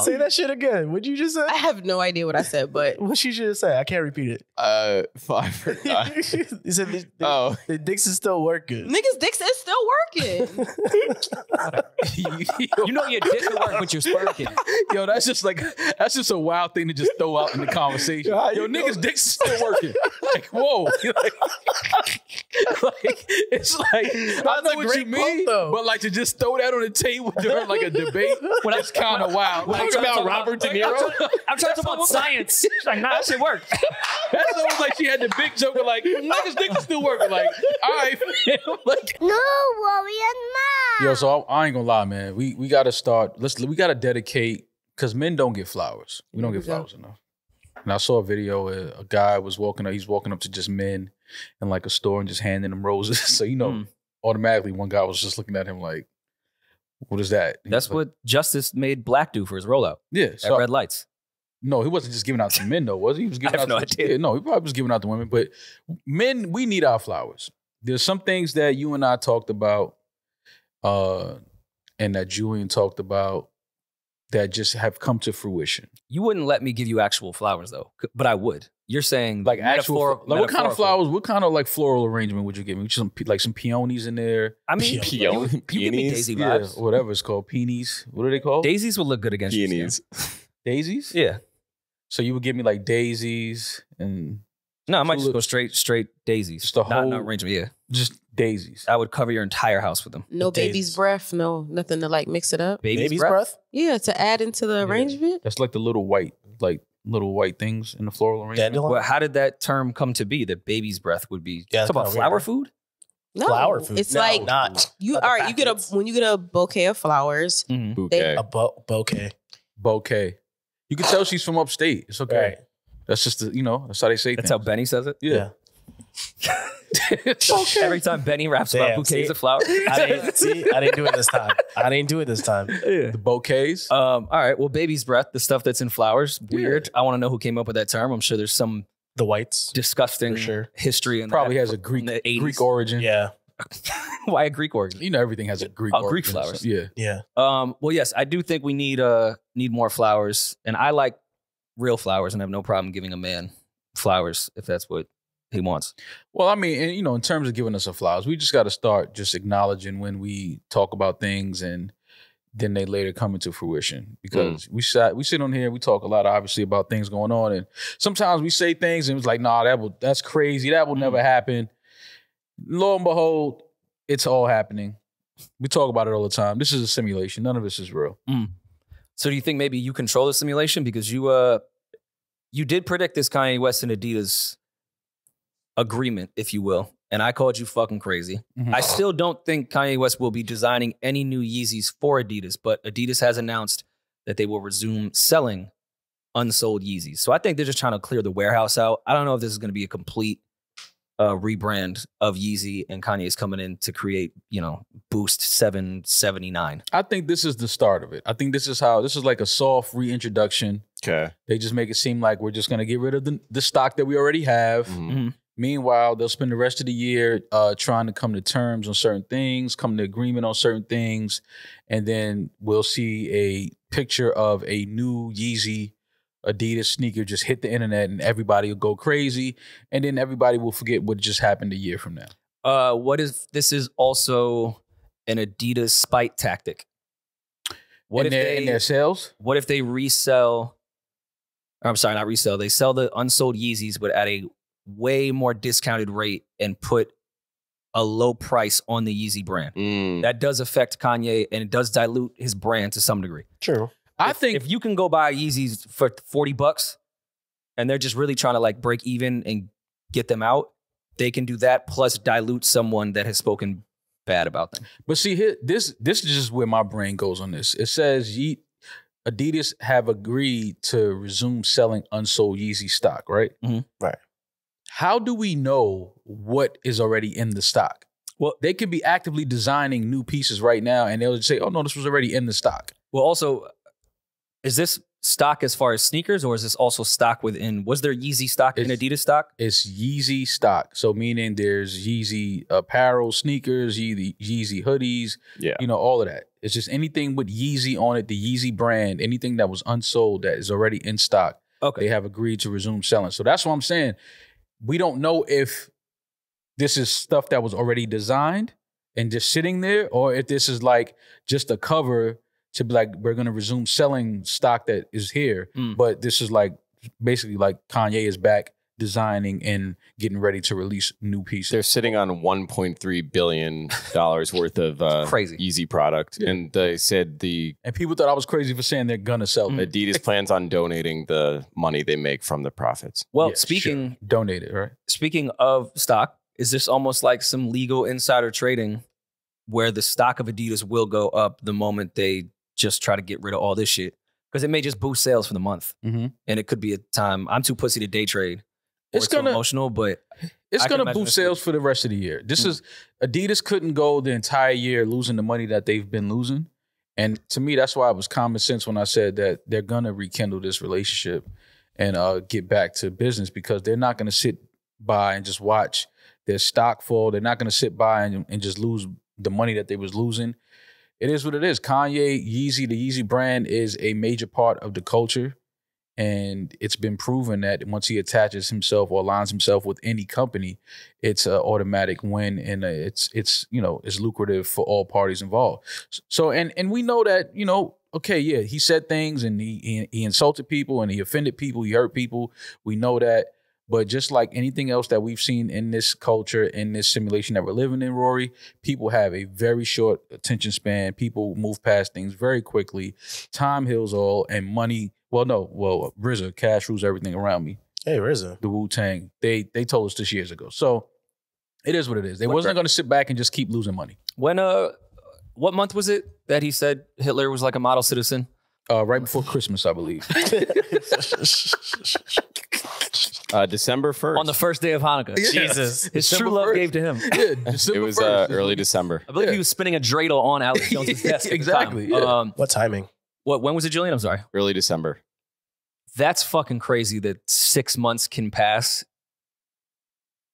Say that shit again. What'd you just say? I have no idea what I said, but What she just say? I can't repeat it. Uh, I forgot. you said the, the, oh, the dicks is still working. niggas' dicks is still working. You know your dick will work, but you're sparking. Yo, that's just like that's just a wild thing to just throw out in the conversation. Yo, Yo, niggas' dicks is still working. like, whoa. like, like, it's like I That's know what you mean, though. but like to just throw that on the table during like a debate, well, that's kind of wild. Like, talking about Robert De Niro. I'm trying to talk about science. Like, nah, that shit worked. that's almost like she had the big joke of like niggas' dicks is still working. Like, all right, like No worry, ma. Yo, so I, I ain't gonna lie, man. We we gotta start. Let's we gotta dedicate because men don't get flowers. We don't get we go. flowers enough. And I saw a video where a guy was walking up. He's walking up to just men in like a store and just handing them roses. so you know, Mm. automatically one guy was just looking at him like, "What is that?" He That's was like, what Justice made Black do for his rollout Yeah. at So red lights. no, he wasn't just giving out to men though, was he? He was giving I have out no to idea. Yeah, no, he probably was giving out to women. But men, we need our flowers. There's some things that you and I talked about, uh, and that Julian talked about that just have come to fruition. You wouldn't let me give you actual flowers though, but I would. You're saying Like actual, metaphor- like what kind of flowers? What kind of like floral arrangement would you give me? Some like some peonies in there, I mean, Peony. you, you give me Peonies? daisy yeah, whatever it's called, peonies. What are they called? Daisies would look good against your Peonies. skin. daisies. Yeah. So you would give me like daisies and No, I might just go straight straight daisies. Just the Not an whole- arrangement. Yeah, just daisies. I would cover your entire house with them. No Daisies. baby's breath, no nothing to like mix it up. Baby's, Baby's breath. breath? Yeah, to add into the Yeah. arrangement. That's like the little white, like little white things in the floral arrangement. Dandelion? Well, how did that term come to be? That baby's breath would be. Yeah, Talk it's about kinda flower weird. food. No, Flower food. It's No, like not you. not the All right, you get a packets. when you get a bouquet of flowers. Mhm. Bouquet. a bo- bouquet. Bouquet. You can tell she's from upstate. It's okay. Right. That's just the, you know that's how they say That's how. Benny says it. yeah. Every time Benny raps Damn, about bouquets see? of flowers. I didn't see. I didn't do it this time. I didn't do it this time. yeah. the bouquets. Um, all right. Well, baby's breath, the stuff that's in flowers, weird. I want to know who came up with that term. I'm sure there's some The whites. disgusting sure. history in Probably that has a Greek the Greek origin. Yeah. Why a Greek origin? You know everything has a Greek. Oh, Greek flowers. Yeah. Yeah. Um, well, yes, I do think we need uh need more flowers, and I like real flowers, and have no problem giving a man flowers if that's what he wants. Well, I mean, and, you know, in terms of giving us the flowers, we just got to start just acknowledging when we talk about things and then they later come into fruition mm. because we sat we sit on here we talk a lot obviously about things going on and sometimes we say things and it's like nah that will that's crazy that will never mm. happen. Lo and behold it's all happening. We talk about it all the time. This is a simulation. None of this is real mm. So, do you think maybe you control the simulation because you uh you did predict this Kanye West and Adidas agreement, if you will, and I called you fucking crazy. Mhm. I still don't think Kanye West will be designing any new Yeezys for Adidas, but Adidas has announced that they will resume selling unsold Yeezys. So I think they're just trying to clear the warehouse out. I don't know if this is going to be a complete uh, rebrand of Yeezy and Kanye is coming in to create, you know, Boost 779. i think this is the start of it i think this is how this is like a soft reintroduction Okay. they just make it seem like we're just going to get rid of the, the stock that we already have Mhm. Meanwhile, they'll spend the rest of the year uh, trying to come to terms on certain things, come to agreement on certain things, and then we'll see a picture of a new Yeezy Adidas sneaker just hit the internet, and everybody will go crazy, and then everybody will forget what just happened a year from now. Uh, what if this is also an Adidas spite tactic? What in if their, they in their sales? what if they resell? I'm sorry, not resell. They sell the unsold Yeezys, but at a way more discounted rate and put a low price on the Yeezy brand. Mm. That does affect Kanye and it does dilute his brand to some degree. True. I If- think if you can go buy Yeezys for 40 bucks and they're just really trying to like break even and get them out, they can do that plus dilute someone that has spoken bad about them. But see, here, this this is just where my brain goes on this. It says Ye- Adidas have agreed to resume selling unsold Yeezy stock, right? Mhm. Right. How do we know what is already in the stock? Well- they could be actively designing new pieces right now, and they'll just say, "Oh no, this was already in the stock." Well, also, is this stock as far as sneakers, or is this also stock within? Was there Yeezy stock in It's- Adidas stock? It's Yeezy stock, so meaning there's Yeezy apparel, sneakers, Yeezy, Yeezy hoodies, Yeah. you know, all of that. It's just anything with Yeezy on it, the Yeezy brand, anything that was unsold that is already in stock, Okay. they have agreed to resume selling. So that's what I'm saying. We don't know if this is stuff that was already designed and just sitting there, or if this is like just a cover to be like, we're gonna resume selling stock that is here. Mm. But this is like basically like Kanye is back designing and getting ready to release new pieces. They're sitting on 1.3 billion dollars worth of uh, Crazy. Yeezy product, Yeah. and they said the and people thought I was crazy for saying they're gonna sell it. Adidas plans on donating the money they make from the profits. well, Yeah, speaking sure. donate it, right? speaking of stock, is this almost like some legal insider trading where the stock of Adidas will go up the moment they just try to get rid of all this shit? Because it may just boost sales for the month. Mm-hmm. And it could be a time. I'm too pussy to day trade. or It's too gonna emotional, but it's I gonna boost sales for the rest of the year. This Mm. is Adidas couldn't go the entire year losing the money that they've been losing. And to me, that's why it was common sense when I said that they're gonna rekindle this relationship and uh, get back to business because they're not gonna sit by and just watch their stock fall. They're not gonna sit by and, and just lose the money that they was losing. It is what it is. Kanye, Yeezy, the Yeezy brand is a major part of the culture. And it's been proven that once he attaches himself or aligns himself with any company, it's an automatic win, and uh, it's it's you know it's lucrative for all parties involved. So and and we know that you know okay yeah he said things and he he, he insulted people and he offended people, he hurt people. We know that, but just like anything else that we've seen in this culture in this simulation that we're living in, Rory, people have a very short attention span. People move past things very quickly. Time heals all, and money. Well, no, well, RZA, cash rules everything around me Hey, RZA. the Wu Tang. They they told us this years ago. So it is what it is. They What- wasn't going to sit back and just keep losing money. when uh what month was it that he said Hitler was like a model citizen? Uh, right before Christmas, I believe. Uh, December 1st. On the first day of Hanukkah. Jesus. His December true love 1st. gave to him. Yeah, it was 1st. uh, early December. I believe Yeah. he was spinning a dreidel on Alex Jones's desk. at the Exactly, time. yeah. Um, What timing? what? When was it, Julian? I'm sorry. Early December. That's fucking crazy that six months can pass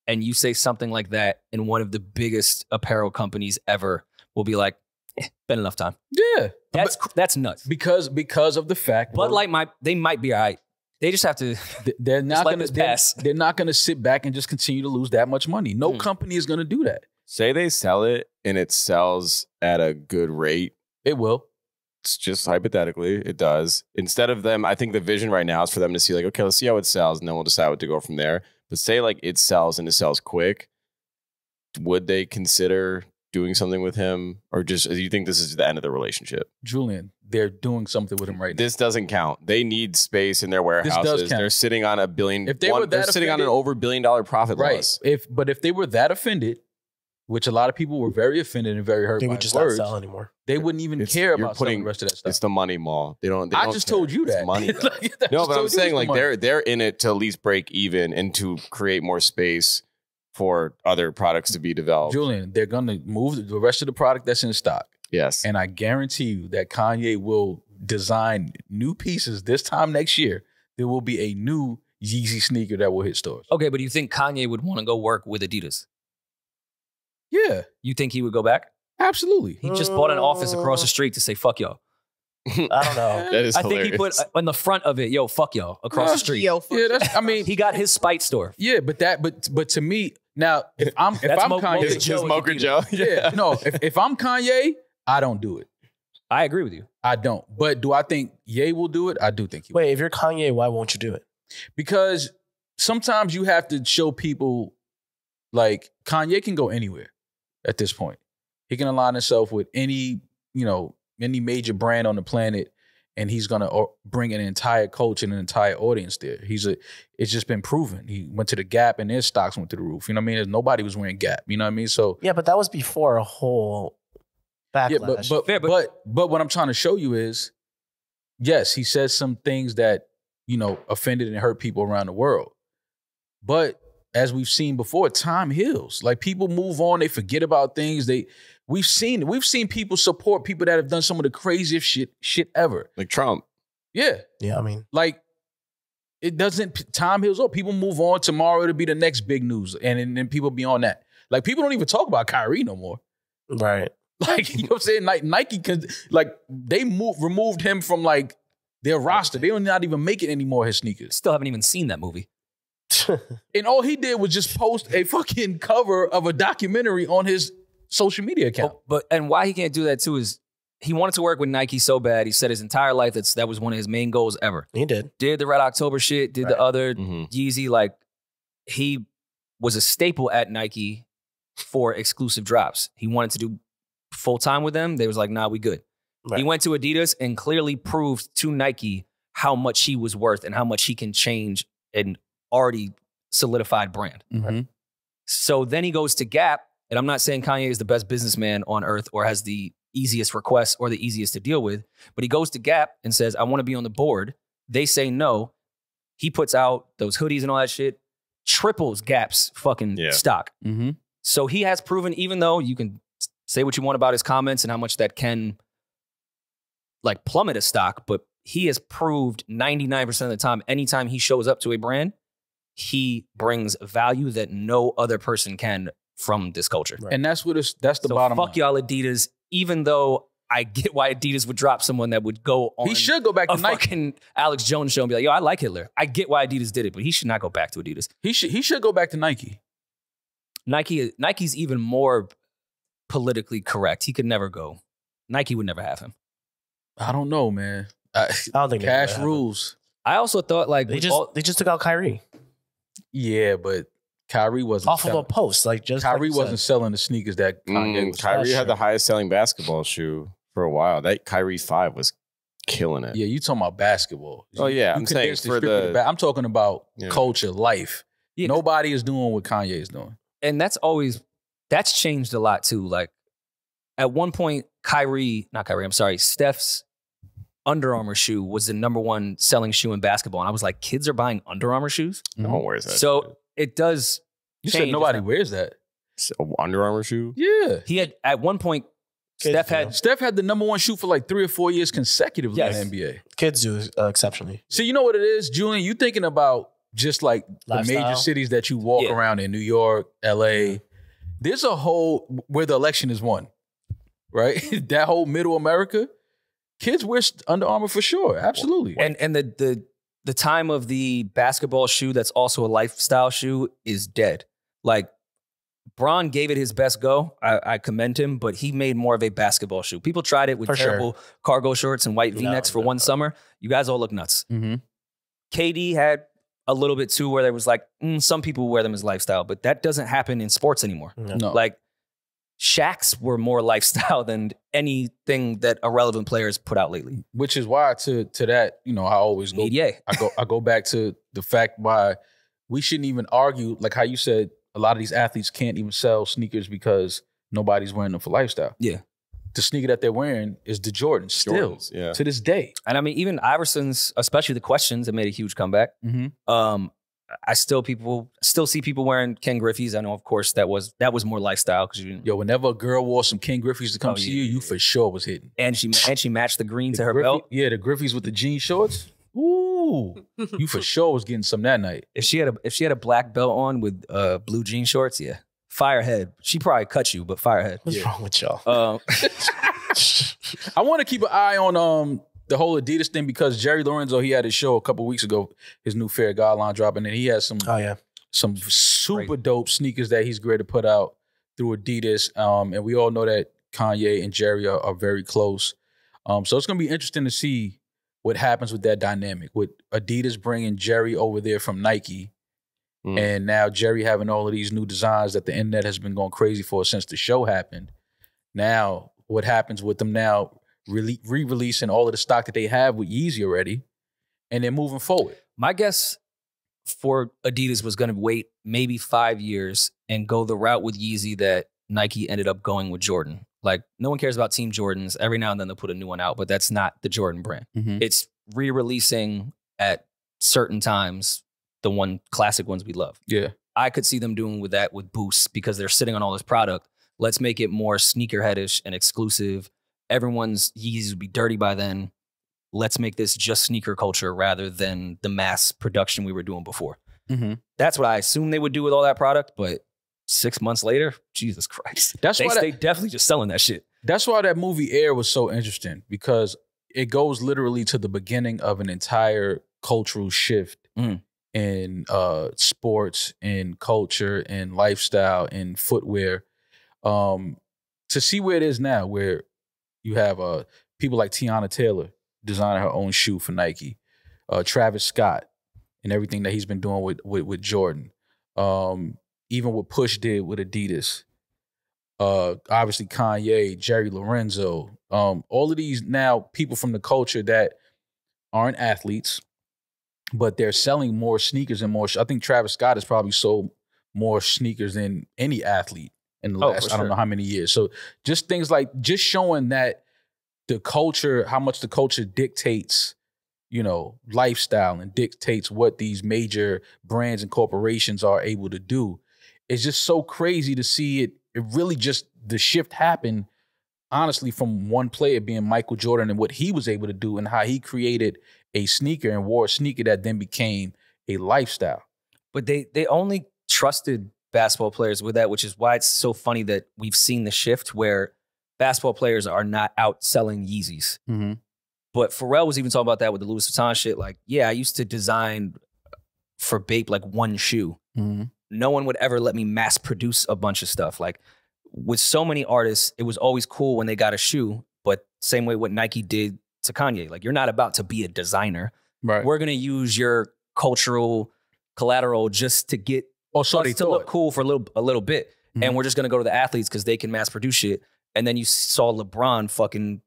and you say something like that, and one of the biggest apparel companies ever will be like, eh, been enough time. Yeah, That's But that's nuts. because because of the fact Bud Light might they might be all right. They just have to. they're not going to this they're, pass. they're not going to sit back and just continue to lose that much money. No Hmm. company is going to do that. Say they sell it and it sells at a good rate. It will. It's just hypothetically, it does. Instead of them, I think the vision right now is for them to see, like, okay, let's see how it sells, and then we'll decide what to go from there. But say, like, it sells and it sells quick, would they consider doing something with him? Or just, do you think this is the end of the relationship? Julian, they're doing something with him right now. This doesn't count. They need space in their does warehouses. count. They're sitting on a billion. If they one- were they're that sitting on an over billion dollar profit right. loss. If but if they were that offended, which a lot of people were very offended and very hurt They by would just words, not sell anymore. they wouldn't even It's- care you're about selling putting- the rest of that stuff. It's the money mall. They don't. They I don't just care. told you It's that. money. Like, No, but I'm saying like the money. they're they're in it to at least break even and to create more space for other products to be developed. Julian, they're gonna move the rest of the product that's in stock. Yes. And I guarantee you that Kanye will design new pieces this time next year. There will be a new Yeezy sneaker that will hit stores. Okay, but do you think Kanye would want to go work with Adidas? Yeah, You think he would go back? absolutely. He just bought an office across the street to say fuck y'all. I don't know. that is I think he put hilarious. Uh, on the front of it, yo, fuck y'all, across Yeah. the street. Yo, fuck Yeah, that's. I mean, He got his spite store. yeah, but that, but but to me now, if I'm if That's I'm Mo- Kanye, Mocha His, Joe his Mocha Joe. yeah, no, if, if I'm Kanye, I don't do it. I agree with you. I don't. But do I think Ye will do it? I do think he will. Wait, if you're Kanye, why won't you do it? because sometimes you have to show people like Kanye can go anywhere at this point. He can align himself with any, you know, any major brand on the planet and he's going to uh, bring an entire coach and an entire audience there. He's a it's just been proven. He went to the Gap and their stocks went to the roof. You know what I mean? There's- Nobody was wearing Gap, you know what I mean? So Yeah, but that was before a whole backlash. yeah, but but, Fair, but but- but what I'm trying to show you is, yes, he says some things that you know offended and hurt people around the world. But as we've seen before, time heals. Like people move on, they forget about things. They we've seen we've seen people support people that have done some of the craziest shit shit ever. Like Trump. Yeah, yeah, I mean, like it doesn't. Time heals up. People move on. Tomorrow it'll be the next big news, and then people be on that. Like people don't even talk about Kyrie no more. right. Like you know what I'm saying? Like Nike can like they moved removed him from like their roster. They don't not even make it anymore. His sneakers, Still haven't even seen that movie. and all he did was just post a fucking cover of a documentary on his social media account. Oh, but and why he can't do that too is he wanted to work with Nike so bad. He said his entire life that's that was one of his main goals ever. he did. Did the Red October shit, did Right. the other Mhm. Yeezy. Like he was a staple at Nike for exclusive drops. He wanted to do full time with them. They was like, nah, we good. He went to Adidas and clearly proved to Nike how much he was worth and how much he can change an already solidified brand. Mhm. So then he goes to Gap, and I'm not saying Kanye is the best businessman on earth or has the easiest requests or the easiest to deal with, but he goes to Gap and says, I want to be on the board. They say no. He puts out those hoodies and all that shit, triples Gap's fucking Yeah. stock. Mhm. So he has proven, even though you can say what you want about his comments and how much that can like plummet a stock, but he has proved 99% of the time, anytime he shows up to a brand, he brings value that no other person can from this culture. Right. And that's what it's that's the so bottom fuck line. y'all Adidas, even though I get why Adidas would drop someone that would go on He should go back to Nike. fucking Alex Jones show and be like, yo, I like Hitler. I get why Adidas did it, but he should not go back to Adidas. He should he should go back to Nike. Nike Nike's even more politically correct. He could never go. Nike would never have him. I don't know, man. I, I don't think cash rules. I also thought like They just all- they just took out Kyrie Yeah, but Kyrie wasn't off of selling, a post. Like just like Kyrie you wasn't said. selling the sneakers that Kanye Mm, was. Kyrie had the highest selling basketball shoe for a while. That Kyrie five was killing it. Yeah, you talking about basketball? Oh, yeah, You I'm saying condensed for strictly to the- ba- I'm talking about Yeah. culture, life. Yeah. Nobody is doing what Kanye is doing. and that's always that's changed a lot too. Like at one point, Kyrie, not Kyrie, I'm sorry, Steph's Under Armour shoe was the number one selling shoe in basketball. And I was like, kids are buying Under Armour shoes? No one wears that. So shit. it does You change said nobody as- wears that. It's a Under Armour shoe. Yeah. he had at one point Kids Steph do. had Steph had the number one shoe for like three or four years consecutively Yes. in the NBA. kids do uh, exceptionally. So you know what it is, Julian? You thinking about just like the major cities that you walk Yeah. around in, New York, LA. There's a whole where the election is won, right? that whole middle America, kids wear Under Armour for sure, absolutely. and and the the the time of the basketball shoe that's also a lifestyle shoe is dead. Like Bron gave it his best go. I, I commend him, but he made more of a basketball shoe. People tried it with For sure. terrible cargo shorts and white V-necks for no, one no. summer. You guys all look nuts. mm-hmm. KD had a little bit too, where there was like mm, some people wear them as lifestyle, but that doesn't happen in sports anymore. No. no, Like Shaqs were more lifestyle than anything that a relevant player has put out lately. which is why to to that, you know, I always go Media. I go I go back to the fact why we shouldn't even argue, like how you said, a lot of these athletes can't even sell sneakers because nobody's wearing them for lifestyle. Yeah. The sneaker that they're wearing is the Jordan still Jordans, yeah. to this day. And I mean, even Iverson's, especially the questions, that made a huge comeback. Mm-hmm. Um, I still people still see people wearing Ken Griffey's. I know, of course, that was that was more lifestyle because you. Yo, whenever a girl wore some Ken Griffey's to come Oh, see yeah, you, you yeah, for sure was hitting. And she and she matched the green to her Griffey- belt. Yeah, the Griffey's with the jean shorts. Ooh, you for sure was getting some that night. If she had a if she had a black belt on with uh blue jean shorts, yeah, firehead. She probably cut you, but firehead. What's Yeah. wrong with y'all? Um, I want to keep an eye on um the whole Adidas thing because Jerry Lorenzo he had his show a couple weeks ago, his new Fear of God line dropping, and he has some oh yeah, some super Crazy. dope sneakers that he's great to put out through Adidas. Um, and we all know that Kanye and Jerry are, are very close. Um, so it's gonna be interesting to see what happens with that dynamic with Adidas bringing Jerry over there from Nike. Mm. And now Jerry having all of these new designs that the internet has been going crazy for since the show happened. Now, what happens with them now re-releasing all of the stock that they have with Yeezy already, and then moving forward? my guess for Adidas was going to wait maybe five years and go the route with Yeezy that Nike ended up going with Jordan. Like no one cares about Team Jordans. Every now and then they'll put a new one out, but that's not the Jordan brand. It's re-releasing at certain times the one classic ones we love. Yeah. I could see them doing with that with Boost because they're sitting on all this product. Let's make it more sneakerheadish and exclusive. Everyone's Yeezys would be dirty by then. Let's make this just sneaker culture rather than the mass production we were doing before. Mm-hmm. That's what I assumed they would do with all that product, but six months later, Jesus Christ. That's They, why that- they definitely just selling that shit. That's why that movie Air was so interesting because it goes literally to the beginning of an entire cultural shift Mm. In uh, sports, and culture, and lifestyle, and footwear. Um, to see where it is now, where you have uh, people like Teyana Taylor designing her own shoe for Nike, uh, Travis Scott, and everything that he's been doing with with, with Jordan, um, even what Push did with Adidas uh obviously Kanye, Jerry Lorenzo, um, all of these now people from the culture that aren't athletes, but they're selling more sneakers and more. I think Travis Scott has probably sold more sneakers than any athlete in the Oh, last I don't sure. know how many years. So just things like just showing that the culture, how much the culture dictates, you know, lifestyle and dictates what these major brands and corporations are able to do. It's just so crazy to see it. It really just the shift happened, honestly, from one player being Michael Jordan and what he was able to do and how he created a sneaker and wore a sneaker that then became a lifestyle. but they they only trusted basketball players with that, which is why it's so funny that we've seen the shift where basketball players are not out selling Yeezys. Mm-hmm. But Pharrell was even talking about that with the Louis Vuitton shit. Like, yeah, I used to design for Bape like one shoe. Mm-hmm. No one would ever let me mass produce a bunch of stuff. Like with so many artists, it was always cool when they got a shoe, but same way what Nike did to Kanye. Like, you're not about to be a designer. Right. We're gonna use your cultural collateral just to get or so us to look cool for a little a little bit. Mhm. And we're just gonna go to the athletes because they can mass produce shit. And then you saw LeBron fucking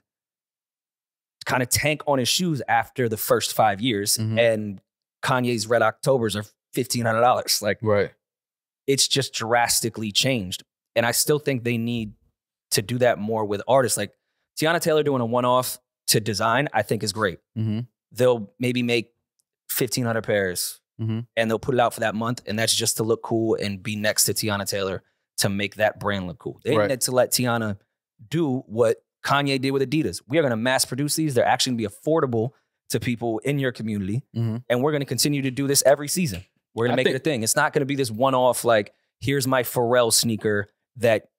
kind of tank on his shoes after the first five years. Mhm. And Kanye's Red Octobers are fifteen hundred dollars. Like Right. it's just drastically changed. And I still think they need to do that more with artists. Like Teyana Taylor doing a one off to design, I think is great. Mm-hmm. They'll maybe make 1,500 pairs Mhm. and they'll put it out for that month. And that's just to look cool and be next to Teyana Taylor to make that brand look cool. They Right. need to let Teyana do what Kanye did with Adidas. We are going to mass produce these. They're actually going to be affordable to people in your community. Mhm. And we're going to continue to do this every season. We're going to make it a thing. It's not going to be this one off, like, here's my Pharrell sneaker that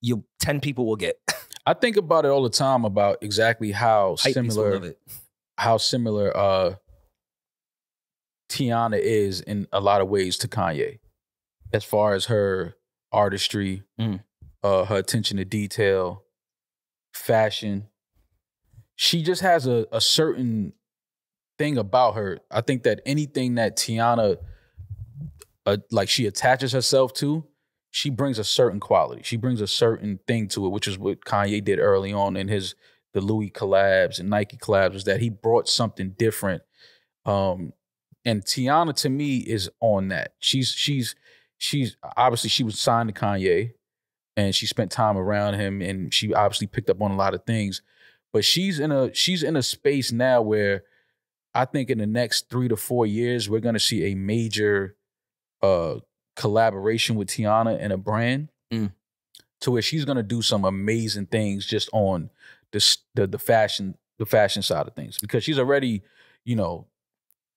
you 10 people will get. I think about it all the time about exactly how Hype similar how similar uh Teyana is in a lot of ways to Kanye, as far as her artistry, Mm. uh, her attention to detail, fashion. She just has a, a certain thing about her. I think that anything that Teyana, uh, like she attaches herself to, she brings a certain quality. She brings a certain thing to it, which is what Kanye did early on in his the Louis collabs and Nike collabs, was that he brought something different. Um, and Teyana to me is on that. She's she's she's obviously she was signed to Kanye and she spent time around him and she obviously picked up on a lot of things. But she's in a she's in a space now where I think in the next three to four years, we're gonna see a major uh collaboration with Teyana and a brand Mm. to where she's gonna do some amazing things just on the the, the fashion the fashion side of things because she's already you know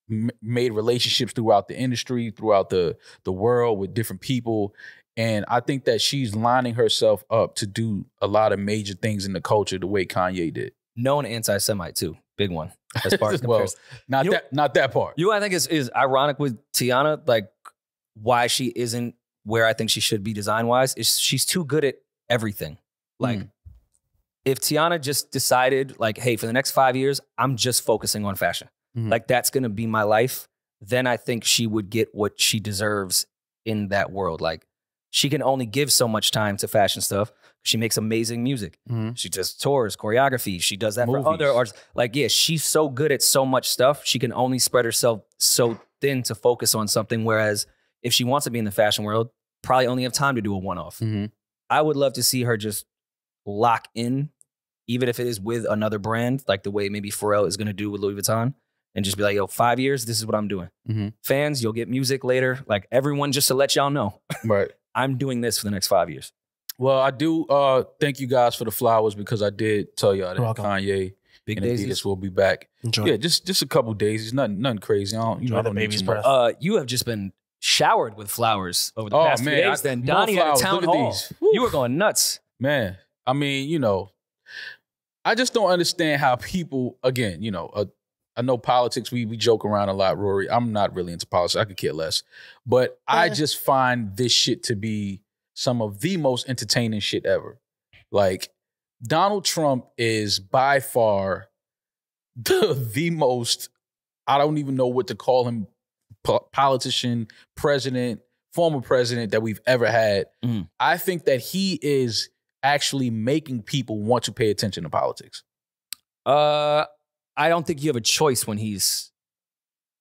m- made relationships throughout the industry throughout the the world with different people and I think that she's lining herself up to do a lot of major things in the culture the way Kanye did. Known anti Semite, too. Big one. As far as Well. Not You- that not that part. You know what I think is, is ironic with Teyana, like why she isn't where I think she should be design wise, is she's too good at everything. Like Mm. if Teyana just decided, like, hey, for the next five years, I'm just focusing on fashion. Mhm. Like that's gonna be my life, then I think she would get what she deserves in that world. Like she can only give so much time to fashion stuff. She makes amazing music. Mhm. She does tours, choreography. She does that Movies. for other artists. Like, yeah, she's so good at so much stuff. She can only spread herself so thin to focus on something. Whereas if she wants to be in the fashion world, probably only have time to do a one off. Mhm. I would love to see her just lock in, even if it is with another brand, like the way maybe Pharrell is going to do with Louis Vuitton, and just be like, yo, five years, this is what I'm doing. Mhm. Fans, you'll get music later. Like everyone, just to let y'all know, Right. I'm doing this for the next five years. Well, I do uh thank you guys for the flowers because I did tell y'all that welcome. Kanye Big and days. Adidas will be back. Enjoy. Yeah, just just a couple days. It's nothing nothing crazy. I don't you Enjoy know I the don't baby's too breath. Uh, you have just been showered with flowers over the Oh, past few days. I- then more Donnie had a town Look at hall. these. You were going nuts. Man, I mean, you know, I just don't understand how people, again, you know, uh, I know politics. We we joke around a lot, Rory. I'm not really into politics. I could care less, but I just find this shit to be some of the most entertaining shit ever. Like Donald Trump is by far the the most. I don't even know what to call him. Po- Politician, president, former president that we've ever had. Mhm. I think that he is actually making people want to pay attention to politics. Uh, I don't think you have a choice when he's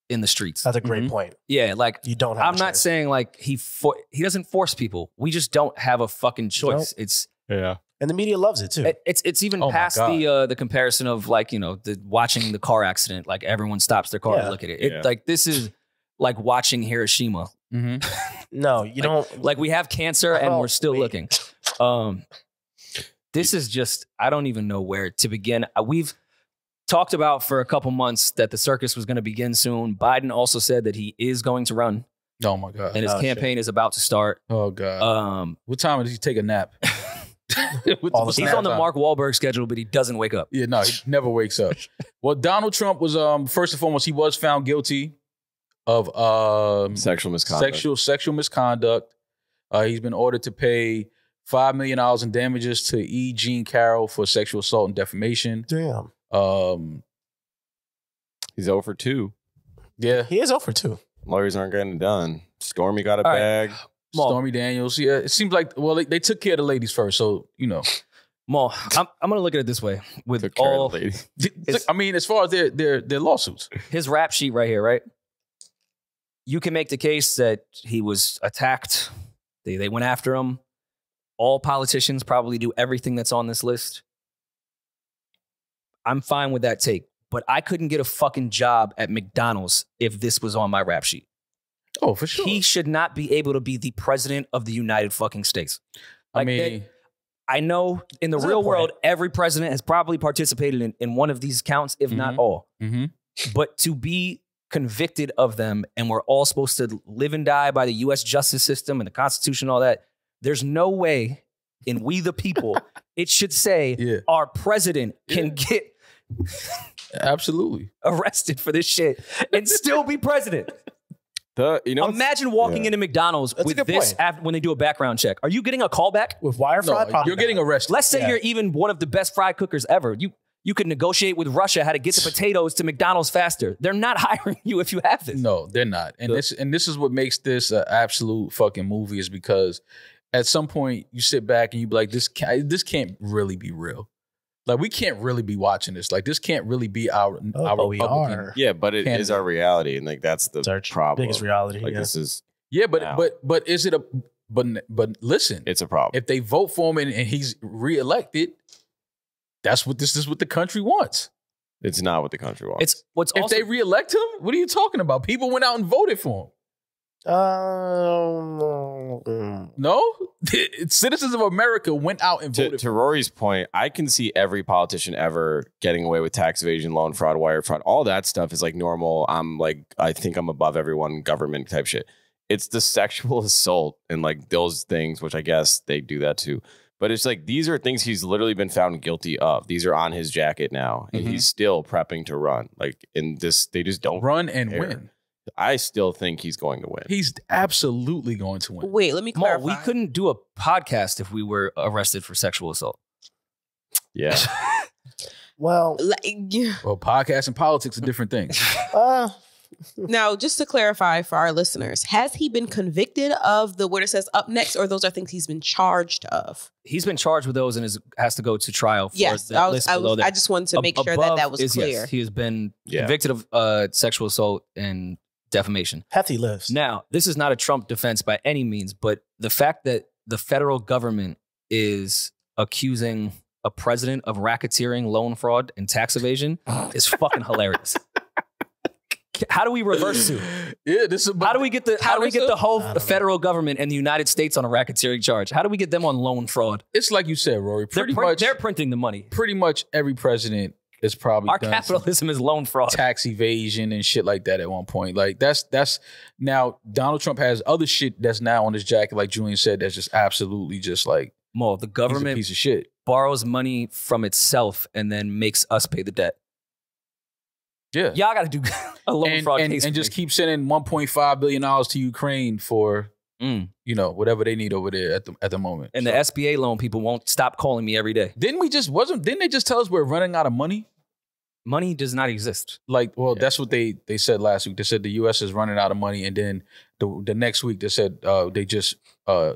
in the streets. That's a great Mhm. point. yeah, like You don't have. I'm a not saying like he for, he doesn't force people. We just don't have a fucking choice. It's Yeah. and the media loves it too. it- it's it's even Oh past the uh, the comparison of like you know the watching the car accident. Like everyone stops their car Yeah. to look at it. It Yeah. like this is like watching Hiroshima. Mm-hmm. no, you don't. Like we have cancer and we're still wait. looking. Um, this is just I don't even know where to begin. Uh, We've talked about for a couple months that the circus was going to begin soon. Biden also said that he is going to run Oh my god. and his Oh, shit. campaign is about to start. Oh god. Um, what time did he take a nap? The he's on the time? Mark Wahlberg schedule, but he doesn't wake up. Yeah, no, he never wakes up. well, Donald Trump was um first and foremost he was found guilty of um Sexual misconduct. sexual sexual misconduct. Uh, he's been ordered to pay five million dollars in damages to E. Jean Carroll for sexual assault and defamation. Damn. Um, He's over two. yeah, He is over two. Lawyers aren't getting it done. Stormy got a All right. bag. Mal. Stormy Daniels. Yeah, it seems like well they, they took care of the ladies first, so you know. Mal, I'm, I'm going to look at it this way with Took care all of the lady. I mean, as far as their their their lawsuits, his rap sheet right here, right? You can make the case that he was attacked. They, they went after him. All politicians probably do everything that's on this list. I'm fine with that take, but I couldn't get a fucking job at McDonald's if this was on my rap sheet. oh for sure. He should not be able to be the president of the United fucking States. I mean, I know in the real world, every president has probably participated in, in one of these counts, if not Mhm. all. mhm. But to be convicted of them and we're all supposed to live and die by the US justice system and the Constitution, and all that, there's no way in We the People it should say yeah, our president can get absolutely. arrested for this shit and still be president. The you know Imagine walking yeah. into McDonald's That's with this after, when they do a background check. Are you getting a callback? With wire fraud, probably you're getting not. arrested. Let's say Yeah. you're even one of the best fry cookers ever. You you could negotiate with Russia how to get the potatoes to McDonald's faster. They're not hiring you if you have this. No, they're not. And The- this and this is what makes this an absolute fucking movie is because at some point you sit back and you be like, this can't, this can't really be real. Like we can't really be watching this. Like this can't really be our Oh, our but we Republican- are. Yeah, but it is Candidate. our reality, and like that's the It's our problem. biggest reality. Like yeah. this is Yeah, but Now. but but is it a but but listen, it's a problem. if they vote for him and, and he's reelected, that's what this is what the country wants. it's not what the country wants. It's what's If also they reelect him, what are you talking about? People went out and voted for him. Um, No, citizens of America went out and to, voted. to Rory's point, I can see every politician ever getting away with tax evasion, loan fraud, wire fraud. All that stuff is like normal. I'm like, I think I'm above everyone, government type shit. It's the sexual assault and like those things, which I guess they do that too. But it's like these are things he's literally been found guilty of. These are on his jacket now, and Mhm. he's still prepping to run. Like in this, they just don't. run and care. win. I still think he's going to win. He's absolutely going to win. Wait, let me Mo, clarify. we couldn't do a podcast if we were arrested for sexual assault. Yeah, well, Like, yeah. Well, podcast and politics are different things. uh, Now, just to clarify for our listeners, has he been convicted of the what it says up next, or those are things he's been charged of? He's been charged with those and is, has to go to trial for Yes, the I, was, list I, below was, that. I just wanted to Ab- make sure that that was is clear. Yes, he has been Yeah. convicted of uh, sexual assault and defamation. Hefty lives. Now, this is not a Trump defense by any means, but the fact that the federal government is accusing a president of racketeering, loan fraud, and tax evasion is fucking hilarious. How do we reverse to? yeah, this is. How do we get the how do we get the whole I know. federal government and the United States on a racketeering charge? How do we get them on loan fraud? It's like you said, Rory. They're, Pretty much. they're printing the money. pretty much every president is probably Our done some capitalism is loan fraud. tax evasion and shit like that at one point. Like that's that's now Donald Trump has other shit that's now on his jacket, like Julian said, that's just absolutely just like Mo, the he's a government piece of shit. borrows money from itself and then makes us pay the debt. Yeah. Y'all got to do a loan and, fraud and, case and just me. keep sending 1.5 billion dollars to Ukraine for Mm. you know whatever they need over there at the at the moment. And So- the SBA loan people won't stop calling me every day. didn't we just wasn't didn't they just tell us we're running out of money? Money does not exist. Like, well, Yeah. that's what they they said last week. They said the U.S. is running out of money, and then the the next week they said uh, they just uh,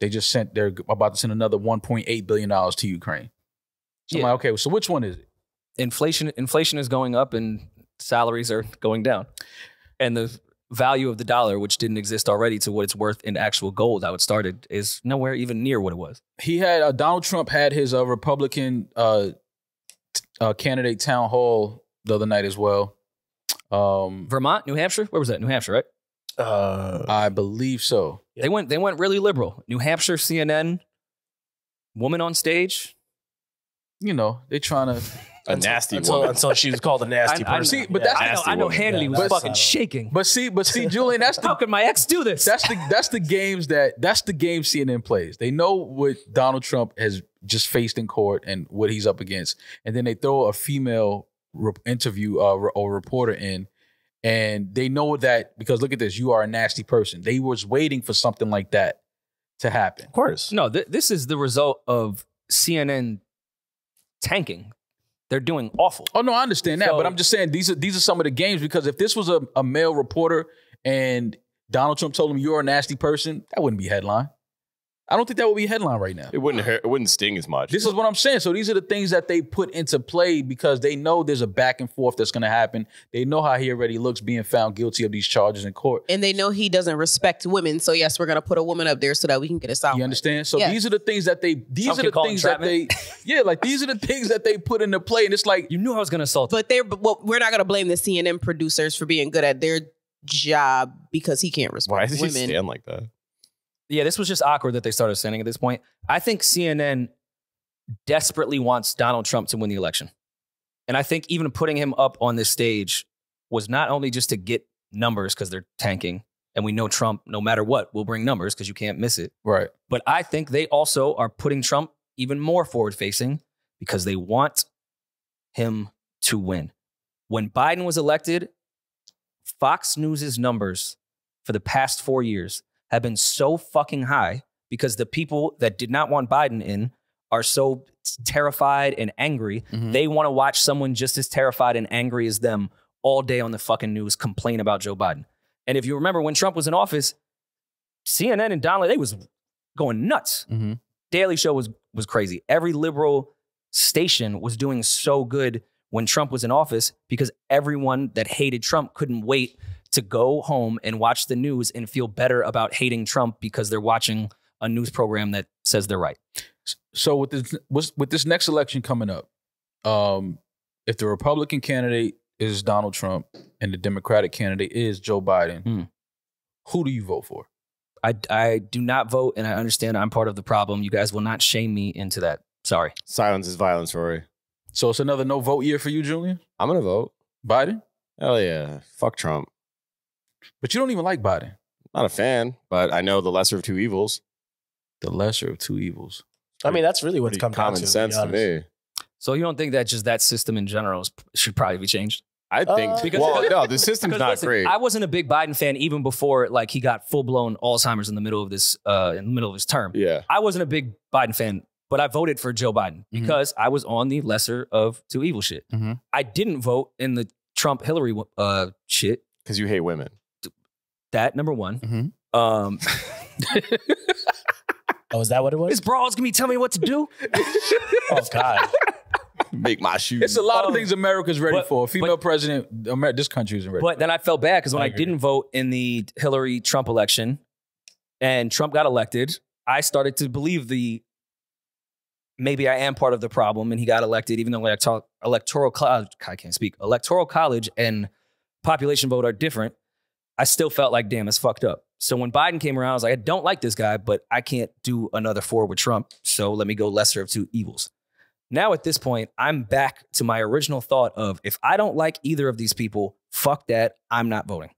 they just sent they're about to send another 1.8 billion dollars to Ukraine. So I'm like, okay, so which one is it? Inflation inflation is going up and salaries are going down. And the value of the dollar, which didn't exist already to what it's worth in actual gold, how it started, is nowhere even near what it was. He had uh, Donald Trump had his uh, Republican uh, uh, candidate town hall the other night as well. Um, Vermont, New Hampshire, where was that? New Hampshire, right? Uh, I believe so. They went they went really liberal. New Hampshire, CNN, woman on stage. You know, they're trying to. A until- nasty until, woman. Until she was called a nasty I- I- person. See, but Yeah. that's- I know, Nasty I know woman. Hannity Yeah, was that's- fucking shaking. But see, but see, Julian, that's How the could my ex do this? that's the that's the games that that's the game CNN plays. They know what Donald Trump has just faced in court and what he's up against, and then they throw a female re- interview uh, re- or reporter in, and they know that because look at this, you are a nasty person. They was waiting for something like that to happen. Of course. No, th- this is the result of CNN tanking. They're doing awful. Oh no, I understand that, So- but I'm just saying these are these are some of the games because if this was a, a male reporter and Donald Trump told him you're a nasty person, that wouldn't be headline. I don't think that would be a headline right now. It wouldn't hurt. It wouldn't sting as much. This is what I'm saying. So these are the things that they put into play because they know there's a back and forth that's going to happen. They know how he already looks being found guilty of these charges in court. And they know he doesn't respect women. So yes, we're gonna put a woman up there so that we can get a sound. You understand? So Yeah. these are the things that they. These Some are the things that they. Yeah, like these are the things that they put into play, and it's like You knew I was going to assault. But they're well, we're not gonna blame the CNN producers for being good at their job because he can't respect Why does he stand like that? Yeah, this was just awkward that they started sending at this point. I think CNN desperately wants Donald Trump to win the election. And I think even putting him up on this stage was not only just to get numbers because they're tanking. And we know Trump, no matter what, will bring numbers because you can't miss it. right. But I think they also are putting Trump even more forward facing because they want him to win. When Biden was elected, Fox News's numbers for the past four years have been so fucking high because the people that did not want Biden in are so terrified and angry. Mhm. They want to watch someone just as terrified and angry as them all day on the fucking news complain about Joe Biden. And if you remember when Trump was in office, CNN and Donald, they was going nuts. Mhm. Daily Show was was crazy. Every liberal station was doing so good when Trump was in office because everyone that hated Trump couldn't wait to go home and watch the news and feel better about hating Trump because they're watching a news program that says they're right. So with this with with this next election coming up, um, if the Republican candidate is Donald Trump and the Democratic candidate is Joe Biden, Hmm. who do you vote for? I, I do not vote, and I understand I'm part of the problem. You guys will not shame me into that. Sorry. Silence is violence, Rory. So it's another no vote year for you, Julian. I'm gonna vote. Biden, Hell yeah. Fuck Trump. But you don't even like Biden. Not a fan, but I know the lesser of two evils. The lesser of two evils. I mean, that's really what's Pretty come down common to. sense to, to me. So you don't think that just that system in general is, should probably be changed? I think. Uh, Because- well, no, the system's not listen, great. I wasn't a big Biden fan even before like he got full blown Alzheimer's in the middle of this uh, in the middle of his term. yeah. I wasn't a big Biden fan, but I voted for Joe Biden Mhm. because I was on the lesser of two evil shit. Mhm. I didn't vote in the Trump Hillary uh, shit. Because you hate women. That number one. Mhm. Um, Oh, is that what it this was? brawl's gonna be telling me what to do. Oh God. Make my shoes. It's a lot of Um, things America's ready but- for. A female president, Amer- this country isn't ready. But then I felt bad because when I I, didn't vote in the Hillary Trump election and Trump got elected, I started to believe the maybe I am part of the problem and he got elected, even though electoral, electoral college, I can't speak, electoral college and population vote are different. I still felt like, damn, it's fucked up. So when Biden came around, I was like, I don't like this guy, but I can't do another four with Trump. So let me go lesser of two evils. Now at this point, I'm back to my original thought of if I don't like either of these people, fuck that, I'm not voting.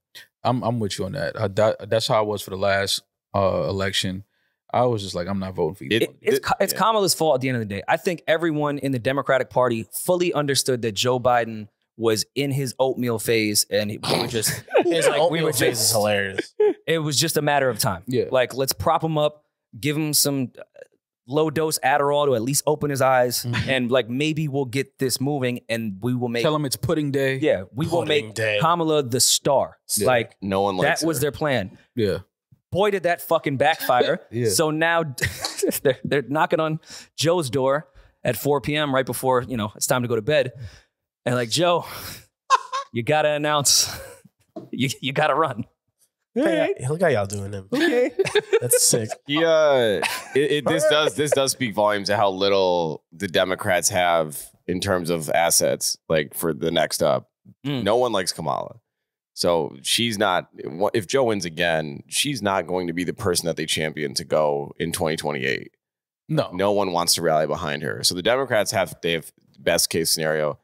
I'm I'm with you on that. Uh, that. That's how I was for the last uh, election. I was just like, I'm not voting for you. It- It- it's It- it's yeah. Kamala's fault at the end of the day. I think everyone in the Democratic Party fully understood that Joe Biden was in his oatmeal phase, and he- we were just His like, we oatmeal were phase just- is hilarious. it was just a matter of time. Yeah. Like let's prop him up, give him some uh, low dose Adderall to at least open his eyes, Mhm. and like maybe we'll get this moving, and we will make Tell him it's pudding day. yeah we will make day. Kamala the star. Yeah. Like No one likes that was her. their plan. Yeah. boy did that fucking backfire. Yeah. So now they're, they're knocking on Joe's door at 4 p.m. right before, you know, it's time to go to bed. And like, Joe, you gotta announce, you, you gotta run. Hey, look how y'all doing him. Okay. That's sick. He, uh, it, it, this does this does speak volumes to how little the Democrats have in terms of assets. Like for the next up, Mm. no one likes Kamala, so she's not. If Joe wins again, she's not going to be the person that they champion to go in 2028. No. No one wants to rally behind her. So the Democrats have they have best case scenario.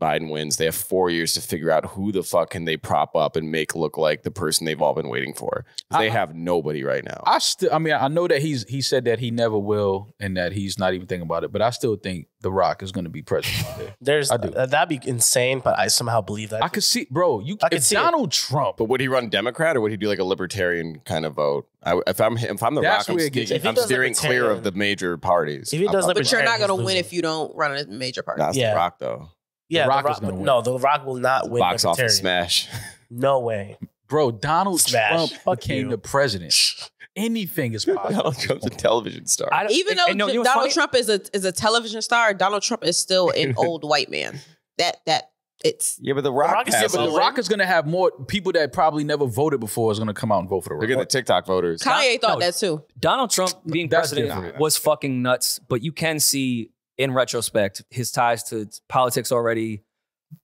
Biden wins. They have four years to figure out who the fuck can they prop up and make look like the person they've all been waiting for. 'Cause They have nobody right now. I still, I mean, I know that he's he said that he never will, and that he's not even thinking about it. But I still think The Rock is going to be president. There's I do. uh, that'd be insane, but I somehow believe that. I could see, bro. You, I could if see it. Donald Trump, But would he run Democrat or would he do like a libertarian kind of vote? I, if I'm if I'm the That's Rock, I'm, gets- steering, If he I'm does steering clear of the major parties. If he does I'm- But you're not going to win if you don't run a major party. That's Yeah. the Rock though. Yeah, The the Rock Rock, is gonna win. No, the Rock will not win. Box office smash. No way. bro, Donald Smash. Trump Fuck became you. the president. Anything is possible. Donald Trump's a television star. I don't- Even though and no, you know what's Donald funny? Trump is a is a television star, Donald Trump is still an old white man. That that it's yeah, but the Rock, Rock is has Yeah, but it. The Rock is going to have more people that probably never voted before is going to come out and vote for the Rock. Look at the TikTok voters. Kanye thought no. that too. Donald Trump being That's president was fucking nuts, but you can see in retrospect his ties to politics already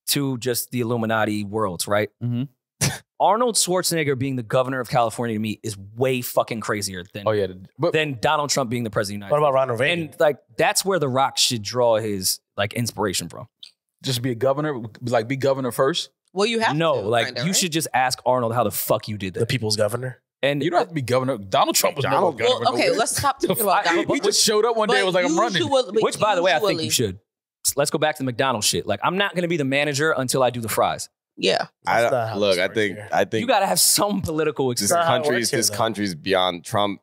to just the Illuminati worlds, right? Mhm. Arnold Schwarzenegger being the governor of California to me is way fucking crazier than, Oh yeah, but than Donald Trump being the president of the United What about Ronald Reagan? And like that's where The Rock should draw his like inspiration from. just be a governor, like be governor first. Well, you have no, to, like kinda, you right? should just ask Arnold how the fuck you did the people's governor. And You don't have to be governor. Donald Trump was Donald- never governor. Well, okay, let's stop talking about Donald. He just showed up one day and was like, "I'm running." which, by the way, I think you should. Let's go back to the McDonald's shit. Like, I'm not going to be the manager until I do the fries. Yeah, I That's not don't, how look, I think. I think You got to have some political this experience. not how it country's here, this though. country's beyond Trump.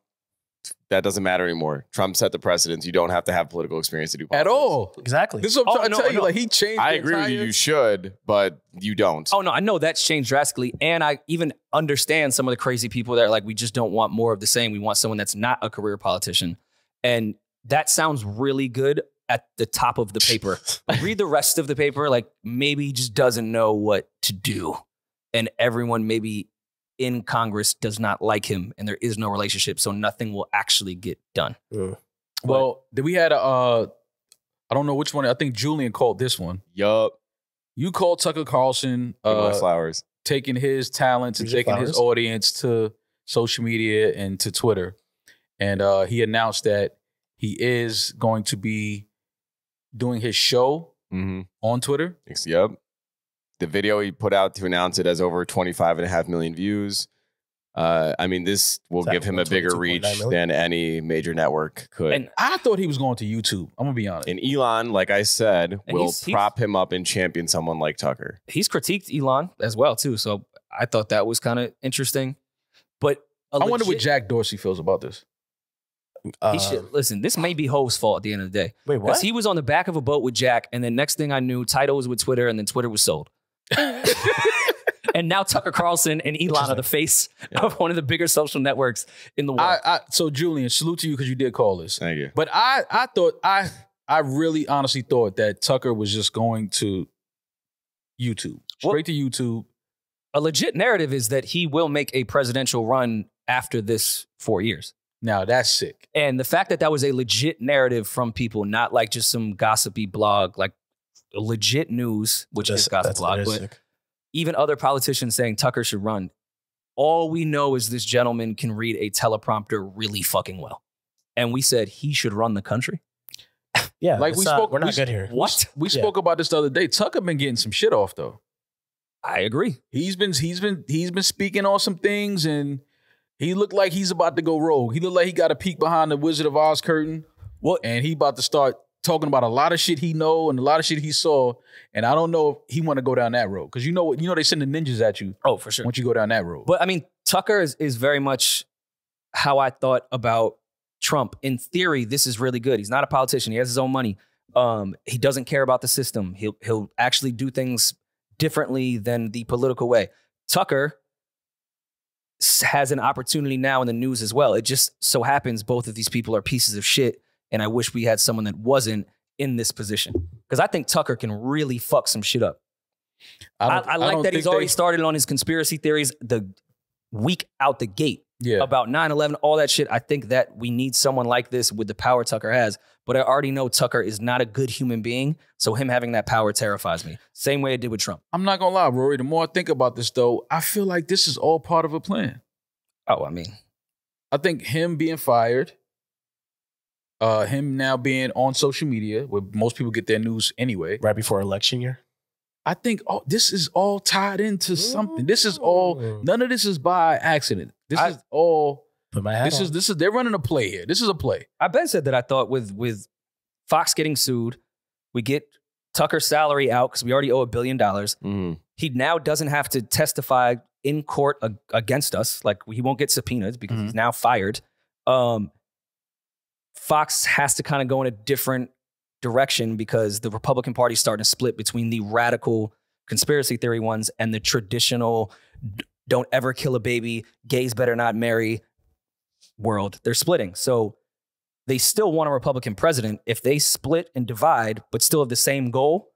That doesn't matter anymore. Trump set the precedence. You don't have to have political experience to do at all. Exactly. This is what I'm Oh, trying no, to tell you. Like he changed. I agree with you. You should, but you don't. Oh, no, I know that's changed drastically. And I even understand some of the crazy people that are like, we just don't want more of the same. We want someone that's not a career politician. And that sounds really good at the top of the paper. Read the rest of the paper. Like, maybe he just doesn't know what to do. And everyone maybe in Congress does not like him and there is no relationship. So nothing will actually get done. Well, then we had a. Uh, I don't know which one. I think Julian called this one. Yup. You called Tucker Carlson Uh, flowers. taking his talents and Here's your taking his audience to social media and to Twitter, and uh, he announced that he is going to be doing his show Mm-hmm. on Twitter. Yep. The video he put out to announce it has over 25 and a half million views. Uh, I mean, this will give him a bigger reach than any major network could. And And, I thought he was going to YouTube. I'm gonna be honest. And Elon, like I said, And will he's- he's- prop him up and champion someone like Tucker. he's critiqued Elon as well too. So I thought that was kind of interesting. But a I wonder what Jack Dorsey feels about this. He should listen. This may be Ho's fault at the end of the day wait, because what? he was on the back of a boat with Jack, and then next thing I knew, Tidal was with Twitter, and then Twitter was sold. and now Tucker Carlson and Elon are the face of one of the bigger social networks in the world. I, I so Julian, salute to you because you did call this. Thank you. But I I thought I I really honestly thought that Tucker was just going to YouTube. Well- Straight to YouTube. a legit narrative is that he will make a presidential run after this four years. Now that's sick. And the fact that that was a legit narrative from people, not like just some gossipy blog, like legit news, which That's- is gossip that's blog, but even other politicians saying Tucker should run. All we know is this gentleman can read a teleprompter really fucking well. And we said he should run the country. yeah, like we not- spoke- We're not we- good here. What? We Yeah. spoke about this the other day. Tucker been getting some shit off though. I agree. He's been he's been he's been speaking on some things and He looked like he's about to go rogue. He looked like he got a peek behind the Wizard of Oz curtain. Well- and he about to start talking about a lot of shit he know and a lot of shit he saw. And I don't know if he want to go down that road because you know what you know they send the ninjas at you Oh, for sure. once you go down that road. But I mean, Tucker is, is very much how I thought about Trump. In theory, this is really good. He's not a politician. He has his own money. Um, he doesn't care about the system. He'll he'll actually do things differently than the political way. Tucker has an opportunity now in the news as well. It just so happens both of these people are pieces of shit, and I wish we had someone that wasn't in this position because I think Tucker can really fuck some shit up. I, don't- I like don't that he's already they- started on his conspiracy theories the week out the gate yeah. about 9-11, all that shit. I think that we need someone like this with the power Tucker has. But I already know Tucker is not a good human being. So him having that power terrifies me. Same way it did with Trump. I'm not gonna lie, Rory. The more I think about this, though, I feel like this is all part of a plan. Oh, I mean, I think him being fired, uh, him now being on social media, where most people get their news anyway. Right before election year. I think oh, this is all tied into something. This is all. None of this is by accident. This I- is all. Put my hat This on. is this is. They're running a play here. This is a play. I Ben said that I thought with with Fox getting sued, we get Tucker's salary out because we already owe a billion dollars. Mhm. He now doesn't have to testify in court ag- against us. Like he won't get subpoenas because he's now fired. Um, Fox has to kind of go in a different direction because the Republican Party is starting to split between the radical conspiracy theory ones and the traditional don't ever kill a baby, gays better not marry world. They're splitting. So they still want a Republican president. If they split and divide, but still have the same goal,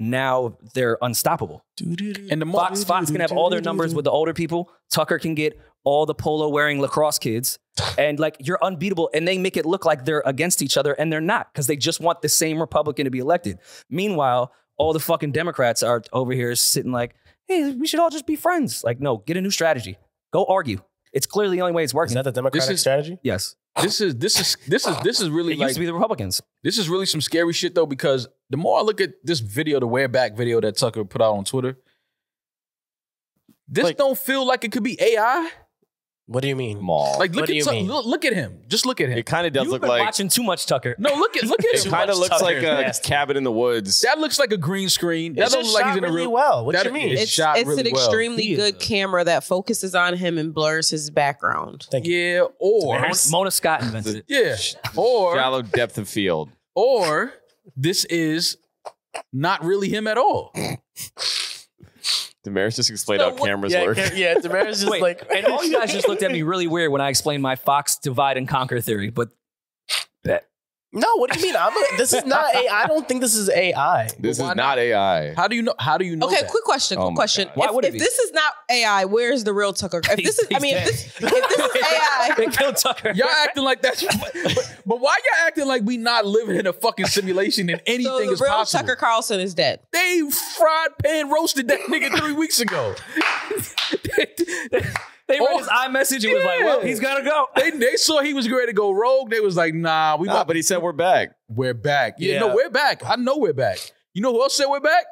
now they're unstoppable. And the Fox, Fox can have all their numbers with the older people. Tucker can get all the polo wearing lacrosse kids. And like you're unbeatable. And they make it look like they're against each other and they're not because they just want the same Republican to be elected. Meanwhile, all the fucking Democrats are over here sitting like, hey, we should all just be friends. Like, no, get a new strategy. Go argue. It's clearly the only way it's working. Is that the Democratic is- strategy? yes. This is this is this is this is really It like used to be the Republicans. this is really some scary shit though because the more I look at this video, the wear back video that Tucker put out on Twitter, this Like- don't feel like it could be AI. What do you mean? Mal. Like look What do at you Tuck- mean? look, look at him. Just look at him. it kind of does You've look been like watching too much Tucker. no, look at look at it him. kind of much looks like uh, a nasty. cabin in the woods. That looks like a green screen. That It's don't just look like shot he's in a really real. well. What that- you mean? It's It's, shot it's really an well. extremely He is good camera that focuses on him and blurs his background. Thank you. Yeah, or Mona, Mona Scott invented it. yeah, or Shallow depth of field. or this is not really him at all. Demaris just explained So how what- cameras Yeah, work. ca- yeah. Tamara's just Wait, like, and all you guys just looked at me really weird when I explained my Fox divide and conquer theory, but bet. No. What do you mean? I'm a, this is not AI. I don't think this is AI. This is Why not AI. How do you know? How do you know? Okay, that? quick question. Oh Quick my question. God. Why if would it if be? this is not AI, where's the real Tucker? If this is, I mean, if this, if this is AI, They killed Tucker. Y'all acting like that's, but, but why y'all acting like we not living in a fucking simulation and anything so the is real possible? Tucker Carlson is dead. They fried pan roasted that nigga three weeks ago. They read Oh, his iMessage and was like, well, he's got to go. they, they saw he was ready to go rogue. They was like, nah, we Nah, about, but he said we're back. we're back. Yeah, Yeah. no, we're back. I know we're back. You know who else said we're back?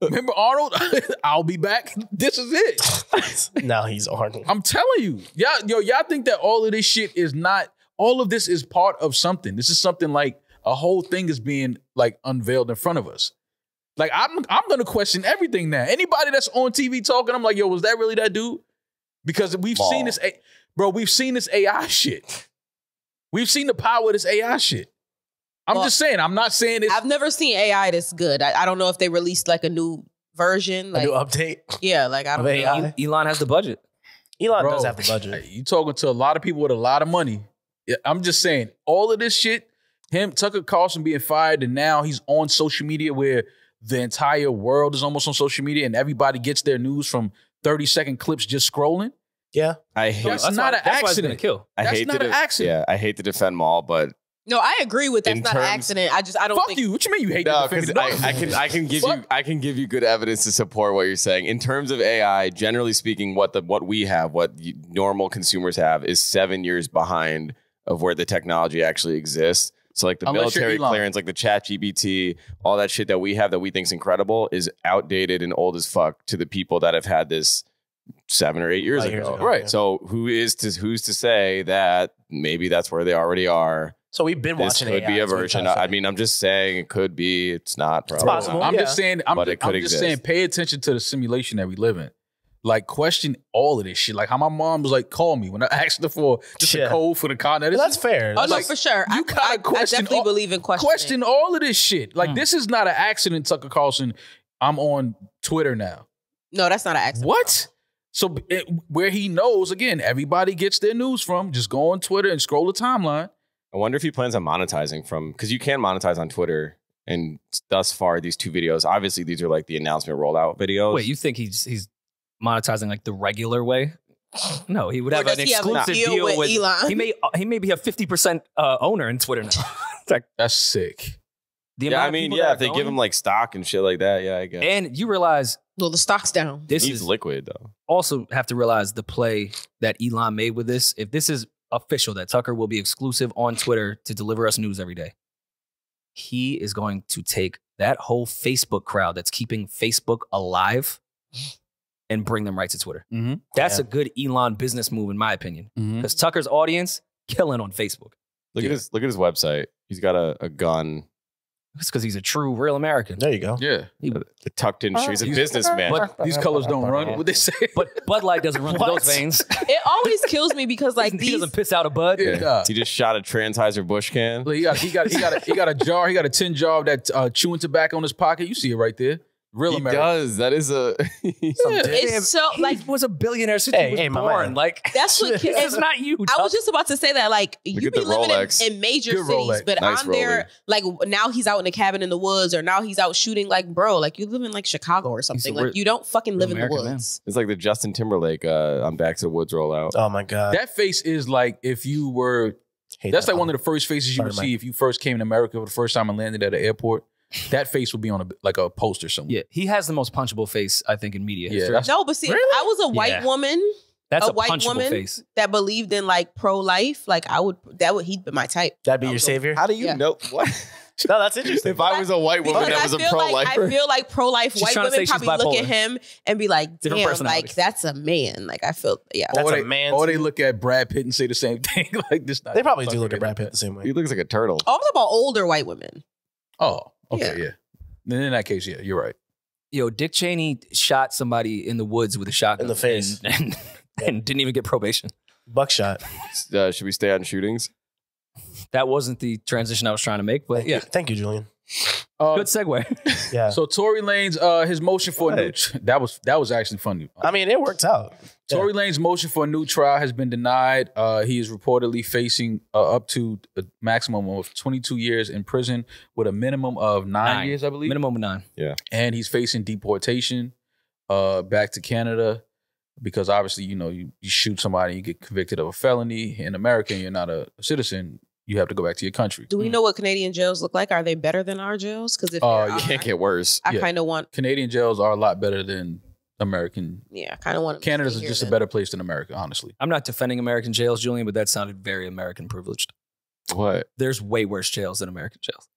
Remember Arnold? I'll be back. This is it. now he's Arnold. I'm telling you, y'all, yo, y'all think that all of this shit is not. All of this is part of something. This is something like a whole thing is being like unveiled in front of us. Like I'm, I'm gonna question everything now. Anybody that's on TV talking, I'm like, yo, was that really that dude? Because we've Ball. seen this, A- bro. We've seen this AI shit. We've seen the power of this AI shit. I'm Well, just saying. I'm not saying it's. I've never seen AI this good. I, I don't know if they released like a new version. A new update yeah, like I don't know. AI. Elon has the budget. Elon Bro, does have the budget. You talking to a lot of people with a lot of money. Yeah, I'm just saying, all of this shit, him, Tucker Carlson being fired, and now he's on social media where the entire world is almost on social media and everybody gets their news from 30 second clips just scrolling. Yeah. I hate. That's That's not why, an that's accident. gonna kill. I That's hate not to an de- accident. Yeah, I hate to defend Mal, but No, I agree with that's In not an accident. I just I don't Fuck think you. What you mean you hate no, that because defending? I, I can I can give you I can give you good evidence to support what you're saying. In terms of AI, generally speaking, what the what we have, what normal consumers have, is seven years behind of where the technology actually exists. So like the Unless military clearance, like the Chat GPT, all that shit that we have that we think's incredible is outdated and old as fuck to the people that have had this seven or eight years Five years ago. ago, Right. yeah. So who is to who's to say that maybe that's where they already are? So we've been This watching could AI, be a is what you're version. I mean, I'm just saying it could be. It's not. Probably possible. I'm Yeah. just saying. I'm, But it I'm could just exist. saying. Pay attention to the simulation that we live in. Like question all of this shit. Like how my mom was like, call me when I asked her for just Yeah. a code for the car. Now, that's fair. Oh no, Like, for sure. I, you gotta I, I question definitely all- believe in questioning. question all of this shit. Like Mm. this is not an accident, Tucker Carlson. I'm on Twitter now. No, that's not an accident. What? So it, where he knows again, everybody gets their news from. Just go on Twitter and scroll the timeline. I wonder if he plans on monetizing from because you can monetize on Twitter. And thus far, these two videos, obviously, these are like the announcement rollout videos. Wait, you think he's he's monetizing like the regular way? No, he would Or have an he have exclusive deal deal, with with, Elon? He may he may be a fifty percent uh, owner in Twitter now. It's like That's sick. the yeah, I mean, yeah, if they are give him like stock and shit like that, yeah, I guess. and you realize Well, the stock's down. this He's is liquid though. also have to realize the play that Elon made with this. If this is official, that Tucker will be exclusive on Twitter to deliver us news every day, he is going to take that whole Facebook crowd that's keeping Facebook alive and bring them right to Twitter. Mm-hmm. That's Yeah. a good Elon business move, in my opinion, Mm-hmm. because Tucker's audience killing on Facebook. Look Yeah. at his look at his website. He's got a, a gun It's because he's a true, real American. there you go. Yeah. tucked in. He's a businessman. But These colors don't run. What they say? but Bud Light doesn't run through those veins. It always kills me because like he these. doesn't piss out a bud. Yeah, nah. he just shot a Transizer Bush can. He got he got he got a, he got a jar. He got a tin jar of that uh, chewing tobacco in his pocket. You see it right there. Real he American. does. That is a. it's so He like was a billionaire since Hey, he was hey, my born. man. Like That's what this kids- is not you. I was just about to say that, like you at be living Rolex. in, in major Good cities, Rolex. but Nice I'm there. Like now he's out in a cabin in the woods, or now he's out shooting. Like, bro, like you live in like Chicago or something. Like you don't fucking live in the American man. woods. It's like the Justin Timberlake uh, on Back to the Woods rollout. Oh my god. That face is like if you were. Hate That's that like one of the first faces you would see if you first came to America for the first time and landed at an airport. That face would be on a like a poster somewhere. yeah, he has the most punchable face I think in media. Yeah, history. No, but see, Really? I was a white Yeah. woman that's a a, white punchable woman? face. that believed in like pro life, like I would that would he'd be my type. That'd be your would go- savior. How do you Yeah. know what? No, that's interesting. if I was a white woman that was a feel pro like I feel like pro life white trying to say women she's probably look at him and be like, Different damn, like that's a man. Like I feel yeah. That's or a they, man Or to they look at Brad Pitt and say the same thing. like this. they probably do look at Brad Pitt the same way. he looks like a turtle. Oh, I'm talking about older white women. Oh, okay, Yeah. yeah. Then in that case, yeah, you're right. Yo, Dick Cheney shot somebody in the woods with a shotgun In the face. and, and, and didn't even get probation. Buckshot. Uh, should we stay on shootings? That wasn't the transition I was trying to make, but Thank yeah, you. Thank you, Julian. Uh, good segue. Yeah. So Tory Lanez uh his motion for a new tr- that was that was actually funny. I mean, it worked out. Yeah. Tory Lanez motion for a new trial has been denied. Uh, he is reportedly facing uh, up to a maximum of 22 years in prison with a minimum of nine, Nine. years, I believe. Minimum of nine. And he's facing deportation uh, back to Canada because obviously, you know, you, you shoot somebody, you get convicted of a felony in America, and you're not a, a citizen, you have to go back to your country. Do we know what Canadian jails look like? Are they better than our jails? Because if Uh, you Can't get worse. I yeah. kind of want. Canadian jails are a lot better than American. Yeah, I kind of want. Canada's just a better place than America, honestly. I'm not defending American jails, Julian, but that sounded very American privileged. What? There's way worse jails than American jails.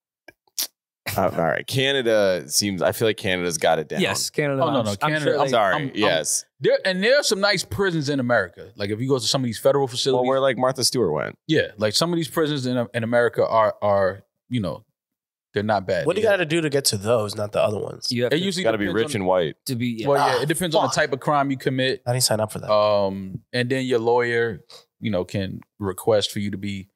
Uh, all right. Canada seems. I feel like Canada's got it down. Yes, Canada. Oh, no, I'm- no, I'm Canada- sure I'm they- Sorry. I'm- I'm- yes. There and there are some nice prisons in America. Like if you go to some of these federal facilities, well, where like Martha Stewart went. yeah, like some of these prisons in in America are are you know they're not bad. What do you got to do to get to those, not the other ones? you have It to, usually Got to be rich on- and white. to be. Yeah. Well, yeah, Ah, it depends on the type of crime you commit. I didn't sign up for that. Um, and then your lawyer, you know, can request for you to be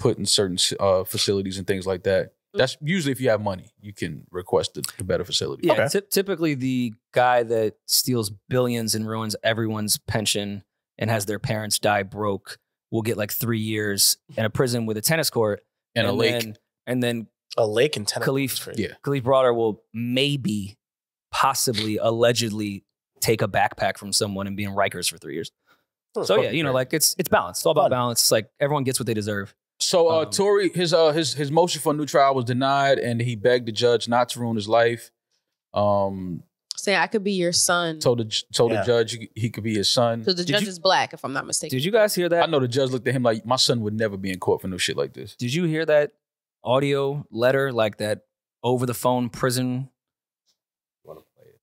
put in certain uh, facilities and things like that. That's usually if you have money, you can request the, the better facility. Yeah, Okay. ty- typically the guy that steals billions and ruins everyone's pension and has their parents die broke will get like three years in a prison with a tennis court And, a lake. Then, and then a lake in Tennessee. Kalief, Yeah. Kalief Browder will maybe, possibly, allegedly take a backpack from someone and be in Rikers for three years. So yeah, you know, like it's it's balanced. It's all about balance. It's like everyone gets what they deserve. So uh, Um, Tory, his uh his his motion for a new trial was denied, and he begged the judge not to ruin his life. Um, Saying I could be your son. told the told Yeah. the judge he, he could be his son. So the Did judge you- is black, if I'm not mistaken. Did you guys hear that? I know the judge looked at him like my son would never be in court for no shit like this. Did you hear that audio letter, like that over the phone prison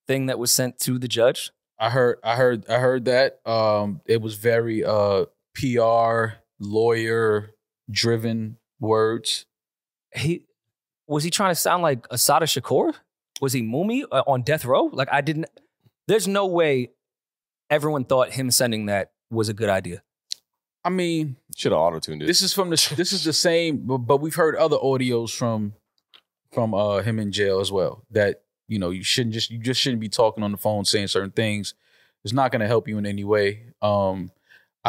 thing that was sent to the judge? I heard I heard I heard that. Um it was very uh PR lawyer driven words. He was he trying to sound like Assata Shakur? Was he Mumi uh, on death row? Like I didn't. There's no way everyone thought him sending that was a good idea. I mean, Should have auto tuned it. this is from the this is the same but, but we've heard other audios from from uh him in jail as well that you know you shouldn't just you just shouldn't be talking on the phone saying certain things it's not going to help you in any way um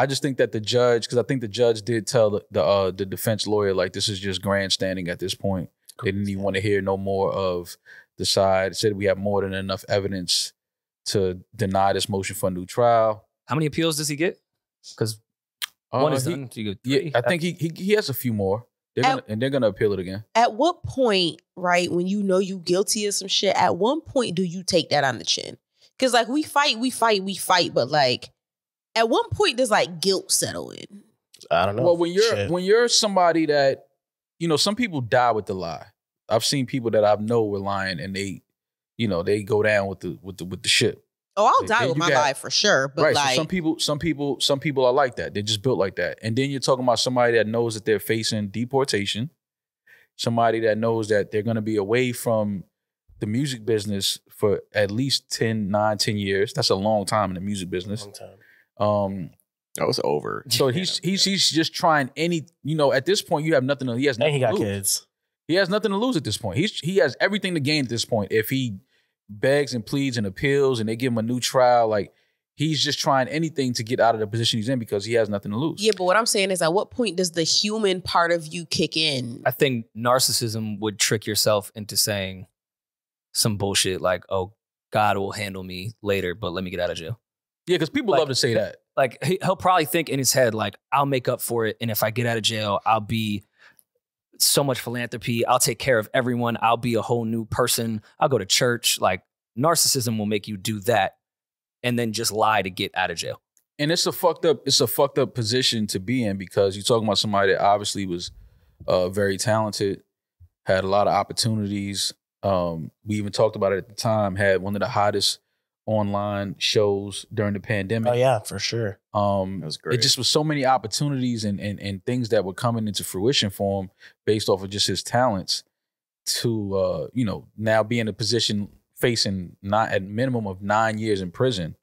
i just think that the judge because i think the judge did tell the the, uh, the defense lawyer like this is just grandstanding at this point they didn't even want to hear no more of the side said we have more than enough evidence to deny this motion for a new trial How many appeals does he get? Because Uh, one is he- done. So you yeah i think he, he he has a few more they're At- gonna, and they're gonna appeal it again At what point, right, when you know you guilty of some shit, at one point do you take that on the chin? Because like we fight, we fight, we fight, but like at one point does like guilt settle in? I don't know. Well, when you're Shit. when you're somebody that you know, some people die with the lie. I've seen people that I know were lying, and they, you know, they go down with the with the with the ship. Oh, I'll Like, die with my got- life for sure. But right. like so some people, some people, some people are like that. They're just built like that. And then you're talking about somebody that knows that they're facing deportation, somebody that knows that they're going to be away from the music business for at least 10, 9, 10 years. That's a long time in the music business. Long time. Um, that was over. so he's he's he's just trying any, you know, at this point you have nothing to, he has And he got to lose. kids. He has nothing to lose at this point. He's he has everything to gain at this point. If he begs and pleads and appeals and they give him a new trial, like he's just trying anything to get out of the position he's in because he has nothing to lose. Yeah, but what I'm saying is at what point does the human part of you kick in? I think narcissism would trick yourself into saying some bullshit like, "Oh, God will handle me later, but let me get out of jail." Yeah, because people Like- love to say that. Like he- he'll probably think in his head, like, "I'll make up for it, and if I get out of jail, I'll be so much philanthropy. I'll take care of everyone. I'll be a whole new person. I'll go to church." Like narcissism will make you do that, and then just lie to get out of jail. And it's a fucked up, it's a fucked up position to be in because you're talking about somebody that obviously was uh, very talented, had a lot of opportunities. Um, we even talked about it at the time, had one of the hottest online shows during the pandemic. Oh yeah, for sure. Um, That was great. It just was so many opportunities and, and and things that were coming into fruition for him based off of just his talents. To uh, you know, now be in a position facing not at minimum of nine years in prison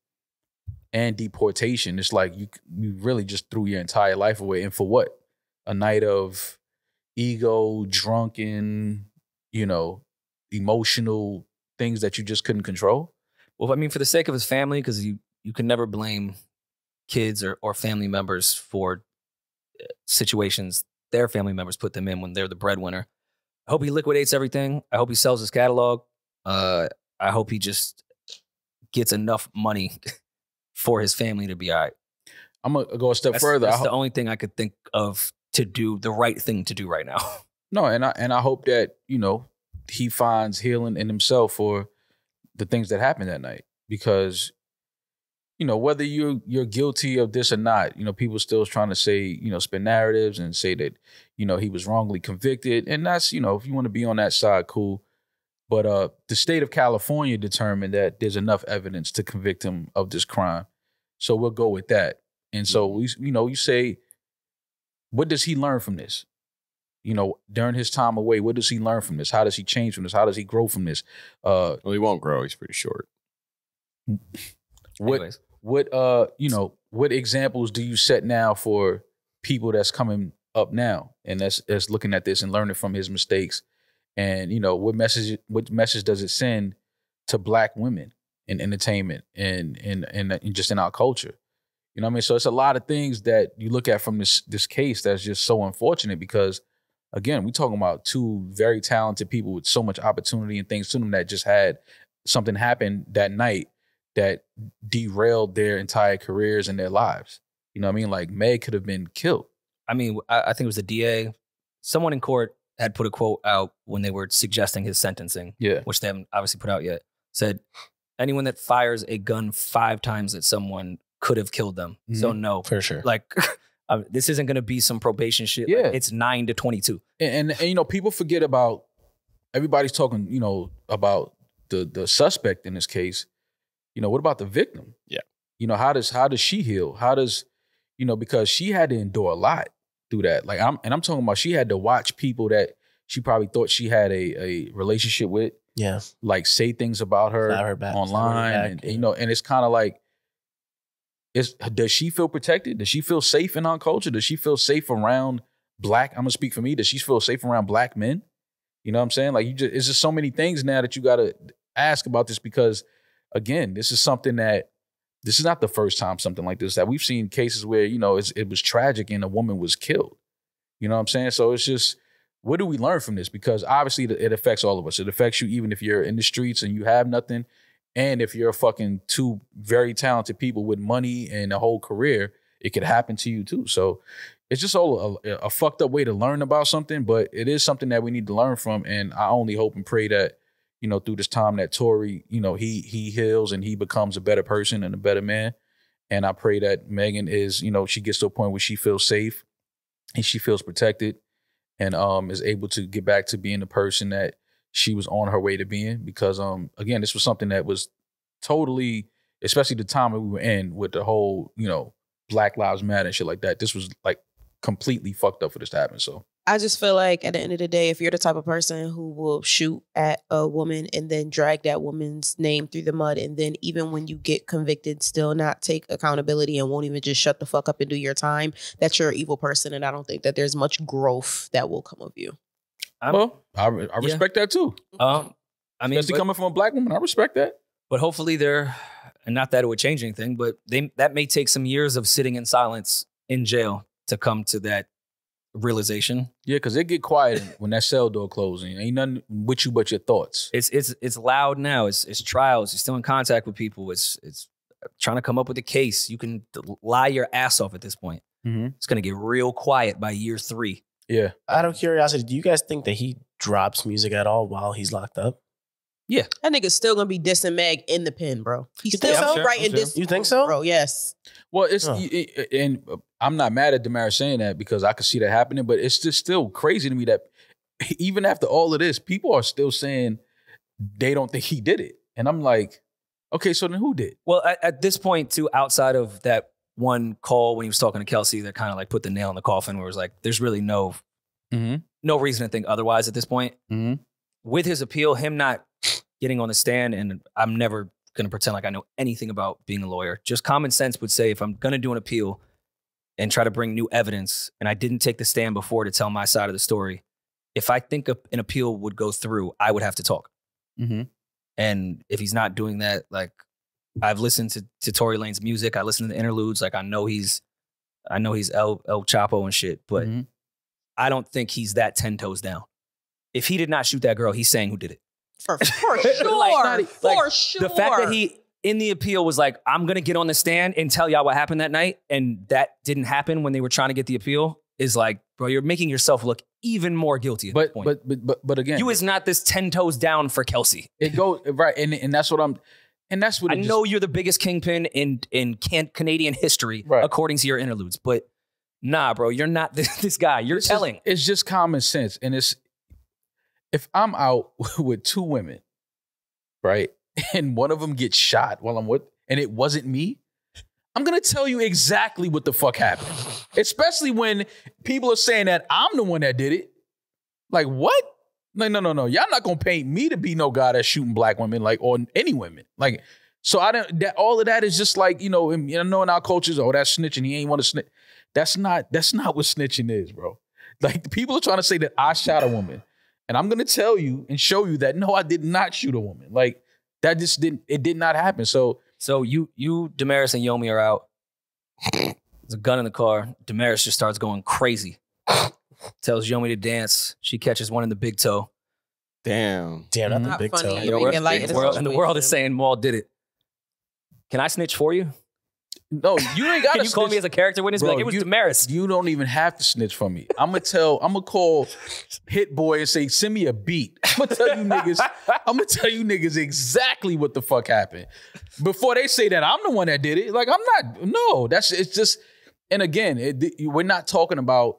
and deportation. It's like you you really just threw your entire life away, and for what? A night of ego, drunken, you know, emotional things that you just couldn't control. Well, I mean, for the sake of his family, because you you can never blame kids or, or family members for uh, situations their family members put them in when they're the breadwinner. I hope he liquidates everything. I hope he sells his catalog. Uh, I hope he just gets enough money for his family to be all right. I'm gonna go a step That's, further. That's the only thing I could think of to do the right thing to do right now. No, and I and I hope that you know he finds healing in himself for the things that happened that night because you know whether you you're guilty of this or not, you know people still trying to say you know spin narratives and say that you know he was wrongly convicted, and that's you know if you want to be on that side, cool. But uh, the state of California determined that there's enough evidence to convict him of this crime, so we'll go with that. And so we, you know, you say, what does he learn from this? You know, during his time away, what does he learn from this? How does he change from this? How does he grow from this? Uh, well, he won't grow. He's pretty short. what, Anyways, what, uh, you know, what examples do you set now for people that's coming up now and that's that's looking at this and learning from his mistakes? And you know, what message what message does it send to black women in entertainment and and and, and just in our culture? You know what I mean? So it's a lot of things that you look at from this this case that's just so unfortunate because again, we're talking about two very talented people with so much opportunity and things to them that just had something happen that night that derailed their entire careers and their lives. You know what I mean? Like Meg could have been killed. I mean, I, I think it was the DA. Someone in court had put a quote out when they were suggesting his sentencing. Yeah. which they haven't obviously put out yet, said anyone that fires a gun five times at someone could have killed them. So mm-hmm. no, For sure. like uh, this isn't going to be some probation shit. Like, Yeah. it's nine to twenty-two. And, and and you know, people forget about everybody's talking, you know, about the the suspect in this case. you know, what about the victim? Yeah. You know, how does how does she heal? How does, you know, because she had to endure a lot through that. Like I'm and I'm talking about she had to watch people that she probably thought she had a a relationship with, Yeah. like say things about her, her back- flat her online, back, and yeah. you know, and it's kind of like, is does she feel protected? Does she feel safe in our culture? Does she feel safe around black? I'm gonna speak for me. Does she feel safe around black men? You know what I'm saying? Like you just, it's just so many things now that you got to ask about this because, again, this is something that this is not the first time something like this that we've seen cases where you know it was tragic and a woman was killed. You know what I'm saying? So it's just what do we learn from this? Because obviously it affects all of us. It affects you even if you're in the streets and you have nothing, and if you're fucking two very talented people with money and a whole career, it could happen to you too. So it's just all a, a fucked up way to learn about something, but it is something that we need to learn from. And I only hope and pray that you know through this time that Tory, you know, he he heals and he becomes a better person and a better man. And I pray that Megan is, you know, she gets to a point where she feels safe and she feels protected and um is able to get back to being the person that she was on her way to being because um again this was something that was totally especially the time that we were in with the whole you know black lives matter and shit like that this was like completely fucked up for this to happen so I just feel like at the end of the day, if you're the type of person who will shoot at a woman and then drag that woman's name through the mud, and then even when you get convicted, still not take accountability and won't even just shut the fuck up and do your time, that you're an evil person. And I don't think that there's much growth that will come of you. I'm- well i, re- I respect that too Um, I mean, especially but, coming from a black woman i respect that but hopefully they're, and not that it would change anything, but they that may take some years of sitting in silence in jail to come to that realization. yeah because it get quiet when that cell door closing ain't nothing with you but your thoughts It's it's it's loud now. It's it's trials. You're still in contact with people. It's it's trying to come up with a case. You can lie your ass off at this point. Mhm. It's gonna get real quiet by year three. Yeah Out of curiosity, do you guys think that he drops music at all while he's locked up? Yeah. That nigga's still gonna be dissing Meg in the pen, bro. He's You think still so? writing I'm sure. diss. You think so? bro? Yes. Well, it's Huh. y- y- and I'm not mad at Demaris saying that because I could see that happening, but it's just still crazy to me that even after all of this, people are still saying they don't think he did it, and I'm like, okay, so then who did? Well, at, at this point, too, outside of that one call when he was talking to Kelsey, that kind of like put the nail in the coffin, where it was like, there's really no Mm-hmm. no reason to think otherwise at this point. Mm-hmm. With his appeal, him not getting on the stand, and I'm never gonna pretend like I know anything about being a lawyer. Just common sense would say if I'm gonna do an appeal and try to bring new evidence, and I didn't take the stand before to tell my side of the story, if I think an appeal would go through, I would have to talk. Mm-hmm. And if he's not doing that, like I've listened to, to Tory Lanez's music, I listen to the interludes, like I know he's I know he's El El Chapo and shit, but Mhm. I don't think he's that ten toes down. If he did not shoot that girl, he's saying who did it. For, for sure. Like, for like, sure. The fact that he in the appeal was like, I'm gonna get on the stand and tell y'all what happened that night, and that didn't happen when they were trying to get the appeal, is like, bro, you're making yourself look even more guilty at this But, point. but but but but again, you is not this ten toes down for Kelsey. it goes right, and and that's what I'm, and that's what I it just- know you're the biggest kingpin in in can, Canadian history, Right. according to your interludes, but nah, bro, you're not this, this guy. You're It's just- telling. it's just common sense, and it's if I'm out with two women, right, and one of them gets shot while I'm with, and it wasn't me, I'm gonna tell you exactly what the fuck happened. Especially when people are saying that I'm the one that did it. Like what? Like no, no, no. Y'all not gonna paint me to be no guy that's shooting black women, like or any women. Like so, I don't. That all of that is just like you know, in, you know, in our cultures, oh, that's snitching. He ain't want to snitch. That's not. That's not what snitching is, bro. Like people are trying to say that I shot a woman, and I'm gonna tell you and show you that no, I did not shoot a woman. Like that just didn't. It did not happen. So So you, you, Demaris and Yomi are out. There's a gun in the car. Demaris just starts going crazy. Tells Yomi to dance. She catches one in the big toe. Damn. Damn, not the Not big funny. toe. You know, ain't get light The the world, and the world is saying Mal did it. Can I snitch for you? no, you ain't got Can to you call me as a character witness? Be Bro, like, it was you- Demaris. You don't even have to snitch for me. I'm gonna tell. I'm gonna call Hit Boy and say, "Send me a beat." I'm gonna tell you niggas. I'm gonna tell you niggas exactly what the fuck happened before they say that I'm the one that did it. Like I'm not. No, that's it's just. And again, it, we're not talking about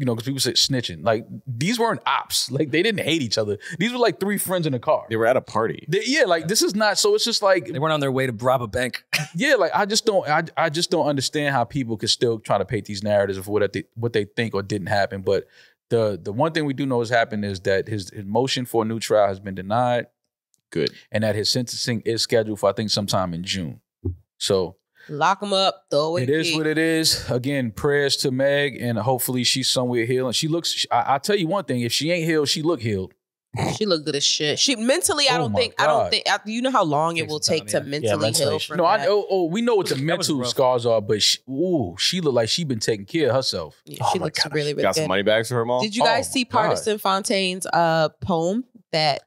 you know, because people say snitching. Like these weren't ops. Like they didn't hate each other. These were like three friends in a car. They were at a party. They- yeah, like this is not. So it's just like They weren't on their way to rob a bank. yeah, like I just don't. I, I just don't understand how people could still try to paint these narratives of what they what they think or didn't happen. But the the one thing we do know has happened is that his, his motion for a new trial has been denied, Good. and that his sentencing is scheduled for I think sometime in June. So Lock them up, throw away it the is what it is. Again, prayers to Meg, and hopefully she's somewhere healed. She looks. I, I tell you one thing: if she ain't healed, she look healed. She looked good as shit. She mentally, I Oh don't my think. I don't think. I, you know how long it Takes will take time, to yeah. mentally Yeah, heal from No, I that. oh, oh we know what the mental scars are, but she, ooh, she look like she been taking care of herself. Yeah, Oh she my looks gosh. really, really Got some good. money bags for her mom. Did you guys Oh, see God. Partisan Fontaine's uh poem that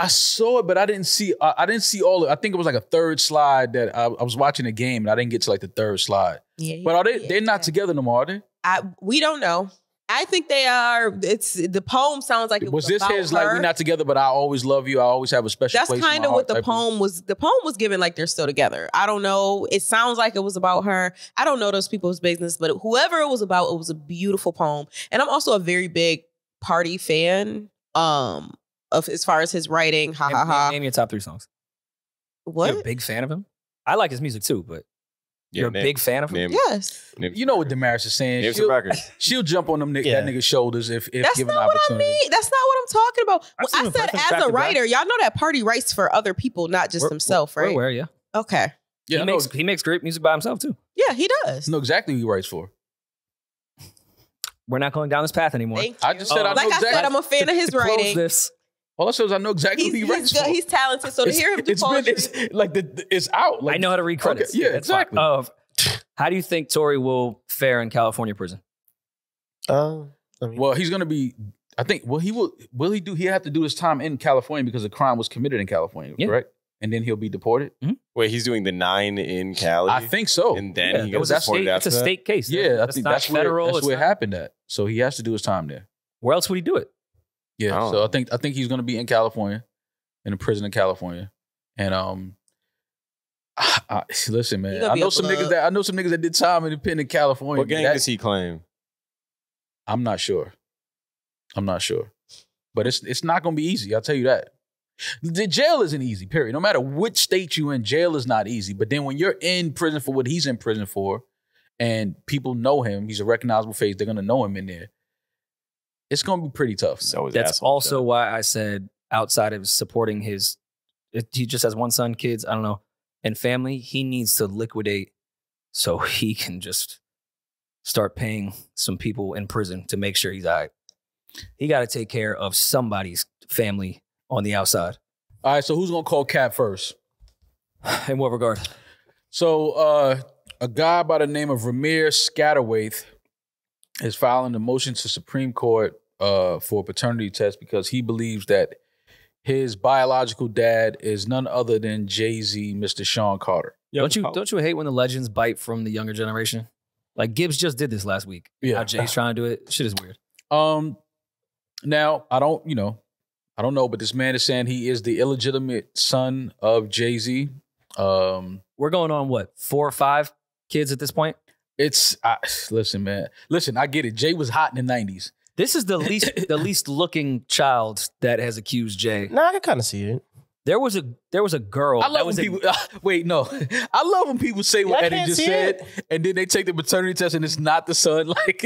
I saw it, but I didn't see. I, I didn't see all. Of, I think it was like a third slide that I, I was watching the game, and I didn't get to like the third slide. yeah, But are they? yeah, They're not yeah. together no more, are they? I we don't know. I think they are. It's the poem sounds like it was, Was this his her. like we're not together, but I always love you. I always have a special That's kind of what the poem was. The poem was given like they're still together. I don't know. It sounds like it was about her. I don't know those people's business, but whoever it was about, it was a beautiful poem. And I'm also a very big party fan. Um, of as far as his writing, ha Name, ha ha. name- name your top three songs. What? You're a big fan of him. I like his music too, but Yeah, you're a big fan of him. Name, Yes. name You know what Demaris is saying. Name She'll, records. she'll jump on them Yeah. that nigga's shoulders if if That's given not what I mean. That's not what I'm talking about. I've Well, I said as a writer, y'all know that Party writes for other people, not just We're- himself, we're right? aware, yeah. Okay. Yeah, he I know, makes he makes great music by himself too. Yeah, he does. know exactly who he writes for. We're not going down this path anymore. Thank I just said I like know I said, exactly- I'm a fan of his To close writing. this, All I said is I know exactly He's, who he he's writes good. for. He's talented. So to It's- hear him do it's been- it's- like the it's out. Like, I know how to read credits. Okay, yeah, It's exactly. Uh, how do you think Tory will fare in California prison? Uh, I mean, Well, he's gonna be. I think. Well, he will. Will he do? He have to do his time in California because the crime was committed in California, Yeah. correct? And then he'll be deported. Wait, he's doing the nine in Cali. I think so. And then Yeah, he that gets was a deported state, it's a that? state case. yeah, I that's think that's federal. where that's it's where it happened at. So he has to do his time there. Where else would he do it? Yeah. Oh. So I think I think he's gonna be in California, in a prison in California, and um. I, listen, man. I know some plug. niggas that I know some niggas that did time in the pen in California. What gang That- does he claim? I'm not sure. I'm not sure. But it's it's not gonna be easy. I'll tell you that. The jail isn't easy, period. No matter which state you in, jail is not easy. But then when you're in prison for what he's in prison for, and people know him, he's a recognizable face, they're gonna know him in there. It's gonna be pretty tough. So his That's also done. why I said outside of supporting his, it, he just has one son, kids, I don't know, and family. He needs to liquidate so he can just start paying some people in prison to make sure he's all right. He got to take care of somebody's family on the outside. All right, so who's gonna call Cap first? In what regard? So uh, a guy by the name of Rymir Satterthwaite is filing a motion to Supreme Court uh, for a paternity test because he believes that his biological dad is none other than Jay Z, Mr. Sean Carter. don't you don't you hate when the legends bite from the younger generation? Like Gibbs just did this last week. Yeah. Now Jay's trying to do it. Shit is weird. Um, now I don't, you know, I don't know, but this man is saying he is the illegitimate son of Jay Z. Um, We're going on what four or five kids at this point. it's I, listen, man, listen. I get it. Jay was hot in the '90s. This is the least the least looking child that has accused Jay. nah, I can kind of see it. There was a there was a girl I that love was when in- people. wait, no, I love when people say what I Eddie just see said, and then they take the paternity test and it's not the son. Like,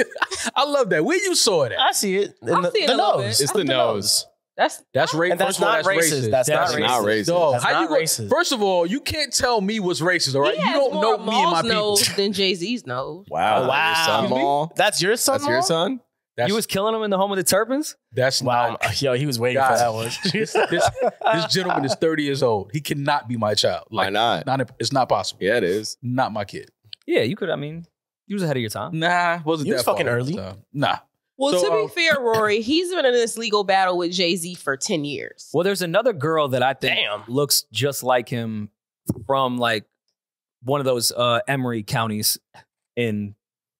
I love that. Where you saw that? I see it. I the, see it the nose. It's the nose. That's That's racist. And that's First of all, not that's racist. That's, That's not not racist. racist. No, That's not you go- racist. First of all, you can't tell me what's racist, all right? You don't know of me and my Mal's people. nose than Jay Z's nose. Wow. Oh, wow. Your son, Excuse? That's your son. That's your son? That's, you was killing him in the home of the Turpins. that's Wow, not. yo, he was waiting God. for that one. this, this, this gentleman is 30 years old. He cannot be my child. Why not? Not, it's not possible. Yeah, it is. Not my kid. Yeah, you could. I mean, you was ahead of your time. Nah, wasn't You that was fucking far. early. Nah. Well, So, to be uh, fair, Rory, he's been in this legal battle with Jay Z for 10 years. Well, there's another girl that I think Damn. looks just like him from like one of those uh, Emory counties in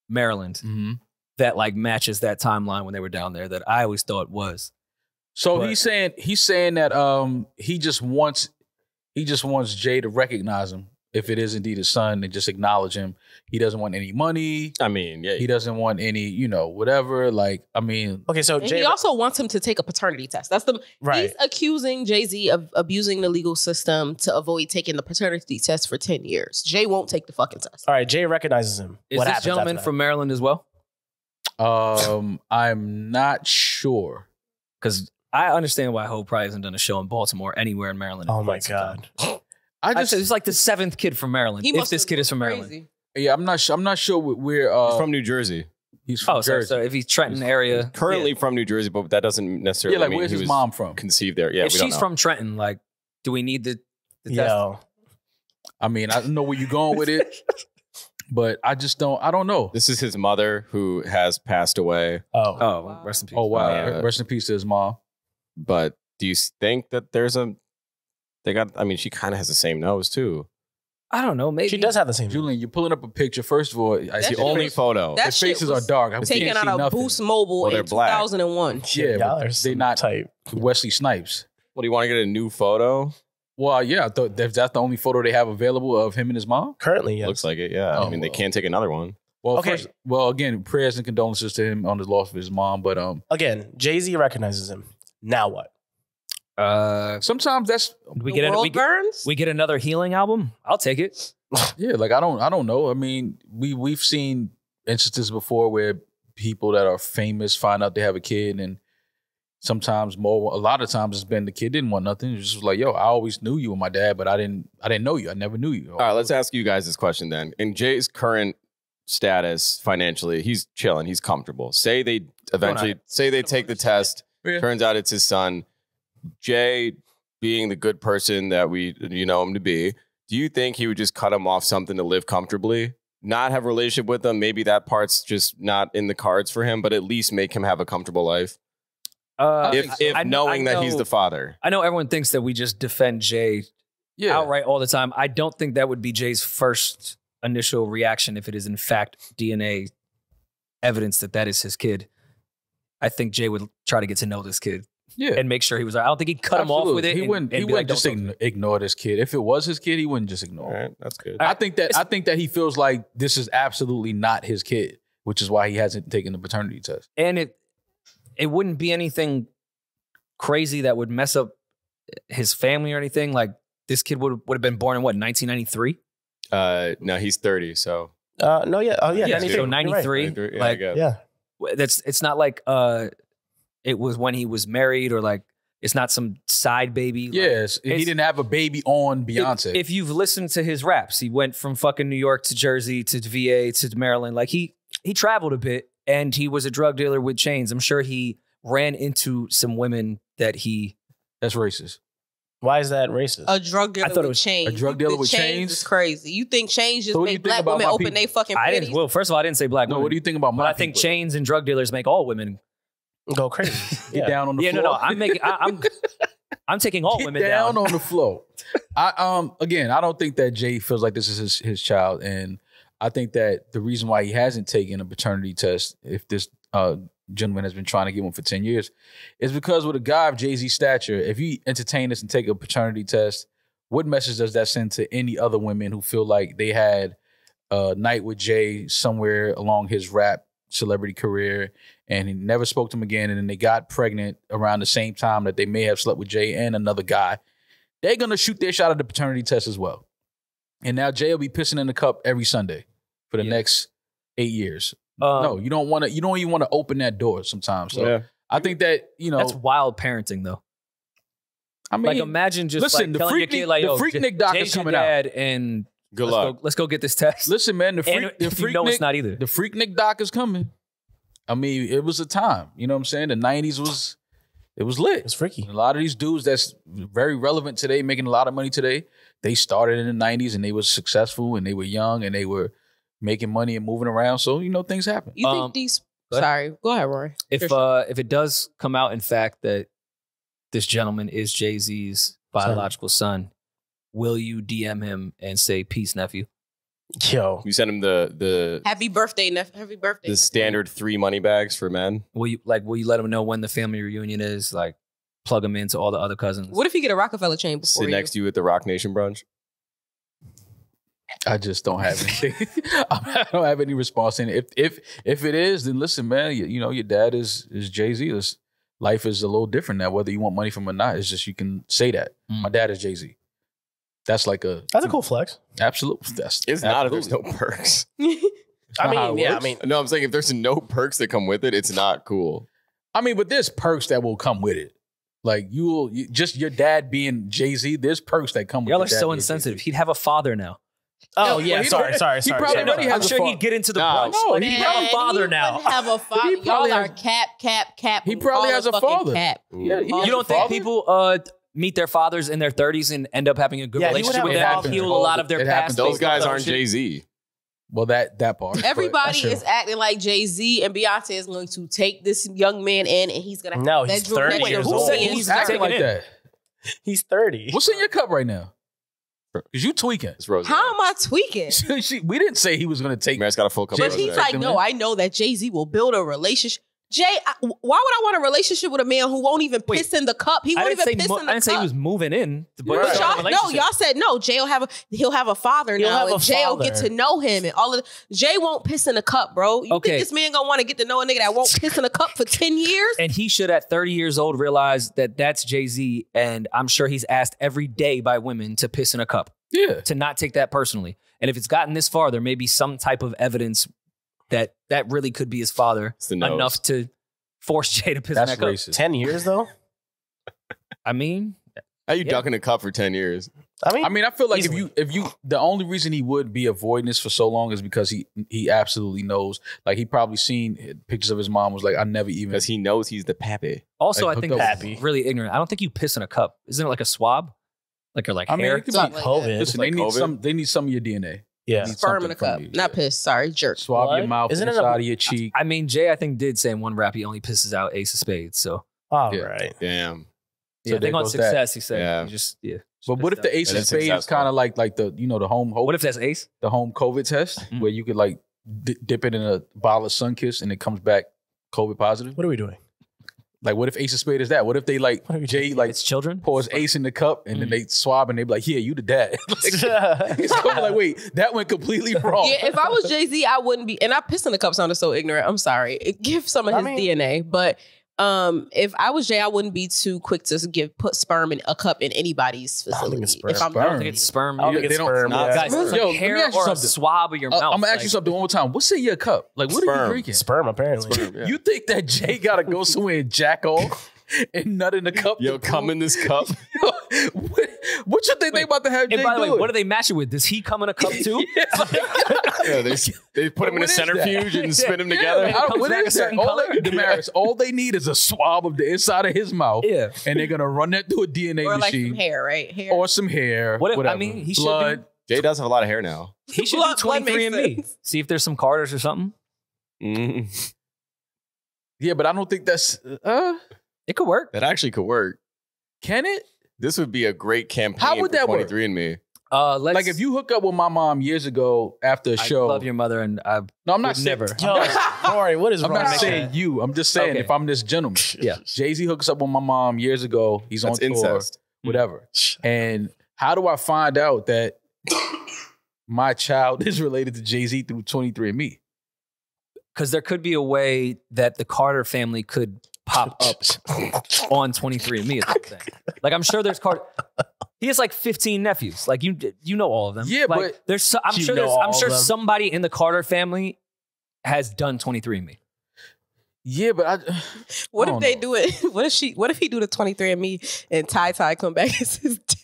Maryland Mm-hmm. That like matches that timeline when they were down there. That I always thought was. So But- he's saying he's saying that um he just wants he just wants Jay to recognize him if it is indeed his son, and just acknowledge him. He doesn't want any money. I mean, yeah, He doesn't want any, you know, whatever. Like, I mean, Okay, so Jay, he also wants him to take a paternity test. That's the right? he's accusing Jay Z of abusing the legal system to avoid taking the paternity test for ten years. Jay won't take the fucking test. All right, Jay recognizes him. Is what this gentleman from Maryland as well? Um, I'm not sure. Because I understand why Hope probably hasn't done a show in Baltimore, anywhere in Maryland. Oh my quite some time. god! I I just, just, like the seventh kid from Maryland. if must this have kid is from Maryland. crazy. yeah, I'm not sure. I'm not sure wh- where. Uh, He's from New Jersey. he's from Oh, Jersey. so if he's Trenton area, Currently from New Jersey, but that doesn't necessarily yeah, like mean where's he his was mom from? conceived there. Yeah, if we don't she's know. from Trenton, like, do we need the, the test? Yo, I mean, I don't know where you're going with it, but I just don't. I don't know. This is his mother who has passed away. oh, Oh, rest in peace. Oh wow! Uh, Rest in peace to his mom. But do you think that there's a they got I mean she kind of has the same nose too. I don't know. Maybe she does have the same. Julian, you're pulling up a picture. First of all, I That It's see the only was- photo. that their faces are dark. I Taken can't out see of nothing. Boost Mobile Well, in black. 2001. Shit, Yeah, y'all but are not- type. Wesley Snipes. What do you want to get a new photo? Well, yeah, I thought that- that's the only photo they have available of him and his mom. Currently, yes. Looks like it. Yeah. Oh, I mean they can't take another one. Well, Okay. first, well, again, prayers and condolences to him on the loss of his mom. But um, Again, Jay Z recognizes him. Now what? Uh, sometimes that's we get, a, world we, get, burns. we get another healing album. I'll take it. yeah. Like I don't, I don't know. I mean, we we've seen instances before where people that are famous find out they have a kid, and sometimes more, a lot of times it's been the kid didn't want nothing. It's just like, yo, I always knew you and my dad, but I didn't, I didn't know you. I never knew you. All right, let's ask you guys this question then. In Jay's current status financially, he's chilling, he's comfortable. Say they eventually say they take the test, Yeah. turns out it's his son. Jay being the good person that we you know him to be, do you think he would just cut him off something to live comfortably? Not have a relationship with them. Maybe that part's just not in the cards for him, but at least make him have a comfortable life. Uh, if if I knowing I that he's the father. I know everyone thinks that we just defend Jay yeah. outright all the time. I don't think that would be Jay's first initial reaction if it is in fact DNA evidence that that is his kid. I think Jay would try to get to know this kid yeah. and make sure he was. I don't think he'd cut him off with it. He and- wouldn't. and he wouldn't like, just ign- ignore this kid. If it was his kid, he wouldn't just All ignore. him. right, that's good. I think that I think that he feels like this is absolutely not his kid, which is why he hasn't taken the paternity test. and it it wouldn't be anything crazy that would mess up his family or anything. Like this kid would would have been born in what 1993. Uh, no, he's thirty, so Uh, no, yeah, oh yeah, Yeah, 93. so You're right. 93. 93, yeah, like. Yeah, that's it's not like uh it was when he was married or like it's not some side baby. Like, Yes, he didn't have a baby on if- Beyonce. If, you've listened to his raps, he went from fucking New York to Jersey to VA to Maryland. Like he he traveled a bit and he was a drug dealer with chains. I'm sure he ran into some women that he That's racist. why is that racist? A drug dealer I thought it with was- chains. a drug dealer think with chains chains? is crazy. You think chains just So what do you make black women open people? their fucking I didn't. panties? Well, first of all, I didn't say black No, women. what do you think about But my I think people? chains and drug dealers make all women. Go crazy. Get yeah. down on the floor. Yeah, no, no. I'm making. I, I'm. I'm taking all Get women down, down. on the floor. I um again, I don't think that Jay feels like this is his, his child, and I think that the reason why he hasn't taken a paternity test, if this uh gentleman has been trying to get one for ten years, is because with a guy of Jay Z stature, if you entertain this and take a paternity test, what message does that send to any other women who feel like they had a night with Jay somewhere along his rap celebrity career and he never spoke to him again and then they got pregnant around the same time that they may have slept with Jay and another guy, they're gonna shoot their shot at the paternity test as well. And now Jay will be pissing in the cup every Sunday for the Yeah. next eight years. Um, no, you don't want to. You don't even want to open that door sometimes. So yeah. I think that you know. that's wild parenting, though. I mean, like imagine just listen, like the telling your Freaknik- kid like, the "Yo, Freaknik J- doc is Jay's your coming out." and Good let's luck. Go, let's go get this test. listen, man. The freak, and the you know Nick, it's not either. the Freaknik doc is coming. I mean, it was a time. You know what I'm saying? The '90s was it was lit. It's freaky. A lot of these dudes that's very relevant today, making a lot of money today, they started in the 90s and they were successful and they were young and they were making money and moving around. So, you know, things happen. You Um, think these? go. Sorry, go ahead, Rory. if uh if it does come out in fact that this gentleman is Jay Z's biological son, will you DM him and say peace, nephew? Yo, You send him the the Happy birthday, Nef- Happy birthday. the nephew. standard three money bags for men. Will you like will you let him know when the family reunion is? Like plug him into all the other cousins. What if he get a Roc-A-Fella chain before Sit you? next to you at the Roc Nation brunch. I just don't have anything. I don't have any response. And if if if it is, then listen, man. You, you know, your dad is is Jay Z. Life is a little different now. Whether you want money from him or not, it's just you can say that. Mm. My dad is Jay Z. That's like a That's a cool flex. absolute. That's It's not if there's absolutely. no perks. I mean, it yeah, I mean, No, I'm saying if there's no perks that come with it, it's not cool. I mean, but there's perks that will come with it. Like you will you, just your dad being Jay Z. There's perks that come with. Y'all are so insensitive. Jay-Z. He'd have a father now. Oh Yeah, yeah, well, he sorry, sorry, he sorry. probably sorry. already I'm sure fa- he'd get into the No, brunch. no, he he'd a father he now. wouldn't Have a father. He Y'all probably are has- cap, cap, cap. He probably has a father. Cap. Yeah, You has You a don't think father? people uh, meet their fathers in their 30s and end up having a good Yeah, relationship have with a them, father. heal a lot of their It past? to Those guys aren't? Jay Z. Well, that that part. Everybody is acting like Jay Z and Beyonce is going to take this young man in, and he's gonna No, a he's bedroom 30 next years old. Who said Who's he's acting like that? He's thirty. What's in your cup right now? Because you tweaking. It's Rose. How am I tweaking? She- we didn't say he was going to take. Mary's got a full cup But he's like, no, I know that Jay Z will build a relationship. Jay, I, why would I want a relationship with a man who won't even Wait, piss in the cup? He won't even piss mo- in the cup. I didn't say he was moving in. But Right. But starting a y'all, no, y'all said no. Jay will have a he'll have a father He'll now, have and a Jay will get to know him and all of. The, Jay won't piss in a cup, bro. You Okay. think this man gonna want to get to know a nigga that won't piss in a cup for ten years? And he should, at 30 years old, realize that that's Jay Z. And I'm sure he's asked every day by women to piss in a cup, Yeah. to not take that personally. And if it's gotten this far, there may be some type of evidence that that really could be his father It's the nose. enough to force Jay to piss That's in that racist. Ten years though. I mean, How you Yeah. ducking a cup for 10 years? I mean, I mean, I feel like Easily. if you if you the only reason he would be avoiding this for so long is because he he absolutely knows. Like he probably seen pictures of his mom was like, I never even Because he knows he's the pappy. also, Like, I think hooked up that's with- really ignorant. I don't think you piss in a cup. Isn't it like a swab? Like or like I mean, hair? it could it's not be, like COVID. listen, like they need COVID. some they need some of your DNA. Yeah. Need Sperm in a cup, you. not Yeah. piss. Sorry, jerk. Swab your What? mouth, Isn't it inside of your cheek. I mean, Jay, I think did say in one rap he only pisses out Ace of Spades. So All Yeah. right. Damn. yeah, So I there think on goes that. success he said Yeah. he just yeah. But what if the ace That of is spades successful. kind of like like the you know the home What if that's Ace? the home COVID test Mhm. where you could like di- dip it in a bottle of Sunkist and it comes back COVID positive? What are we doing? Like what if ace of spade is that? What if they like What are we Jay like It's children. pours ace in the cup and then Mm. they swab and they be like, yeah, you the dad. Like, it's kind of like wait, that went completely wrong. Yeah, if I was Jay Z, I wouldn't be. And I piss in the cup sounded so ignorant. I'm sorry. Give some of I his mean- DNA, but um, if I was Jay, I wouldn't be too quick to give put sperm in a cup in anybody's I facility. think sperm. If I'm I don't think it's sperm. I don't Yeah, think they it's don't- sperm. not yeah. Guys, it's like Yo, let me hair ask you or a swab of your Uh, mouth. I'm gonna ask you something one more time. What's in your cup? Like what are you Sperm. drinking? Sperm, apparently. Sperm, yeah. You think that Jay gotta go somewhere and jack off and nut in a cup? Yo, to come in this cup. what, what you think they about to have Jay And by the way, doing? what do they match it with? Does he come in a cup too? yeah, they, they put him in a What is that? centrifuge and spin him together. I don't- comes what back is a that? certain All they, color? Demaris, all they need is a swab of the inside of his mouth, yeah. and they're gonna run that through a DNA or like machine some hair, right? Hair. or some hair. What if- I mean, he should blood. Jay does have a lot of hair now. He should Blood- do 23 and me. See if there's some Carters or something. Mm, Yeah, but I don't think that's. Uh, It could work. that actually could work. can it? This would be a great campaign How would for that work? 23andMe. Uh, let's, like if you hook up with my mom years ago after a I show. love your mother, and I no, I'm not saying, never. Yo, Corey, what is I'm wrong not saying that? you. I'm just saying Okay. if I'm this gentleman. Yeah. Jay Z hooks up with my mom years ago. He's That's on tour, incest. whatever. And how do I find out that my child is related to Jay Z through 23andMe? because there could be a way that the Carter family could pop up on 23andMe at that thing. Like I'm sure there's Carter. He has like 15 nephews. Like you, you know all of them. Yeah, like, but there's. So, I'm sure there's. I'm sure somebody in the Carter family has done 23andMe. Yeah, but I. what I if they know. do it? What if she? What if he do the 23 and me and Ty Ty come back as his dad?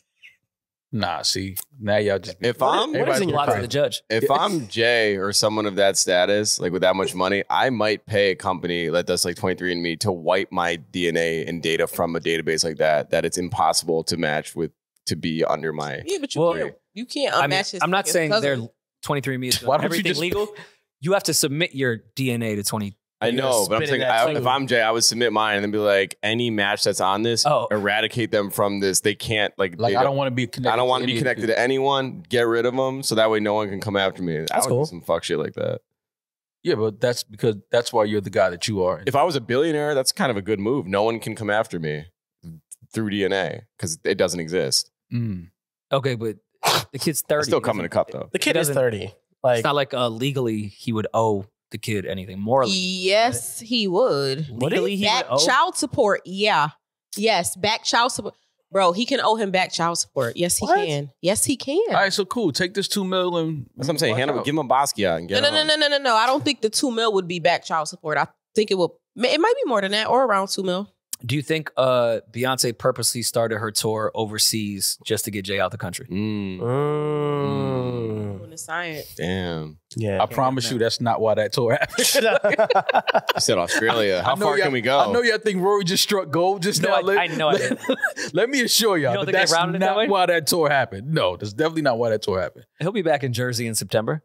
Nah, see, now y'all just. If I'm what is everybody's in your Lots of the judge. if I'm Jay or someone of that status, like with that much money, I might pay a company that does like 23andMe to wipe my DNA and data from a database like that that it's impossible to match with to be under my. Yeah, but you Well, can't. You can't I mean, his, I'm not fucking saying cousin. they're 23andMe is Why don't you everything just- legal. You have to submit your DNA to 20. I know, but I'm spitting saying I, if I'm Jay, I would submit mine and then be like, any match that's on this, Oh. eradicate them from this. They can't like. Like they I don't want to be connected. I don't want to be connected to anyone. Get rid of them so that way no one can come after me. I That's would do cool. Some fuck shit like that. Yeah, but that's because that's why you're the guy that you are. If I was a billionaire, that's kind of a good move. No one can come after me through DNA because it doesn't exist. Mm. Okay, but The kid's thirty. Still coming to cup though. The kid is 30. Like, It's not like uh, legally he would owe the kid anything morally. Yes, he would. Legally, he back would owe. child support. Yeah. Yes, back child support. Bro, he can owe him back child support. Yes, he What? can. Yes, he can. All right, so cool. Take this two mil and That's what I'm saying. watch Hand him, out. give him a Basquiat and No, get no, him no, on. no, no, no, no. I don't think the two mil would be back child support. I think it will. It might be more than that, or around two mil. Do you think uh, Beyonce purposely started her tour overseas just to get Jay out the country? Mm, mm, Doing the science. damn. yeah. I promise you, that's not why that tour happened. You said Australia. How I know far y'all- can we go? I know y'all think Rory just struck gold just No, now. I- let, I know I Let, didn't. let me assure y'all You don't that think they that's rounded it that not why that tour happened. No, that's definitely not why that tour happened. He'll be back in Jersey in September.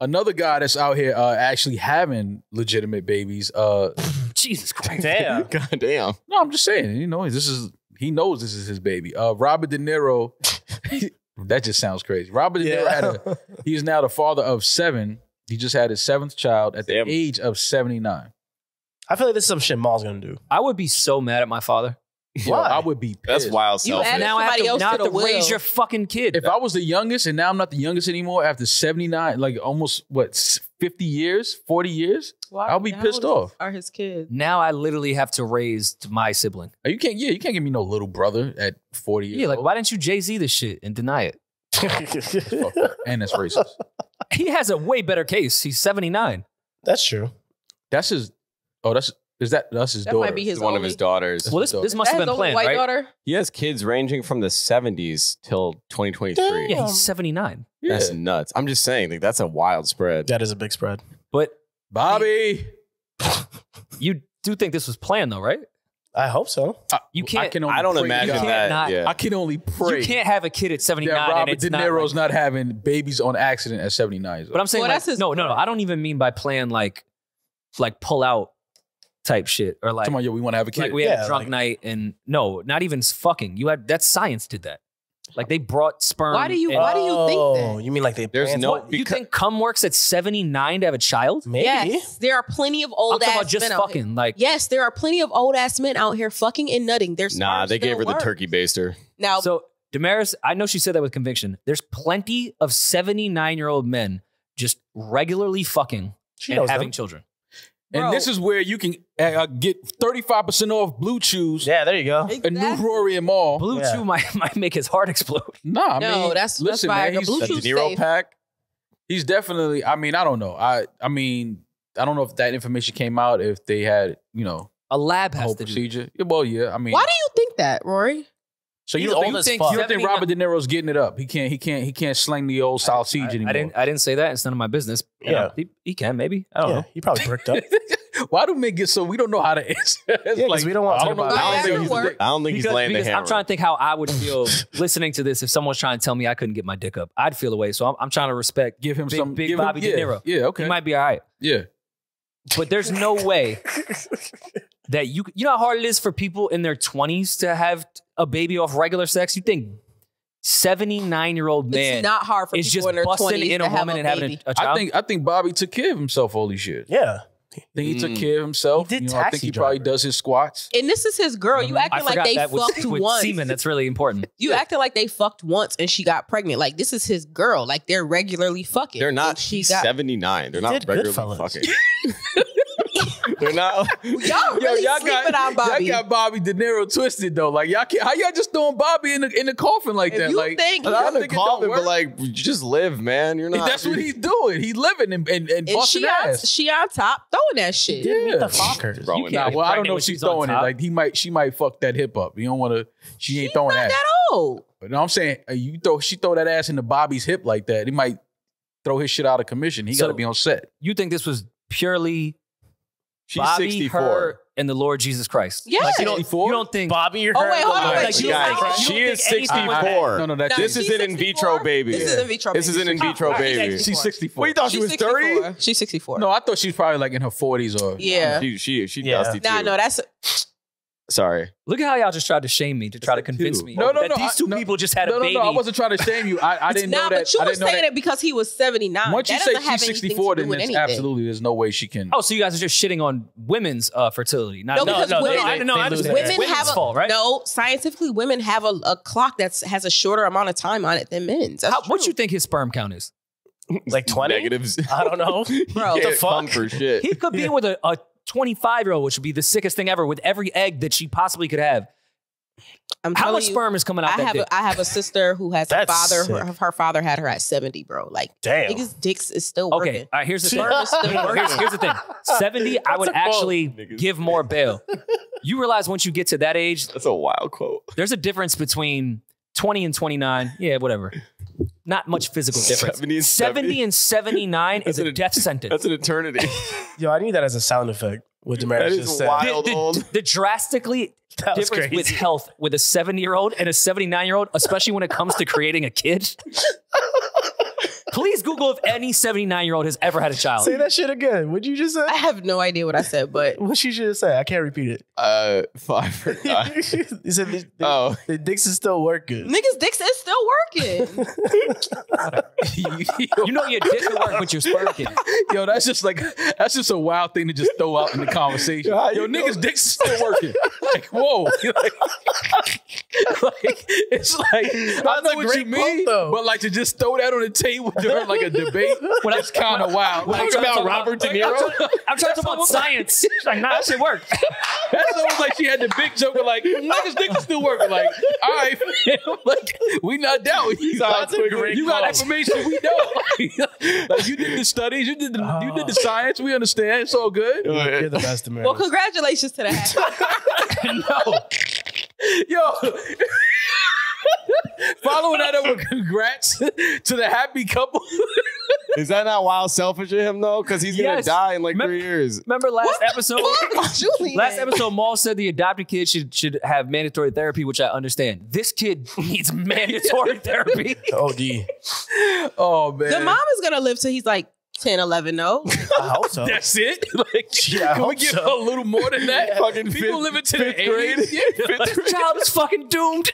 Another guy that's out here uh, actually having legitimate babies. Uh, Jesus Christ. Damn. God damn. no, I'm just saying. You know, this is he knows this is his baby. Uh, Robert De Niro. that just sounds crazy. Robert De Niro had a. He is now the father of seven. He just had his seventh child at the Damn. age of 79. I feel like this is some shit Mal's gonna do. I would be so mad at my father. Yo, Why? I would be pissed. That's wild You selfish. added now I have somebody to, else now to the to raise your fucking kid. If I was the youngest and now I'm not the youngest anymore after 79, like almost what, 50 years, 40 years? Why- I'll be pissed off. Are his kids? now I literally have to raise my sibling. Uh, You can't, yeah, you can't give me no little brother at 40 years Yeah, like old. why didn't you Jay Z this shit and deny it? And that's racist. He has a way better case. He's 79. That's true. That's his, oh, that's, is that, that's his That daughter. might be his one of only- his daughters. Well, this, this must That have been only planned, white right? daughter. He has kids ranging from the 70s till 2023. Yeah, he's 79. Yeah. That's nuts. I'm just saying, like, that's a wild spread. That is a big spread. But Bobby. you do think this was planned, though, right? I hope so. You can't. can only I don't pray to imagine God. that. not- yeah. I can only pray You can't have a kid at 79 that and Robert it's De not Niro's like- not having babies on accident at 79 years old. But I'm saying, Well, like, that's his no, no, no. I don't even mean by plan like, like pull out type shit or like, Come on, yo, we want to have a kid. like we had Yeah, a drunk like- night and no, not even fucking. You had that science did that. Like they brought sperm. Why do you- and- why do you think Oh, that? You mean like they There's no- it? What, you think cum works at 79 to have a child? maybe? Yes, there are plenty of old I'm old talking ass about just men out here. fucking. Like, Yes, there are plenty of old ass men out here fucking and nutting. There's Nah, they gave her the turkey baster. Now, so Demaris, I know she said that with conviction. There's plenty of 79 year old men just regularly fucking She and having them. children. And this is where you can uh, get 35% off Blue Chews, Yeah, there you go. a new Rory and Mal. Blue Yeah. Chew might, might make his heart explode. Nah, I No, mean, that's- that's listen, fire. man, he's, Blue That De Chews Niro safe. pack. he's definitely. I mean, I don't know. I I mean, I don't know if that information came out if they had you know A lab a has whole to do. procedure. Yeah, well, yeah. I mean, why do you think that, Rory? So you don't old think, as think fuck. you don't think Robert De Niro's getting it up? He can't. He can't. He can't sling the old South Siege I, anymore. I didn't. I didn't say that. It's none of my business. You Yeah. know, he, he can maybe. I don't yeah, know. he probably bricked up. Why do men get so? We don't know how to answer. It's Yeah, 'cause we don't wanna talk about. I don't think he's- I don't think he's laying the hammer. I'm trying to think how I would feel listening to this if someone's trying to tell me I couldn't get my dick up. I'd feel away. So I'm, I'm trying to respect. Give him Big- some. big give him- Bobby De Niro. Yeah. Okay. He might be all right. yeah. But there's no way that you you know how hard it is for people in their 20s to have a baby off regular sex. You think 79 year old man it's not hard for is people just in their busting twenties in to a have woman a and having baby. a, a child? I think. I think Bobby took care of himself. Holy shit. yeah. I think he took Mm. care of himself. He did you know, I think taxi he probably driver. does his squats. and this is his girl. You Mm-hmm. I acting like forgot they that with, fucked with once. semen. That's really important. You acting like they fucked once and she got pregnant. Like this is his girl. Like they're regularly fucking. They're And not. She He's got. 79. They're not did regularly Goodfellas. fucking. They're not. Y'all really sleeping on Bobby. Y'all got Bobby De Niro twisted though. Like y'all can't. How y'all just throwing Bobby in the in the coffin like If that? you like think- y'all Not in the think it don't coffin, but like, you just live, man. You're not. that's what he's doing. He's living and and, and and busting she on, she on top throwing that shit. Didn't meet Yeah. the Fockers. Throwing You. Nah, can't- well, I don't know when if she's she's throwing it. Like he might, she might fuck that hip up. You don't want to. She ain't She's throwing not ass. that old. But no, I'm saying uh, you throw. She throw that ass into Bobby's hip like that. He might throw his shit out of commission. He So- got to be on set. You think this was purely She's Bobby, 64. her, and the Lord Jesus Christ? Yes. Like, you, don't, 64? you don't think Bobby, you're Oh, her. wait, hold on, Like, wait, Like, you you Guys, don't- she is think anything was- 64. No, no, that Now, This is an in vitro baby. This is an in vitro This is baby. an in vitro Oh, baby. She's 64. What you thought she She's was 30? She's 64. No, I thought she was probably like in her 40s or. Yeah. She she she Yeah. dusty Nah, too. no, that's Sorry. Look at how y'all just tried to shame me to try to convince two. me No, no, that no, these I- two no. people just had no, a no, baby. no. I wasn't trying to shame you. I, I didn't nah, know that. but you I were didn't know saying that. it because he was 79. Once you say she's 64, then with it's anything. absolutely there's no way she can. Oh, so you guys are just shitting on women's uh, fertility? Not No, No, because no, women, they- I, no, I they lose understand. their- women women's have a fault, right? no. Scientifically, women have a, a clock that has a shorter amount of time on it than men's. That's How, what true. you think his sperm count is? Like 20? Negatives. I don't know. Bro, the fuck? for shit. He could be with a, a 25 year old, which would be the sickest thing ever, with every egg that she possibly could have. I'm How much you, sperm is coming out I that have dick? a, I have a sister who has a father. Her, her father had her at 70, bro. Like Damn. niggas' dicks is still Okay, working. all right. Here's the thing. Still No, no, here's, here's the thing. 70, I would That's a quote, actually give more bail. You realize once you get to that age, That's a wild quote. there's a difference between 20 and 29. Yeah, whatever. Not much physical difference. 70 and 70 and 79 is That's a an- death sentence. That's an eternity. Yo, I need that as a sound effect. What that Demaris is just said. wild. the, old. the, the drastically That was difference with health with a 70 year old and a 79 year old, especially when it comes to creating a kid. Please Google if any 79 year old has ever had a child. Say that shit again. What'd you just say? I have no idea what I said, but What she should say? I can't repeat it. Uh, five. forgot. you said the, the, oh, the dicks is still working. niggas' dicks is still working. You know your dick can work, but your sperm can. Yo, that's just like that's just a wild thing to just throw out in the conversation. Yo, Yo, you know? niggas' dicks is still working. like, whoa. like, like, it's like I know what you mean, quote, though. but like to just throw that on the table during like a debate, When I- that's kind of wild. when I Like, try to about talk Robert De I'm Niro? I'm trying to talk about science. She's like, nah, that shit work. That's almost like she had the big joke of like, niggas' dick is still working. Like, all right, like we not down with you. That's a great you got information we don't. like you did the studies, you did the you did the ah. science. We understand. It's all good. You're the best, Demaris. well, congratulations to that. no. Yo. Following that up with congrats to the happy couple. is that not wild selfish of him though? Because he's gonna Yes. die in like Mem- three years. Remember last episode? Julian. Last episode, Mal said the adopted kid should should have mandatory therapy, which I understand. This kid needs mandatory therapy. OD. Oh man. The mom is gonna live till he's like 10, 11, no? I hope so. That's it. Like, Yeah, I can we hope give so. a little more than that? Fucking People fifth- living to the fifth grade. 80s. Yeah. This child is fucking doomed.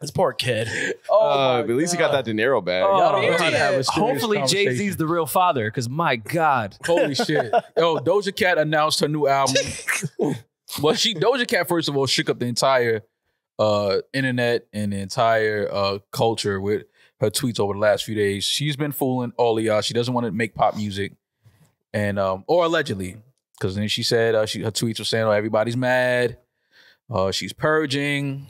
This poor kid. Oh, Uh, at least he got that De Niro bag. Oh, Y'all don't know how to have a Hopefully, Jay conversation. Z's the real father. Because my God, Holy shit. Yo, Doja Cat announced her new album. well, she Doja Cat, first of all, shook up the entire uh internet and the entire uh culture with her tweets over the last few days. She's been fooling all of y'all. She doesn't want to make pop music. And um, or allegedly. Because then she said uh, she her tweets were saying, Oh, everybody's mad. Uh she's purging.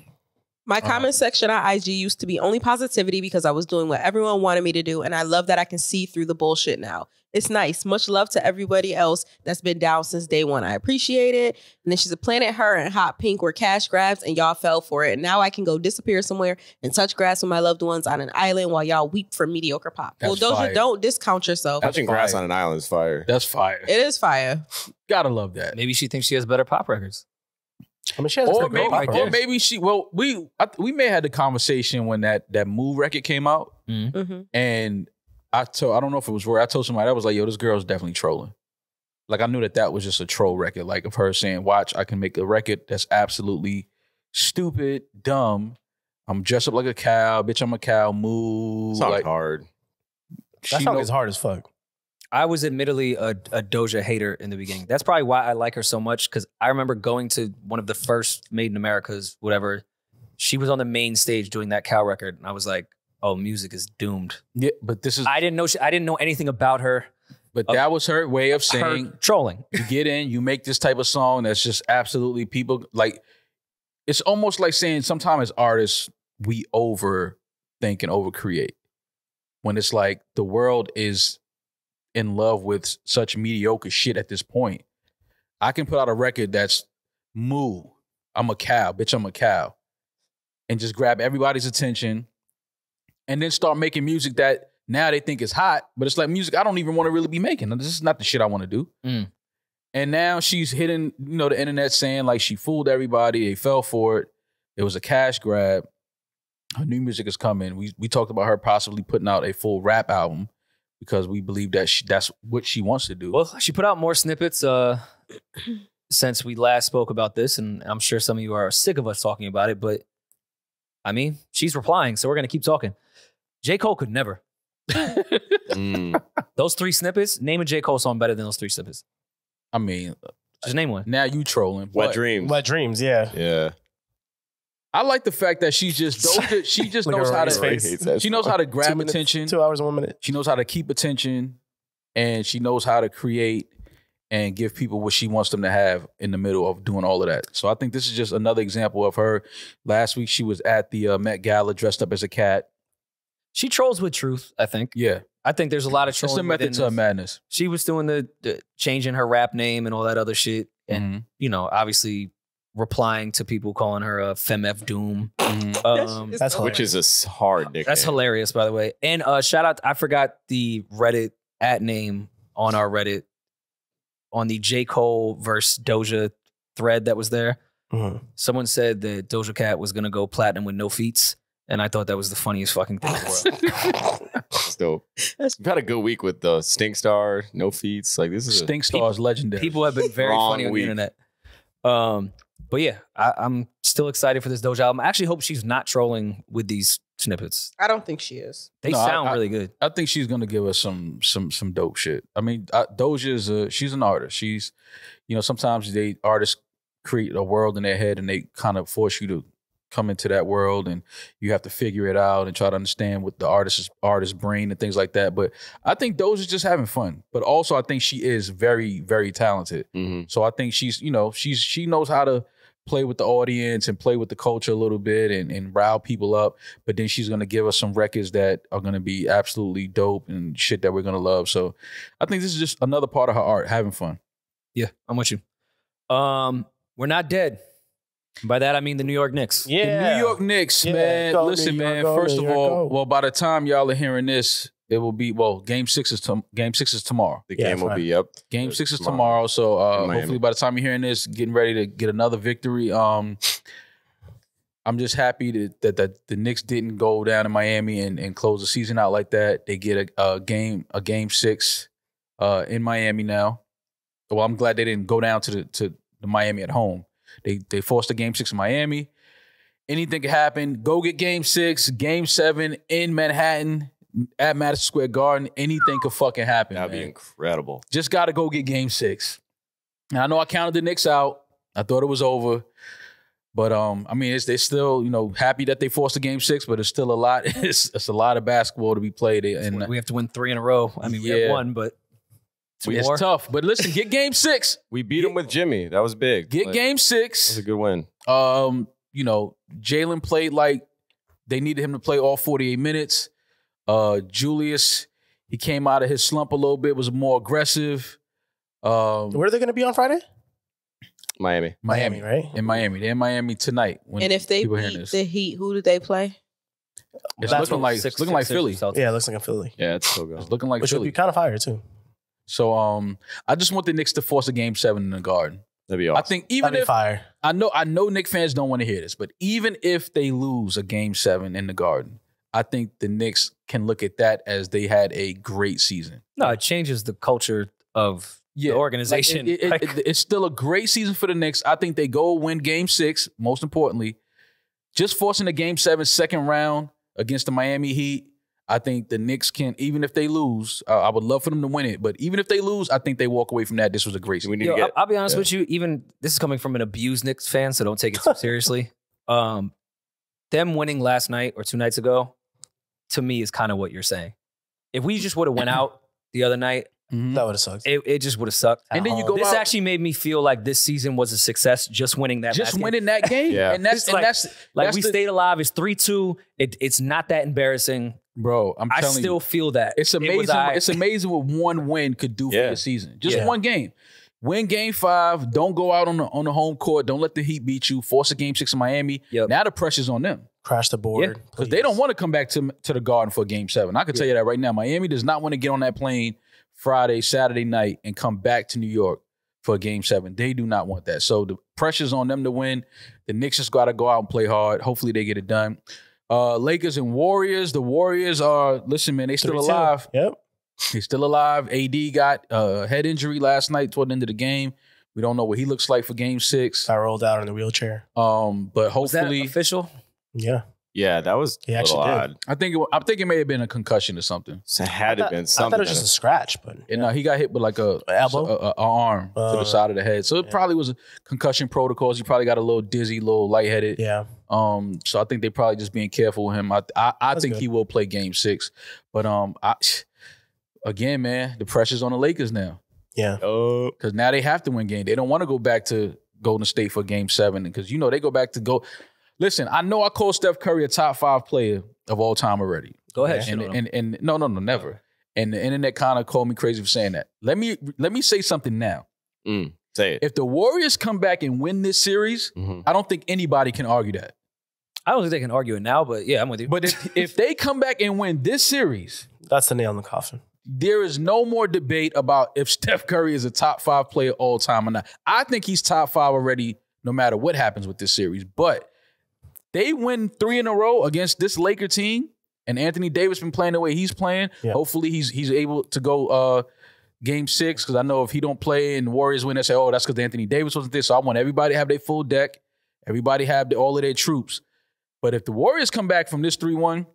My Uh-huh. comment section on IG used to be only positivity because I was doing what everyone wanted me to do, and I love that I can see through the bullshit now. It's nice. Much love to everybody else that's been down since day one. I appreciate it. And then she's a Planet Her and Hot Pink were cash grabs, and y'all fell for it. And now I can go disappear somewhere and touch grass with my loved ones on an island while y'all weep for mediocre pop. That's well, Doja, fire. don't discount yourself. That's Touching grass fire. on an island is fire. That's fire. it is fire. Gotta love that. maybe she thinks she has better pop records. I mean, she has a Or pretty maybe, right pop or maybe she. Well, we I, we may have had the conversation when that that move record came out, hmm and I told I don't know if it was where I told somebody I was like, "Yo, this girl's definitely trolling." Like I knew that that was just a troll record, like of her saying, "Watch, I can make a record that's absolutely stupid, dumb. I'm dressed up like a cow, bitch. I'm a cow. Moo." It's Like hard. That song know- is hard as fuck. I was admittedly a, a Doja hater in the beginning. That's probably why I like her so much because I remember going to one of the first Made in Americas, whatever. She was on the main stage doing that cow record, and I was like, "Oh, music is doomed." Yeah, but this is I didn't know. She, I didn't know anything about her. but that was her way of saying trolling. you get in, you make this type of song that's just absolutely people like. It's almost like saying sometimes as artists we overthink and overcreate. When it's like the world is in love with such mediocre shit at this point. I can put out a record that's moo. I'm a cow, bitch. I'm a cow, and just grab everybody's attention, and then start making music that now they think is hot, but it's like music I don't even want to really be making. This is not the shit I want to do. Mm. And now she's hitting, you know, the internet saying like she fooled everybody. They fell for it. It was a cash grab. Her new music is coming. We we talked about her possibly putting out a full rap album because we believe that she, that's what she wants to do. Well, she put out more snippets. Uh, since we last spoke about this, and I'm sure some of you are sick of us talking about it, but I mean, she's replying, so we're gonna keep talking. J. Cole could never. Mm. Those three snippets, name a J. Cole song better than those three snippets. I mean, Just name one. now you trolling. Wet but dreams. Wet dreams, yeah. Yeah. I like the fact that she just Doja, she just knows how to Ray she knows how to Two grab minutes- attention. Two hours and one minute. She knows how to keep attention, and she knows how to create and give people what she wants them to have in the middle of doing all of that. So I think this is just another example of her. Last week she was at the uh, Met Gala dressed up as a cat. She trolls with truth, I think. Yeah, I think there's a lot of trolling. it's trolling. a method to her this. madness. She was doing the, the changing her rap name and all that other shit. And, Mhm, you know, obviously replying to people calling her a FemF Doom. mhm. Um, That's Which is a hard nickname. That's hilarious, by the way. And uh, shout out, I forgot the Reddit at name on our Reddit on the J. Cole versus Doja thread that was there. Mhm. Someone said that Doja Cat was gonna go platinum with no feats, and I thought that was the funniest fucking thing in the world. That's dope. You've had a good week with the Stink Star, no feats. Like this is a, Stink Star is legendary. People have been very Wrong funny on week. the internet. Um, but yeah, I, I'm still excited for this Doja album. I actually hope she's not trolling with these snippets. I don't think she is. They No, I- sound I- really good. I think she's gonna give us some some some dope shit. I mean, I, Doja is a she's an artist. She's, you know, sometimes they artists create a world in their head and they kind of force you to come into that world and you have to figure it out and try to understand what the artist's artist brain and things like that. But I think Doja's just having fun. But also, I think she is very very talented. Mhm. So I think she's, you know, she's she knows how to play with the audience and play with the culture a little bit and, and rile people up. But then she's gonna give us some records that are gonna be absolutely dope and shit that we're gonna love. So I think this is just another part of her art, having fun. Yeah, I'm with you. Um, we're not dead. By that I mean the New York Knicks. Yeah. The New York Knicks, Yeah, man. go Listen, man. go First of all, go. well, by the time y'all are hearing this, it will be well. Game six is tom- game six is tomorrow. The Yeah, game will fine. be up. Game six is tomorrow. tomorrow, so uh, hopefully by the time you're hearing this, getting ready to get another victory. Um, I'm just happy that, that that the Knicks didn't go down to Miami and, and close the season out like that. They get a, a game a game six uh, in Miami now. Well, I'm glad they didn't go down to the to the Miami at home. They they forced a game six in Miami. Anything could happen. Go get game six, game seven in Manhattan at Madison Square Garden. Anything could fucking happen. That'd be incredible. just got to go get game six. And I know I counted the Knicks out. I thought it was over. But um, I mean, it's they still, you know, happy that they forced a game six, but it's still a lot. It's, it's a lot of basketball to be played, and we have to win three in a row. I mean, we Yeah. have one, but two it's more. tough. But listen, get game six. We beat him with Jimmy. That was big. Get Like, game That was a good win. Um, you know, Jalen played like they needed him to play all 48 minutes. Uh, Julius, he came out of his slump a little bit, was more aggressive. Um, Where are they going to be on Friday? Miami. Miami, right? in Miami. They're in Miami tonight. When and if they people hearing beat this. the Heat, who do they play? It's That's looking like Six- it's looking like six- Philly. six Celtics. Yeah, it looks like a Philly. Yeah, it's still going. It's looking like Which would Philly. be kind of fire, too. So um, I just want the Knicks to force a game seven in the Garden. That'd be awesome. I think even That'd be if fire. I know I know Knick fans don't want to hear this, but even if they lose a game seven in the Garden, I think the Knicks can look at that as they had a great season. No, it changes the culture of the organization. Like, it- it- Like- it- it's still a great season for the Knicks. I think they go win game six, most importantly. Just forcing a game seven second round against the Miami Heat. I think the Knicks can, even if they lose, uh, I would love for them to win it. But even if they lose, I think they walk away from that. This was a great we need Yo, to get. I'll, I'll be honest yeah. with you. Even this is coming from an abused Knicks fan, so don't take it too seriously. Um, them winning last night or two nights ago, to me, is kind of what you're saying. If we just would have went out the other night, Mhm. That would have sucked. it, it just would have sucked. And then you go home. This out- actually made me feel like this season was a success. Just winning that, just last game. winning that game. Yeah. And that's and like- that's Like that's we the- stayed alive. It's three two. It, it's not that embarrassing. Bro. I'm I telling still you, feel that it's It was amazing. aight. it's amazing what one win could do for Yeah. your season. Just Yeah. one game. Win game five. Don't go out on the on the home court. Don't let the Heat beat you. Force a game six in Miami. Yep. Now the pressure's on them Crash the board. because they don't want to come back to to the Garden for game seven. I can tell you that right now. Miami does not want to get on that plane Friday, Saturday night and come back to New York for game seven. They do not want that. So the pressure's on them to win. The Knicks just got to go out and play hard. Hopefully they get it done. Uh, Lakers and Warriors. The Warriors are listen, man. They still 3-2. alive. Yep. He's still alive. AD got a head injury last night toward the end of the game. We don't know what he looks like for Game Six. I rolled out in the wheelchair. Um, but Was that hopefully, official? Yeah. Yeah, that was He a little actually did. odd. I think it, I think it may have been a concussion or something. So it had to I have been thought, I something. thought it was just a scratch, but And uh, he got hit with like a Elbow? a, a- a arm to the Uh, side of the head. So it yeah. probably was a concussion protocols. He probably got a little dizzy, little lightheaded. yeah. Um, so I think they probably just being careful with him. I I, I think good. he will play Game Six, but um, I again, man, the pressure's on the Lakers now Yeah. oh, because now they have to win game. They don't want to go back to Golden State for Game Seven because you know they go back to go. Listen, I know I call Steph Curry a top five player of all time already. Go ahead. Yeah. shit And, and and no no no never. And the internet kind of called me crazy for saying that. Let me let me say something now. mm, say it. If the Warriors come back and win this series, Mhm. I don't think anybody can argue that. I don't think they can argue it now, but yeah, I'm with you. But if, if they come back and win this series, That's the nail in the coffin. there is no more debate about if Steph Curry is a top five player all time or not. I think he's top five already, no matter what happens with this series. But they win three in a row against this Laker team, and Anthony Davis been playing the way he's playing. Yeah. Hopefully, he's he's able to go uh, game six because I know if he don't play and the Warriors win, they say, "Oh, that's because Anthony Davis wasn't there." So I want everybody to have their full deck. Everybody have the, all of their troops. But if the Warriors come back from this three one,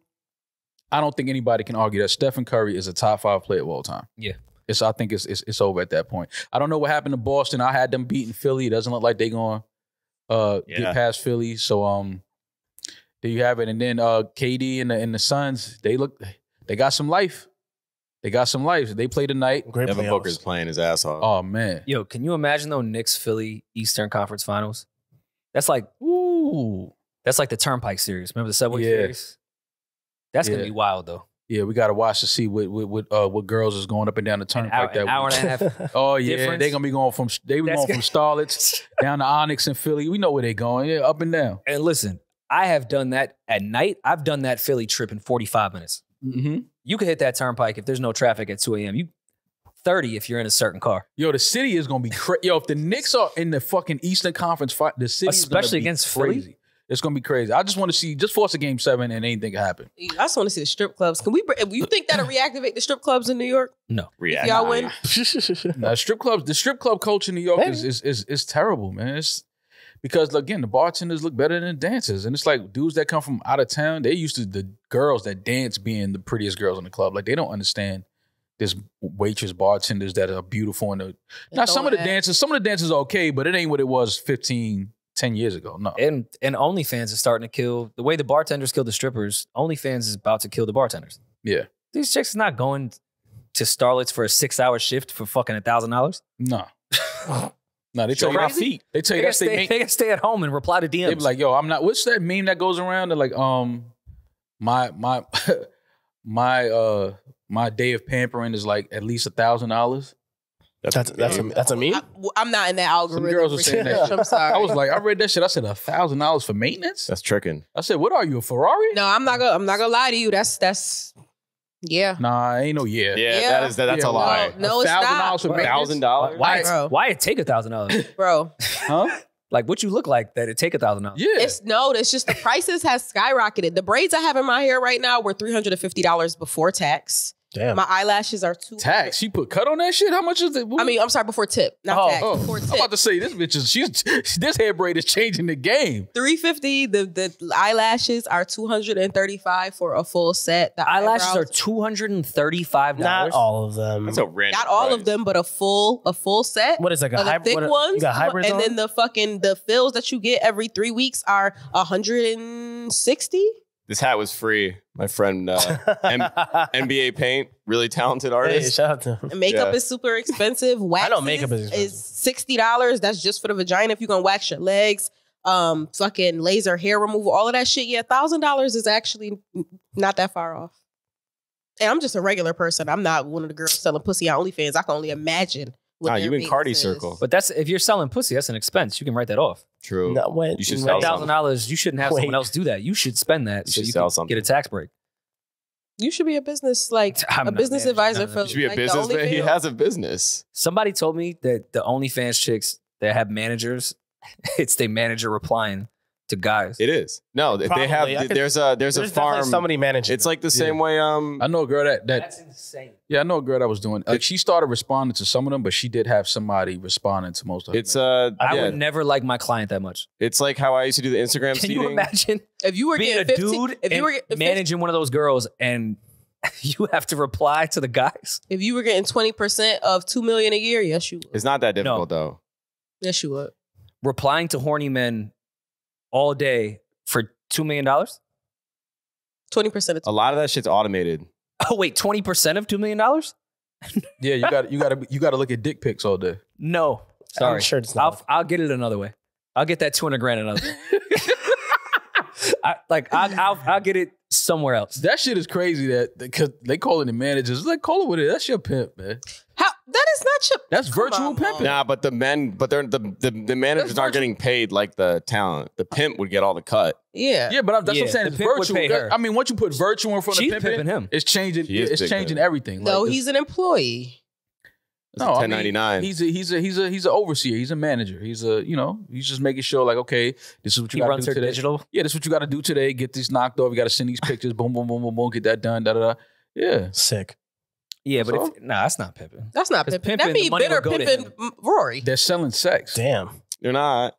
I don't think anybody can argue that Stephen Curry is a top five player of all time. Yeah. It's I think it's, it's it's over at that point. I don't know what happened to Boston. I had them beating Philly. It doesn't look like they're going to uh Yeah. get past Philly. So um there you have it. And then uh KD and the and the Suns, they look they got some life. They got some life. They play tonight. Great Devin playoffs. Booker's playing his ass off. Oh man. Yo, can you imagine though Knicks Philly Eastern Conference Finals? That's like Ooh. That's like the Turnpike series. Remember the Subway Yeah. series? That's gonna be wild though. Yeah, we gotta watch to see what what what, uh, what girls is going up and down the turnpike hour, that an hour week. and a half. Oh yeah, difference. they gonna be going from they were That's going from. Starlets down to Onyx and Philly. We know where they're going. Yeah, up and down. And listen, I have done that at night. I've done that Philly trip in 45 minutes. Mm-hmm. You could hit that turnpike if there's no traffic at 2 a.m. You 30 if you're in a certain car. Yo, the city is gonna be crazy. Yo, if the Knicks are in the fucking Eastern Conference fight, the city Especially against Philly? Crazy. It's gonna be crazy. I just want to see just force a game seven and anything can happen. I just want to see the strip clubs. Can we? You think that'll reactivate the strip clubs in New York? No, react. y'all win? Now, strip clubs, the strip club culture in New York is, is is is terrible, man. It's because again, the bartenders look better than the dancers, and it's like dudes that come from out of town. They used to the girls that dance being the prettiest girls in the club. Like they don't understand. There's waitress bartenders that are beautiful and uh, the, now some of the dancers, some of the dancers are okay, but it ain't what it was 15, 10 years ago. No. And and OnlyFans is starting to kill the way the bartenders kill the strippers. OnlyFans is about to kill the bartenders. Yeah. These chicks is not going to Starlets for a six hour shift for fucking a thousand dollars. No. no, they tell you crazy? feet. They tell They you gotta they stay, make they stay at home and reply to DMs. They be like, yo, I'm not. What's that meme that goes around? They're like, um, my my my uh my day of pampering is like at least a thousand dollars. That's that's a, that's a meme. I, am not in that algorithm. Some girls were for saying shit. that. I'm sorry. I was like, I read that shit. I said a thousand dollars for maintenance. That's tricking. I said, what are you, a Ferrari? no, I'm not gonna. I'm not gonna lie to you. That's that's. Yeah. Nah, ain't no yeah. Yeah, Yeah. that is that, that's Yeah, a lie. No, no, it's $1,000 not. for bro. maintenance? Thousand dollars. why Bro. why it take a thousand dollars? bro. Huh? Like what you look like that it take a thousand dollars. Yeah. It's no. It's just the prices has skyrocketed. The braids I have in my hair right now were three hundred and fifty dollars before tax. Damn. My eyelashes are two. Tax. She put cut on that shit. How much is it? I mean, I'm sorry, before tip, not Oh, tax. oh, Before I'm about to say this bitch is she's this hair braid is changing the game. 350 the the eyelashes are 235 for a full set the Eyelashes are two hundred and thirty five Not all of them. That's a random. not all of them but a full a full set What is like a of hybrid? thick what- ones You got hybrids and on? then the fucking the fills that you get every three weeks are 160 This hat was free. My friend, uh, M- NBA Paint, really talented Hey, artist. shout out to him. Makeup Yeah. is super expensive wax know makeup is expensive. sixty dollars that's just for the vagina if you're gonna wax your legs um fucking laser hair removal all of that shit yeah thousand dollars is actually not that far off and I'm just a regular person. I'm not one of the girls selling pussy on OnlyFans. I can only imagine. What Nah, you in business Cardi's circle. But that's if you're selling pussy, that's an expense. You can write that off. True. No, when, You should when- sell That thousand dollars, you shouldn't have Wait. someone else do that. You should spend that You so you sell can something. get a tax break. You should be a business like I'm a business managing advisor none of for. You should be a like, the business man. He has a business. Somebody told me that the OnlyFans chicks that have managers, it's their manager replying to guys. It is. No, they have. I could- there's a there's, There's a definitely farm. somebody managing. It's it. like the same way. Um, I know a girl that that That's insane. yeah, I know a girl that was doing like she started responding to some of them, but she did have somebody responding to most of them. it's uh, I yeah, would never like my client that much. it's like how I used to do the Instagram Can you imagine If you were being a getting 15, dude if you and were getting 15 managing one of those girls and you have to reply to the guys? if you were getting twenty percent of two million a year, yes you would. It's not that difficult though. Yes you would. Replying to horny men all day for $2 million? Twenty percent of A lot of that shit's automated. Oh, wait, 20% of $2 million? yeah, you got you got to you got to look at dick pics all day. No. Sorry. I'm sure it's I'll, not. I'll get it another way. I'll get that 200 grand another way. I, like, I'll, I'll, I'll get it somewhere else. That shit is crazy. That because they call it the managers. Like call it with it. That's your pimp, man. How that is not your That's virtual on, pimping. Nah, but the men, but they're the the, the managers That's aren't getting paid like the talent. The pimp would get all the cut. Yeah. Yeah, but I'm, that's Yeah, what I'm saying. the It's pimp would virtual. pay her. I mean, once you put virtual in front She's of pimping, pimping him. it's changing. She is It's big changing pimping. everything. No, Like, he's an employee. It's no, a I mean, 1099. he's a he's a he's a he's an overseer. He's a manager. He's a you know he's just making sure like okay, this is what you He got to runs do her today. digital. Yeah, this is what you got to do today. Get this knocked off. You got to send these pictures. boom, boom, boom, boom, boom. Get that done. Da da da. Yeah. Sick. Yeah, but So? if, nah, that's not pimping. That's not pimping. pimping, That the be money bitter would go to pimping Rory. They're selling sex. Damn. They're not.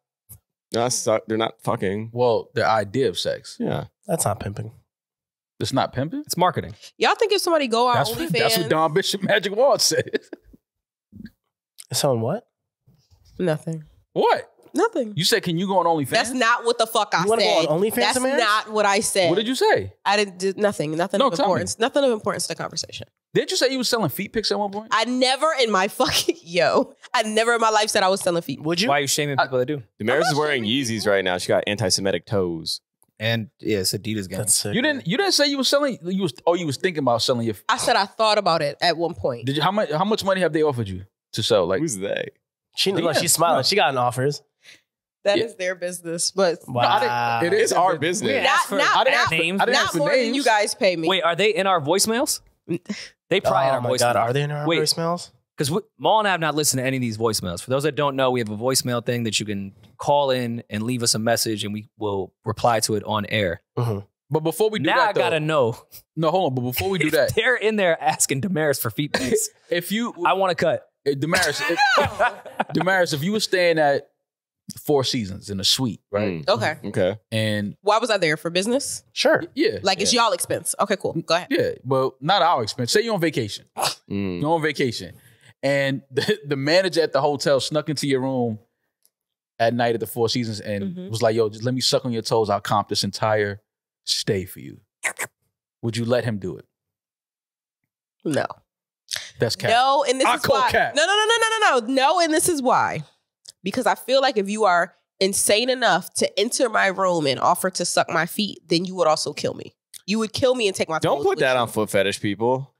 They're not, suck, they're not fucking. Well, the idea of sex. Yeah. That's not pimping. It's not pimping. It's marketing. Y'all think if somebody go out That's, OnlyFans, that's what Don Bishop Magic Juan said. Someone what? nothing, what? nothing. You said, can you go on OnlyFans? That's not what the fuck I You wanna go on OnlyFans, That's not what I said. What did you say? I didn't do nothing. Nothing No, of tell me. importance. Nothing of importance to the conversation. Didn't you say you was selling feet pics at one point? I never in my fucking yo. I never in my life said I was selling feet. Would you? Why are you shaming uh, people that do? Demaris is wearing Yeezys right now. She got anti-Semitic toes. And yeah, it's Adidas gang. That's sick. You didn't. You didn't say you was selling. You was. Oh, you was thinking about selling your. I said I thought about it at one point. Did you? How much? How much money have they offered you to sell? Like, Who's they? She look, Yeah, she's smiling. She got an offers. That is Yeah. their business, but Wow. I It's our their business. Yeah. not asked for- not, I didn't not, names. I didn't not ask for more than you guys pay me. Wait, are they in our voicemails? They probably oh in our my voicemails. god, are they in our Wait. voicemails? Because Mal and I have not listened to any of these voicemails. For those that don't know, we have a voicemail thing that you can call in and leave us a message, and we will reply to it on air. Mhm. but before we do that. now that, I gotta know no, hold on. But before we do if that, they're in there asking Demaris for feet if you, I want to cut. Demaris, if, Demaris, if you were staying at Four Seasons in a suite, right, Mm. okay. Okay. and Why was I there for business? Sure. yeah, Like it's y'all expense. Okay, cool. Go ahead. yeah, but not our expense. Say you're on vacation. Mm. You're on vacation, and the, the manager at the hotel snuck into your room at night at the Four Seasons and Mhm. was like, "Yo, just let me suck on your toes. I'll comp this entire stay for you." Would you let him do it? No. That's cap. No, and this I is call why. cap. No, no, no, no, no, no, no. No, and this is why. Because I feel like if you are insane enough to enter my room and offer to suck my feet, then you would also kill me. You would kill me and take my. Feet. Don't put that you. on foot fetish people.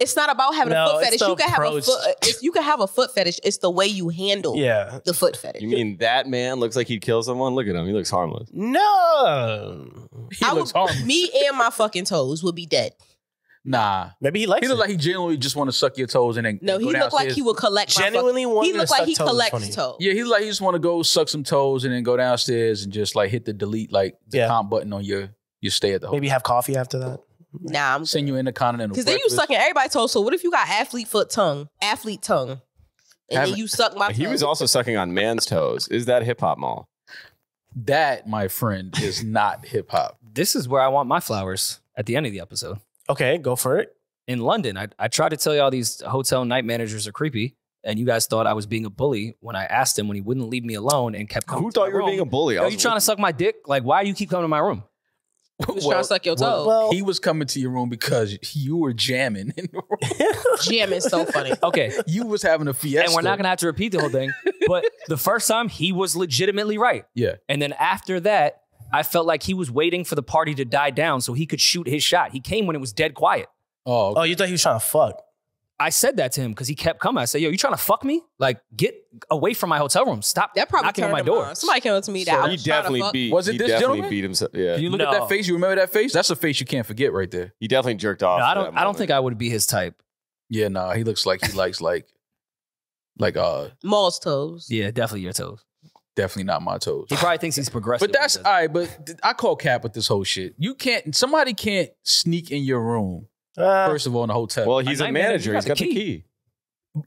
It's not about having No, a foot fetish. You can have a foot. It's, you can have a foot fetish. It's the way you handle Yeah. the foot fetish. You mean that man looks like he'd kill someone? Look at him. He looks harmless. No. He I looks would, harmless. Me and my fucking toes would be dead. Nah. Maybe he likes He it. look like he genuinely just want to suck your toes and then No, go he looked like downstairs. he would collect. My genuinely fucking, wanting He to looked like suck he toes is collects funny. toes. Yeah, he like he just want to go suck some toes and then go downstairs and just like hit the delete like the Yeah. comp button on your your stay at the hotel. Maybe have coffee after that. Nah, I'm Send you intercontinental. Because then you breakfast. sucking everybody's toes. So what if you got athlete foot tongue, athlete tongue, and Have- then you suck my? He toe? was also sucking on man's toes. Is that hip hop Mal? That, my friend, is not hip hop. This is where I want my flowers at the end of the episode. Okay, go for it. In London, I, I tried to tell y'all these hotel night managers are creepy, and you guys thought I was being a bully when I asked him when he wouldn't leave me alone and kept coming. Who to my thought you were room. being a bully? I Yo, was you trying to suck my dick? Like, why do you keep coming to my room? He was trying to suck your toe. Well, He was coming to your room because you were jamming in the room. Jam is so funny. Okay, You was having a fiesta. and we're not gonna have to repeat the whole thing. But the first time, he was legitimately right, Yeah. and then after that, I felt like he was waiting for the party to die down so he could shoot his shot. He came when it was dead quiet. Oh, okay. oh, you thought he was trying to fuck? I said that to him because he kept coming. I said, "Yo, you trying to fuck me? Like, get away from my hotel room. Stop That probably knocking turned on my door." on. Somebody came up to me that So He was to definitely beat. Was it this definitely gentleman? beat himself. Yeah, Can you look No. at that face? You remember that face? That's a face you can't forget right there. he definitely jerked off. No, I don't. I don't think I would be his type. Yeah, no, he looks like he likes like like uh Mal's toes. Yeah, definitely your toes. Definitely not my toes. He probably thinks he's progressive. But that's when all he right. But I call cap with this whole shit. You can't. Somebody can't sneak in your room. Uh, First of all, in the hotel. Well, he's a night manager, manager. you He's got got the the key.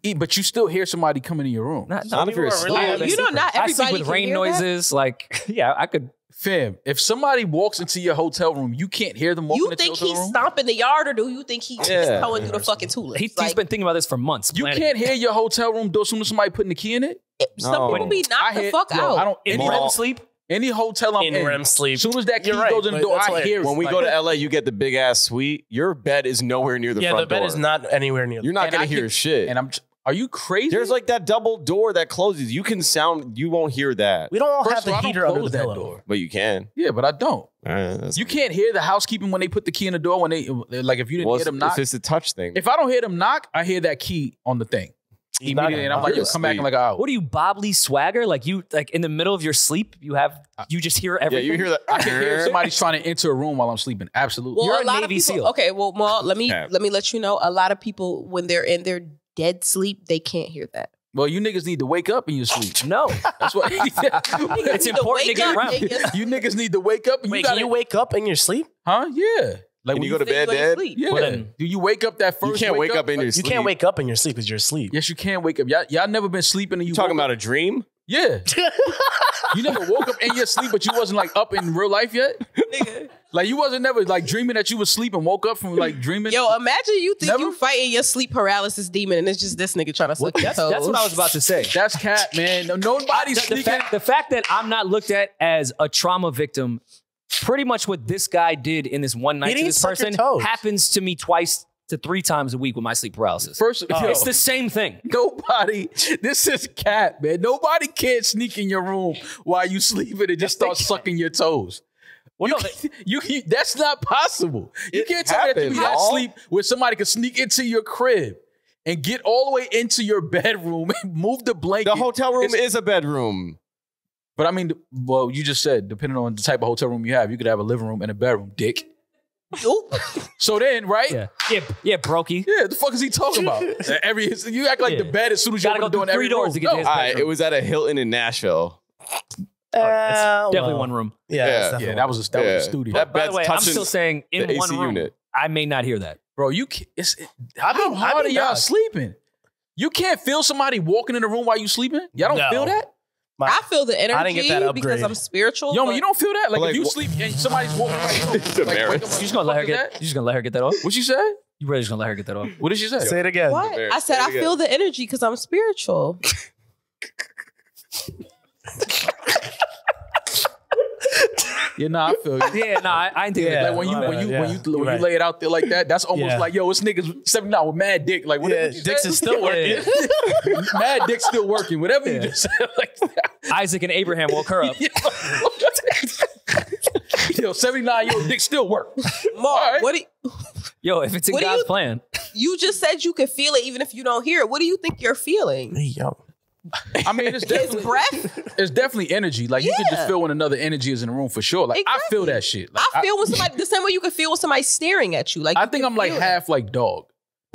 key. But you still hear somebody coming in your room. does. Not if you're people are asleep. really you know, not I sleep with can rain hear that. noises. Like, yeah, I could. Fam, if somebody walks into your hotel room, you can't hear them walking You think your he's room. stomping the yard, or do you think he's Yeah. towing through the fucking tulips? He, he's Like, been thinking about this for months. You planning. can't hear your hotel room door as soon as somebody putting the key in it. Some No. people be I knocked the hear- fuck yo, out. I don't. Any, REM sleep. any hotel I'm in in, REM sleep. as soon as that key right, goes in the door, I hear it. When we Like- go to LA, you get the big ass suite. Your bed is nowhere near the yeah, front the bed is not anywhere near. You're not gonna I hear can- shit. and I'm. Are you crazy? There's like that double door that closes. You can sound. You won't hear that, we don't all First have of all, the I heater under the that pillow. door. but you can. Yeah, but I don't. All right, that's- You can't hear the housekeeping when they put the key in the door. When they like, if you didn't Well, hear it's, them knock. it's just a touch thing. If I don't hear them knock, I hear that key on the thing He's immediately, and I'm like, knock yo, it. come back in like an hour. What are you, Bob Lee Swagger? Like you, like in the middle of your sleep, you have uh, you just hear everything. yeah, everything. you hear that. I can hear somebody's trying to enter a room while I'm sleeping. Absolutely. Well, You're a a lot Navy of people. SEAL. Okay, well, Ma, let me let me let you know. A lot of people, when they're in their dead sleep, they can't hear that. Well, you niggas need to wake up in your sleep. No, That's what. it's You need important to wake get up around. in you niggas need to wake up. And Wait, you can gotta, you wake up in your sleep? Huh? Yeah. Like When when you go to bed, dead. sleep. Yeah. Well, then- Do you wake up that first? You first? can't wake up in your You can't wake up in your sleep because you're asleep. Yes, you can wake up. Y'all, y'all never been sleeping and you You talking woke about a dream? Yeah. you never woke up in your sleep, but you wasn't like up in real life yet. Nigga. Like you wasn't never like dreaming that you was sleeping, woke up from like dreaming. Yo, imagine you think Never? you fighting your sleep paralysis demon, and it's just this nigga trying to suck your That's, toes. that's what I was about to say. That's cat, man. No, nobody's the, the fact, the fact that I'm not looked at as a trauma victim, pretty much what this guy did in this one night He to didn't this suck your person toes. happens to me twice to three times a week with my sleep paralysis. First, yo, it's the same thing. nobody. This is cat, man. Nobody can't sneak in your room while you sleeping and just start sucking your toes. Well, you, no, can't- you, you- that's not possible. You It can't tell me that you be happens, that Paul. sleep where somebody can sneak into your crib and get all the way into your bedroom and move the blanket. The hotel room It's- is a bedroom. But I mean, well, you just said depending on the type of hotel room you have, you could have a living room and a bedroom, dick. Oop. So then, right? yeah, yeah, yeah, brokey. Yeah, the fuck is he talking about? Every you act like Yeah. the bed as soon as you Gotta open the go door through every three doors to get No. to his bedroom. it was at a Hilton in Nashville. Uh, Definitely well, one room. Yeah, Yeah. Yeah, that was a, that Yeah. was a studio. That By the way, I'm still saying in one AC room, unit. I may not hear that. Bro, you can't, it's it, how been- I've hard are been y'all sleeping? You can't feel somebody walking in the room while you sleeping? Y'all don't No. feel that? My- I feel the energy I didn't get that because. I'm spiritual. Yo, but you don't feel that? Like, Like, if you wha- sleep and somebody's walking by you, It's like, wake up, embarrassing. what You just gonna let her get? that? You just gonna let her get that off? What she said? You really just gonna let her get that off? What did she say? Say it again. What? I said I feel the energy because I'm spiritual. Yeah, nah, I feel you. Yeah, no, I, I didn't think Yeah. that. Like when you when you bad, when you when You're you lay it out there like that, that's almost Yeah. like yo, it's niggas seventy nine with mad dick. Like what, Yeah, what you said? is still working. mad dick still working. Whatever you just said, like that. Isaac and Abraham woke her up. yo, seventy nine year old dick still work. Mark, right. what do you, Yo, if it's in God's you- plan, you just said you could feel it even if you don't hear it. What do you think you're feeling? Hey, yo. I mean, it's His definitely breath? it's definitely energy. Like you can just feel when another energy is in the room for sure. Like I feel that shit. Like, I feel when somebody the same way you can feel when somebody's staring at you. Like I you think I'm like feel half like dog.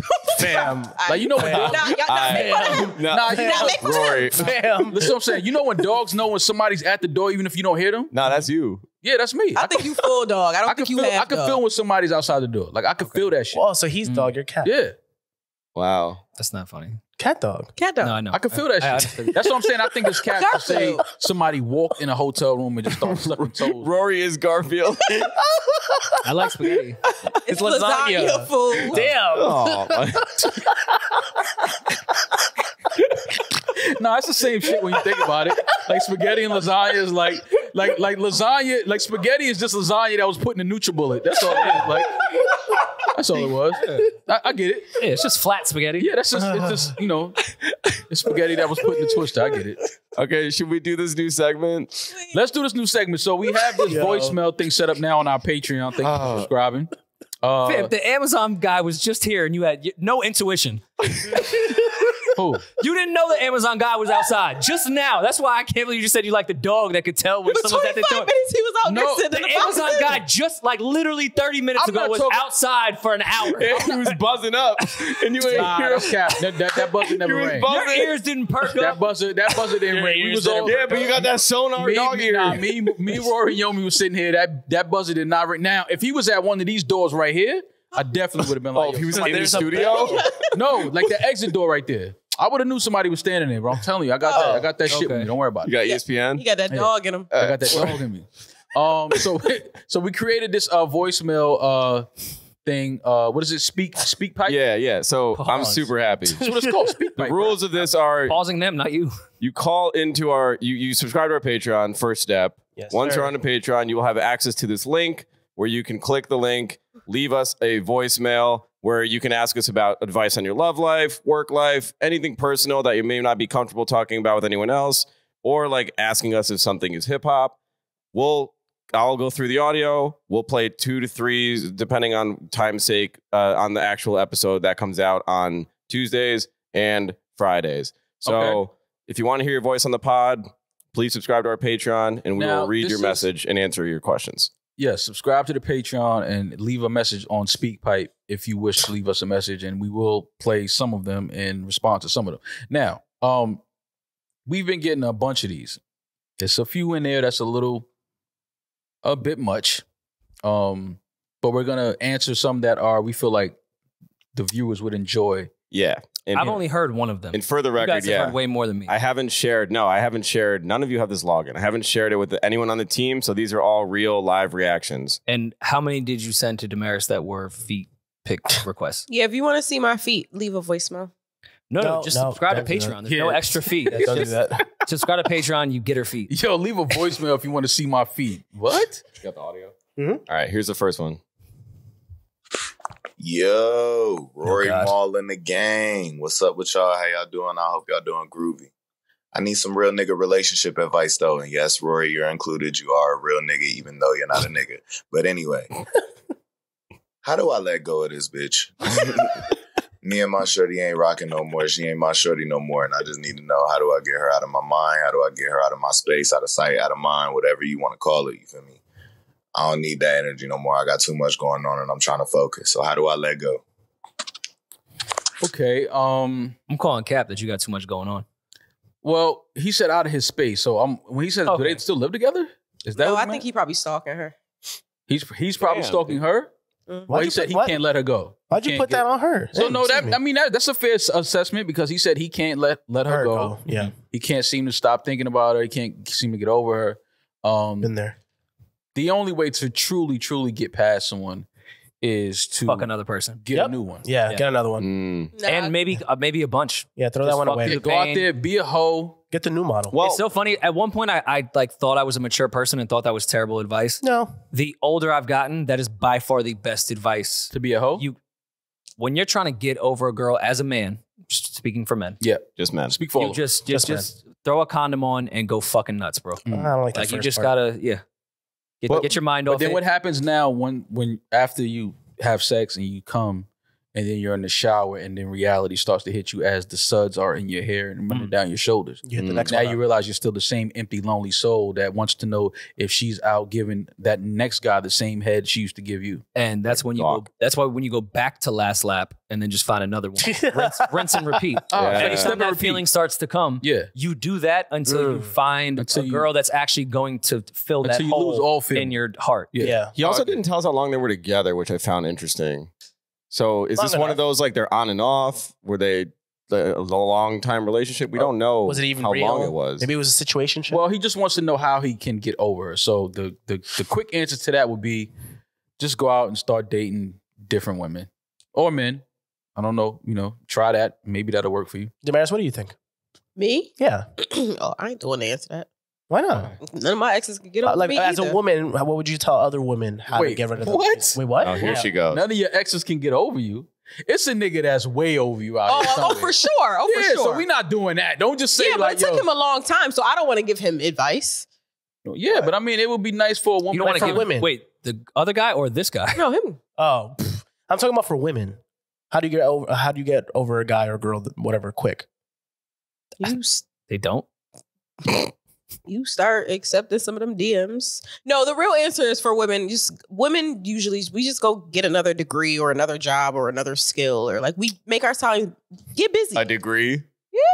Fam. Like you know when Fam. dogs. Nah, y'all not make fun of him. No, Nah, you Now make fun of him. Rory. Fam. Listen, what I'm saying. You know when dogs know when somebody's at the door, even if you don't hear them. No, that's you. Yeah, that's me. I think you full dog. I don't I can think you feel. have I can dog. feel when somebody's outside the door. Like I can feel that shit. Oh, so he's mm. dog, you're cat. Yeah, Wow. that's not funny. Cat dog. cat dog. No, I know. I can feel that I- I shit. understand. That's what I'm saying. I think it's cat to say somebody walked in a hotel room and just started sucking toes. Rory is Garfield. I like spaghetti. It's lasagna. lasagna, food. Damn. oh, my- No, it's the same shit when you think about it. Like spaghetti and lasagna is like, like, like lasagna. Like spaghetti is just lasagna that was put in a NutriBullet. That's all it is. Like, that's all it was. I, I get it. Yeah, it's just flat spaghetti. Yeah, that's just, it's just, you know, it's spaghetti that was put in the twister. I get it. okay, should we do this new segment? Let's do this new segment. So we have this Yo. voicemail thing set up now on our Patreon. Thank you for Oh. subscribing. Uh, Fam, the Amazon guy was just here and you had no intuition. Who? You didn't know the Amazon guy was outside just now. That's why I can't believe you just said you like the dog that could tell when It was someone's at the door. minutes he was out No, there sitting The the Amazon fountain. guy just like literally 30 minutes I'm ago was talking- outside for an hour. he was buzzing up, and you ain't Nah, hear that's cap. That, that, that buzzer never was rang. buzzing. Your ears didn't perk up. That buzzer, that buzzer didn't Your ring. We was all Yeah, but you got that sonar me, dog me, ear. nah, me, me, Rory, and Yomi was sitting here. That that buzzer did not ring. Now, if he was at one of these doors right here, I definitely would have been like, Oh, if he was somebody- in the studio. no, like the exit door right there. I would have knew somebody was standing there, bro. I'm telling you, I got that. I got that shit. With me. Don't worry about it. You got ESPN. He got that Yeah. dog in him. I got that dog in me. Um, so so we created this uh voicemail uh thing. Uh, what is it? Speak SpeakPipe. Yeah, yeah. So I'm super happy. That's what it's called. Speak The rules of this are Pausing them, not you. you call into our you you subscribe to our Patreon first step. Yes, Once sir. you're on the Patreon, you will have access to this link where you can click the link, leave us a voicemail where you can ask us about advice on your love life, work life, anything personal that you may not be comfortable talking about with anyone else, or like asking us if something is hip hop. We'll I'll go through the audio. We'll play two to three, depending on time's sake, uh, on the actual episode that comes out on Tuesdays and Fridays. So Okay. if you want to hear your voice on the pod, please subscribe to our Patreon and we Now, will read your is- message and answer your questions. Yeah, subscribe to the Patreon and leave a message on SpeakPipe if you wish to leave us a message, and we will play some of them and respond to some of them. Now, um, we've been getting a bunch of these. There's a few in there that's a little, a bit much, um, but we're gonna answer some that are we feel like the viewers would enjoy. Yeah. And, I've only heard one of them. and for the you record, guys have yeah. heard way more than me. I haven't shared, no, I haven't shared, none of you have this login. I haven't shared it with anyone on the team. So these are all real live reactions. and how many did you send to Demaris that were feet pick requests? Yeah, if you want to see my feet, leave a voicemail. No, no, No, just no, subscribe to don't do that. Patreon. There's no extra fee. Yeah, don't do that. subscribe to Patreon, you get her feet. Yo, leave a voicemail if you want to see my feet. What? Got the audio? Mhm. All right, here's the first one. Yo, oh, Rory God. Mal in the gang. What's up with y'all? How y'all doing? I hope y'all doing groovy. I need some real nigga relationship advice though. And yes, Rory, you're included. You are a real nigga, even though you're not a nigga. But anyway, how do I let go of this bitch? Me and my shorty ain't rocking no more. She ain't my shorty no more. And I just need to know how do I get her out of my mind? How do I get her out of my space, out of sight, out of mind, whatever you want to call it. You feel me? I don't need that energy no more. I got too much going on and I'm trying to focus. So how do I let go? Okay. Um. I'm calling Cap that you got too much going on. Well, he said out of his space. So um, when he said, do they still live together? Is that? No, what I think he probably stalking her. he's he's probably Damn. stalking her. Why Well, he you said put- he why- can't let her go. Why'd you put get- that on her? So Hey, no, that me. I mean that, that's a fair assessment because he said he can't let let her, Her go. go, yeah. he can't seem to stop thinking about her. He can't seem to get over her. Um, been there. The only way to truly, truly get past someone is to Fuck another person. get Yep. a new one. Yeah, Yeah. get another one. Mm. Nah, and maybe uh, maybe a bunch. Yeah, throw Just that one away. Go out there, be a hoe. Get the new model. Well, it's so funny. At one point, I, I like thought I was a mature person and thought that was terrible advice. no, The older I've gotten, that is by far the best advice. To be a hoe? You, when you're trying to get over a girl as a man, speaking for men, yeah. just men. Speak for all you just just Just just throw a condom on and go fucking nuts, bro. Mm. I don't like that. Like you just part. gotta yeah, get, But- get your mind But off then it. what happens now when when after you have sex and you come and then you're in the shower and then reality starts to hit you as the suds are in your hair and running Mm. down your shoulders. You hit the Mm. next now one. you realize you're still the same empty, lonely soul that wants to know if she's out giving that next guy the same head she used to give you. and that's when you go. Dog. That's why when you go back to last lap and then just find another one, rinse, rinse and repeat. Oh, Yeah. Every Yeah. time that feeling starts to come, Yeah. you do that until you Mm. find Until a you- girl that's actually going to fill that you hole lose all in your heart. Yeah. yeah. He also Okay. didn't tell us how long they were together, which I found interesting. So is Long this one of those like they're on and off? Were they the, a long time relationship? We uh, don't know. Was it even how real? long it was? Maybe it was a situation. Well, he just wants to know how he can get over her. So the the the quick answer to that would be just go out and start dating different women or men. I don't know, you know, try that. Maybe that'll work for you. Demaris, what do you think? me? Yeah, oh, I ain't doing the answer to answer that. Why not? None of my exes can get Uh, over like me as either. a woman, what would you tell other women how to Wait, get rid of them? what? Wait, what? oh, here Yeah. she goes. None of your exes can get over you. It's a nigga that's way over you out Oh, here. oh, oh, somewhere. for sure. Oh, yeah, for sure. so we not doing that. Don't just say yeah, but like, it took yo. him a long time, so I don't want to give him advice. yeah, but I mean, it would be nice for a woman. You don't want for to give women. Wait, the other guy or this guy? No, him. Oh, pff. I'm talking about for women. How do you get over? How do you get over a guy or girl, that- whatever, quick? You s- They don't. you start accepting some of them DMs. No, the real answer is for women. Just women usually we just go get another degree or another job or another skill or like we make our time get busy. A degree.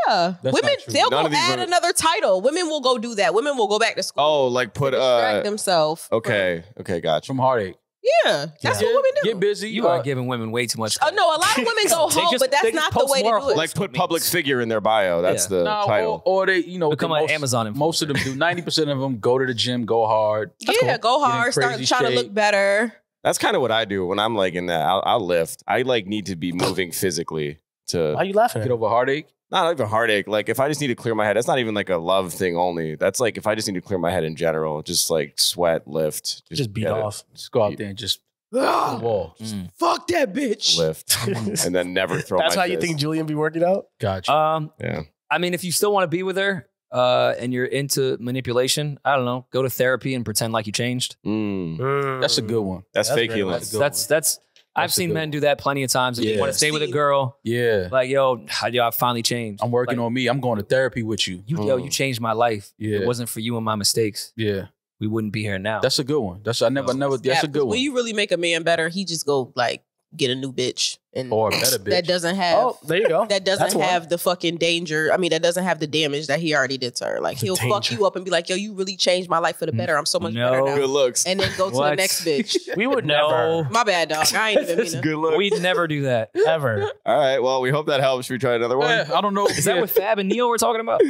yeah, That's women they'll None go add women- another title. Women will go do that. Women will go back to school. Oh, like put distract uh. themselves. Okay. Okay. Gotcha. From heartache. Yeah, that's Yeah. what women do. Get busy. You uh, are giving women way too much. Oh no, a lot of women go home, just- but that's just not the post way to do it. Like put public figure in their bio. That's Yeah. the No, title. or, or they, you know, Become the an most, Amazon influencer. Most of them do. Ninety percent of them go to the gym, go hard. yeah, go Get hard, start crazy trying to shape. look better. That's kind of what I do when I'm like in that. I'll, I'll lift. I like need to be moving physically to Why are you laughing? Get over heartache. Not even heartache. Like if I just need to clear my head, that's not even like a love thing only. That's like if I just need to clear my head in general, just like sweat, lift, Just beat get it, off. Just go out there and just hit the Ugh, wall. Mm. fuck that bitch. lift, and then never throw. That's my how you think Julian be working out? Gotcha. Um, Yeah. I mean, if you still want to be with her, uh, and you're into manipulation, I don't know, go to therapy and pretend like you changed. Mm. That's a good one. That's, That's fake very healing. nice. Good That's that's. I've seen men one. do that plenty of times. If you want to stay with a girl, Yeah. like yo, how yo, I finally changed. I'm working Like, on me. I'm going to therapy with you. you. Yo, Mm. you changed my life. If Yeah. it wasn't for you and my mistakes, Yeah. we wouldn't be here now. That's a good one. That's I never never. That's Yeah, a good When one. you really make a man better, he just go like get a new bitch and Or a better bitch. that doesn't oh, have Oh, there you go. that doesn't one. have the fucking danger. I mean, that doesn't have the damage that he already did to her. Like The he'll fuck you up and be like, "Yo, you really changed my life for the mm. better. I'm so much No. better now." Good looks. And then go to the next bitch. We would No. never, My bad, dog. I ain't even mean to. Good looks. We'd never do that. ever. All right. Well, we hope that helps. Should we try another one? Yeah, I don't know. Is that what Fab and Neo were talking about?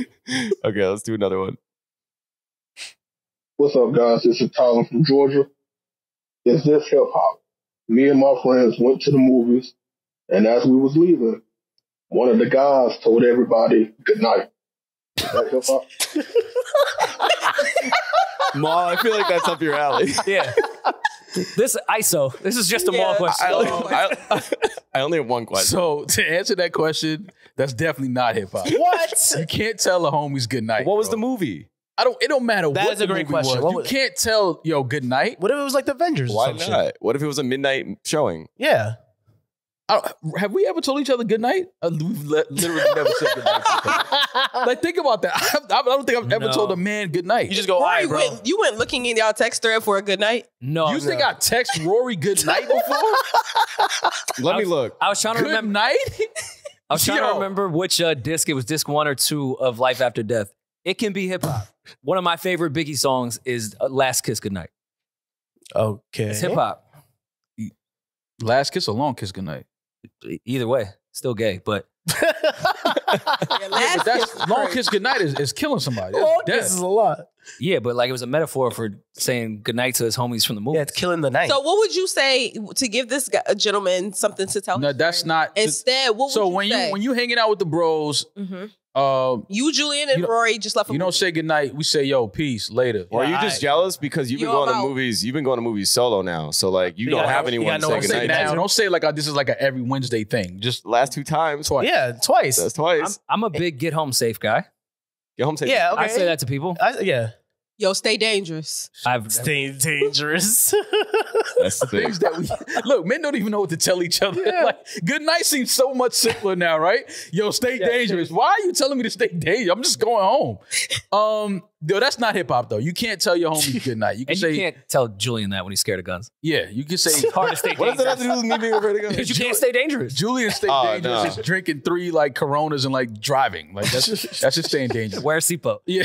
okay, let's do another one. What's up, guys? This is Tyler from Georgia. Is this hip hop? Me and my friends went to the movies, and as we was leaving, one of the guys told everybody good night. Is that hip hop? Mal, I feel like that's up your alley. Yeah. this ISO. This is just a Yeah. Mal question. I only, I, I only have one question. So to answer that question, that's definitely not hip hop. What? You can't tell a homies good night. what was bro. the movie? I don't. It don't matter. That what is a great question. Was. You was- can't tell yo good night. What if it was like the Avengers? or Why some shit? not? What if it was a midnight showing? Yeah. I don't- have we ever told each other good night? Uh, we've literally never said good night. to each other. Like think about that. I, I don't think I've ever No. told a man good night. You just go, Rory right, bro. went, you went looking in y'all text thread for a good night. No, You think I text Rory good night before? Let I me look. I was trying to good remember. night. I was trying Yo. to remember which uh, disc it was. Disc one or two of Life After Death. It can be hip hop. One of my favorite Biggie songs is uh, "Last Kiss Goodnight." Okay. It's hip hop. Last kiss or long kiss goodnight? Either way, still gay. But Yeah, But that's long kiss goodnight is, is killing somebody. That's Oh, death. this is a lot. yeah, but like it was a metaphor for saying goodnight to his homies from the movie. Yeah, it's killing the night. So, what would you say to give this guy, a gentleman something to tell? No, his that's friend? not. Instead, what would so you when say? you when you hanging out with the bros, Mhm. Uh, you, Julian, and You don't- Rory just left. a you don't say good night. We say yo peace later. Or are you just I- jealous because you've been Yo, going to movies? You've been going to movies solo now, so like you You don't got have anyone got no to say Don't say now. Don't say like a, this is like a every Wednesday thing. Just Last two times, twice. yeah, twice. That's I'm, twice. I'm a big get home safe guy. Get home safe. Yeah, okay. I say that to people. I, yeah. Yo, stay dangerous. I've Stay dangerous. That's the thing. things that we look. Men don't even know what to tell each other. like good night seems so much simpler now, right? Yo, stay dangerous. Why are you telling me to stay dangerous? I'm just going home. Um, yo, that's not hip hop though. You can't tell your homies good night. You can and say you can't tell Julian that when he's scared of guns. yeah. You can say It's hard to stay What does that have to do with me being afraid of guns? because you can't stay dangerous. Julian stay Oh, dangerous no. is drinking three like Coronas and like driving. Like that's that's just staying dangerous. Wear a seatbelt. Yeah.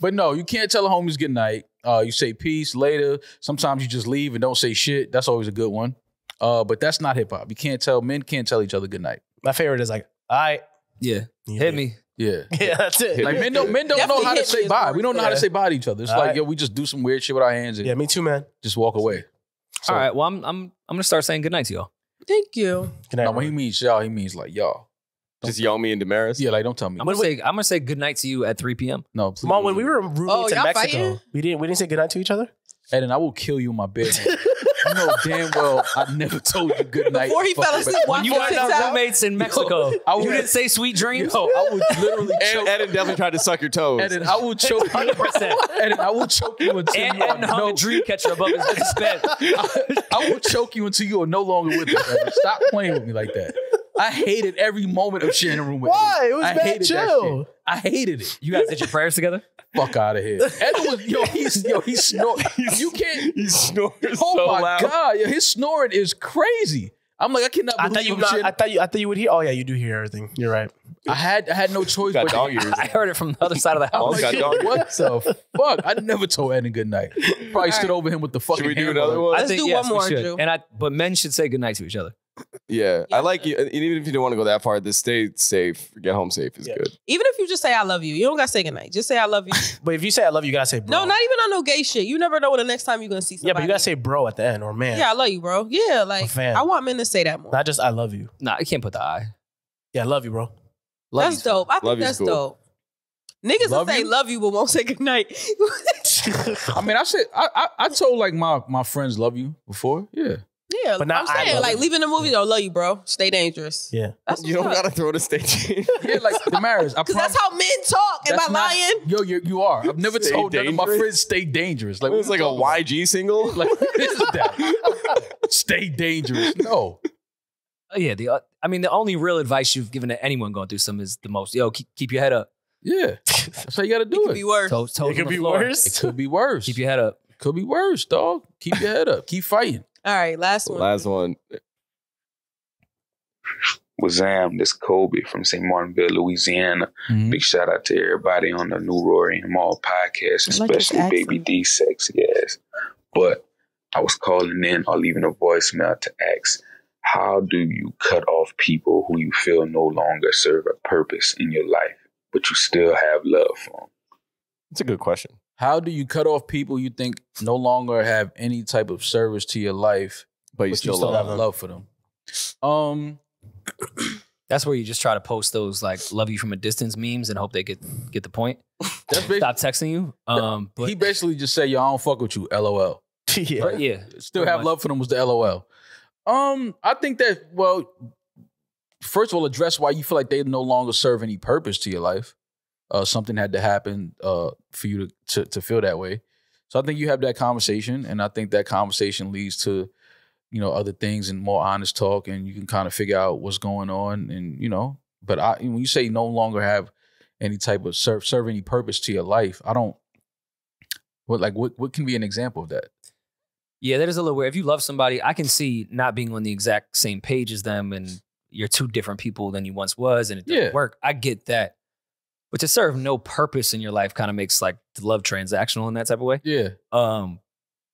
but no, you can't tell the homies good night. Uh, you say peace later. Sometimes you just leave and don't say shit. That's always a good one. Uh, but that's not hip hop. You can't tell men can't tell each other good night. My favorite is like, all right. Yeah, hit me. Yeah. Yeah, that's it. Like men don't men don't know how to hit say is bye. We don't know how to yeah. say bye to each other. It's All like right. yo, we just do some weird shit with our hands and yeah, me too, man. just walk away. So, All right. Well, I'm I'm I'm gonna start saying goodnight to y'all. Thank you. Good night. No, when he means y'all, he means like y'all. Just Yomi and Demaris. Yeah, like don't tell me. I'm gonna say I'm gonna say goodnight to you at 3 p.m. No, please. Mom, when we were roommates Oh, in y'all Mexico, fighting? we didn't we didn't say goodnight to each other. Eddin, I will kill you in my bed. you know damn well I never told you good night. Before he fell asleep, When one you foot guys sits are out. roommates in Mexico, I you didn't say sweet dreams. Yo, I would literally And choke. Eddin definitely tried to suck your toes. Eddin, I will choke you. 100%. Eddin, I will choke you until And, you are and hung no, a dream catcher above his, his bed. I will choke you until you are no longer with us. Eddin. Stop playing with me like that. I hated every moment of sharing a room with Why? Eddie. It was I bad hated that chill. shit. I hated it. You guys did your prayers together? Fuck out of here. Eddie was yo, he's yo, he's snor. You can't. He snores Oh so my loud. god, yo, his snoring is crazy. I'm like, I cannot I believe thought you. I'm Not, sharing- I thought you. I thought you would hear. Oh yeah, you do hear everything. You're right. I had I had no choice Got but dog ears. I heard it from the other side of the I'm house. like, got dog what the fuck? I never told Eddie good night. Probably stood over him with the fucking. Should we do hammer. another one? I Let's think do yes, one we more, should. Drew. And I, but men should say goodnight to each other. Yeah, Yeah. I like you. And even if you don't want to go that far, this stay safe, get home safe is Yeah. good. Even if you just say I love you, you don't gotta say goodnight. Just say I love you. But if you say I love you, you gotta say bro. no, not even on no gay shit. You never know when the next time you're gonna see somebody. Yeah, but you gotta say bro at the end or man. Yeah, I love you, bro. Yeah, like fan. I want men to say that more. Not just I love you. Nah, you can't put the I. Yeah, I love you, bro. Love that's you. dope. I think Love that's cool. dope. Niggas Love will say you? love you but won't say goodnight. I mean, I said I, I I told like my my friends love you before. Yeah. Yeah, But but not I'm I saying love like you. leaving the movie. though, love you, bro. Stay dangerous. Yeah. That's You don't up. gotta throw the stage. Yeah, like the marriage. Cause that's how men talk. Am I That's lying? Yo, you you are. I've never Stay told none of my friends stay dangerous. Like it was like a you talking YG single. about? Like what is that? stay dangerous. No. Oh, yeah, the uh, I mean, the only real advice you've given to anyone going through some is the most. Yo, keep, keep your head up. Yeah. That's how you got to do It do could it. be worse. Toes, toes It could be floor. It could be worse. Keep your head up. could be worse, dog. Keep your head up. Keep fighting. All right, last one. Last one. Wazam, this Kobe from St. Martinville, Louisiana. Mm-hmm. Big shout out to everybody on the New Rory and Mal podcast, I like especially Baby. D sexy ass. But I was calling in or leaving a voicemail to ask, how do you cut off people who you feel no longer serve a purpose in your life, but you still have love for them? It's a good question. How do you cut off people you think no longer have any type of service to your life, But you but still, you still have them. love for them? Um, That's where you just try to post those like "love you from a distance" memes and hope they get get the point. that's Stop texting you. Um, but he basically just said, "Yo, I don't fuck with you." LOL. yeah. but yeah, Still have much. love for them was the LOL. Um, I think that well, first of all, address why you feel like they no longer serve any purpose to your life. Uh, something had to happen uh for you to, to to feel that way. So I think you have that conversation, and I think that conversation leads to, you know, other things and more honest talk, and you can kind of figure out what's going on, and you know. But I, when you say no longer have any type of serve serve any purpose to your life, I don't. What like what what can be an example of that? yeah, that is a little weird. If you love somebody, I can see not being on the exact same page as them, and you're two different people than you once was, and it doesn't Yeah. work. I get that, but to serve no purpose in your life kind of makes like love transactional in that type of way. Yeah. Um,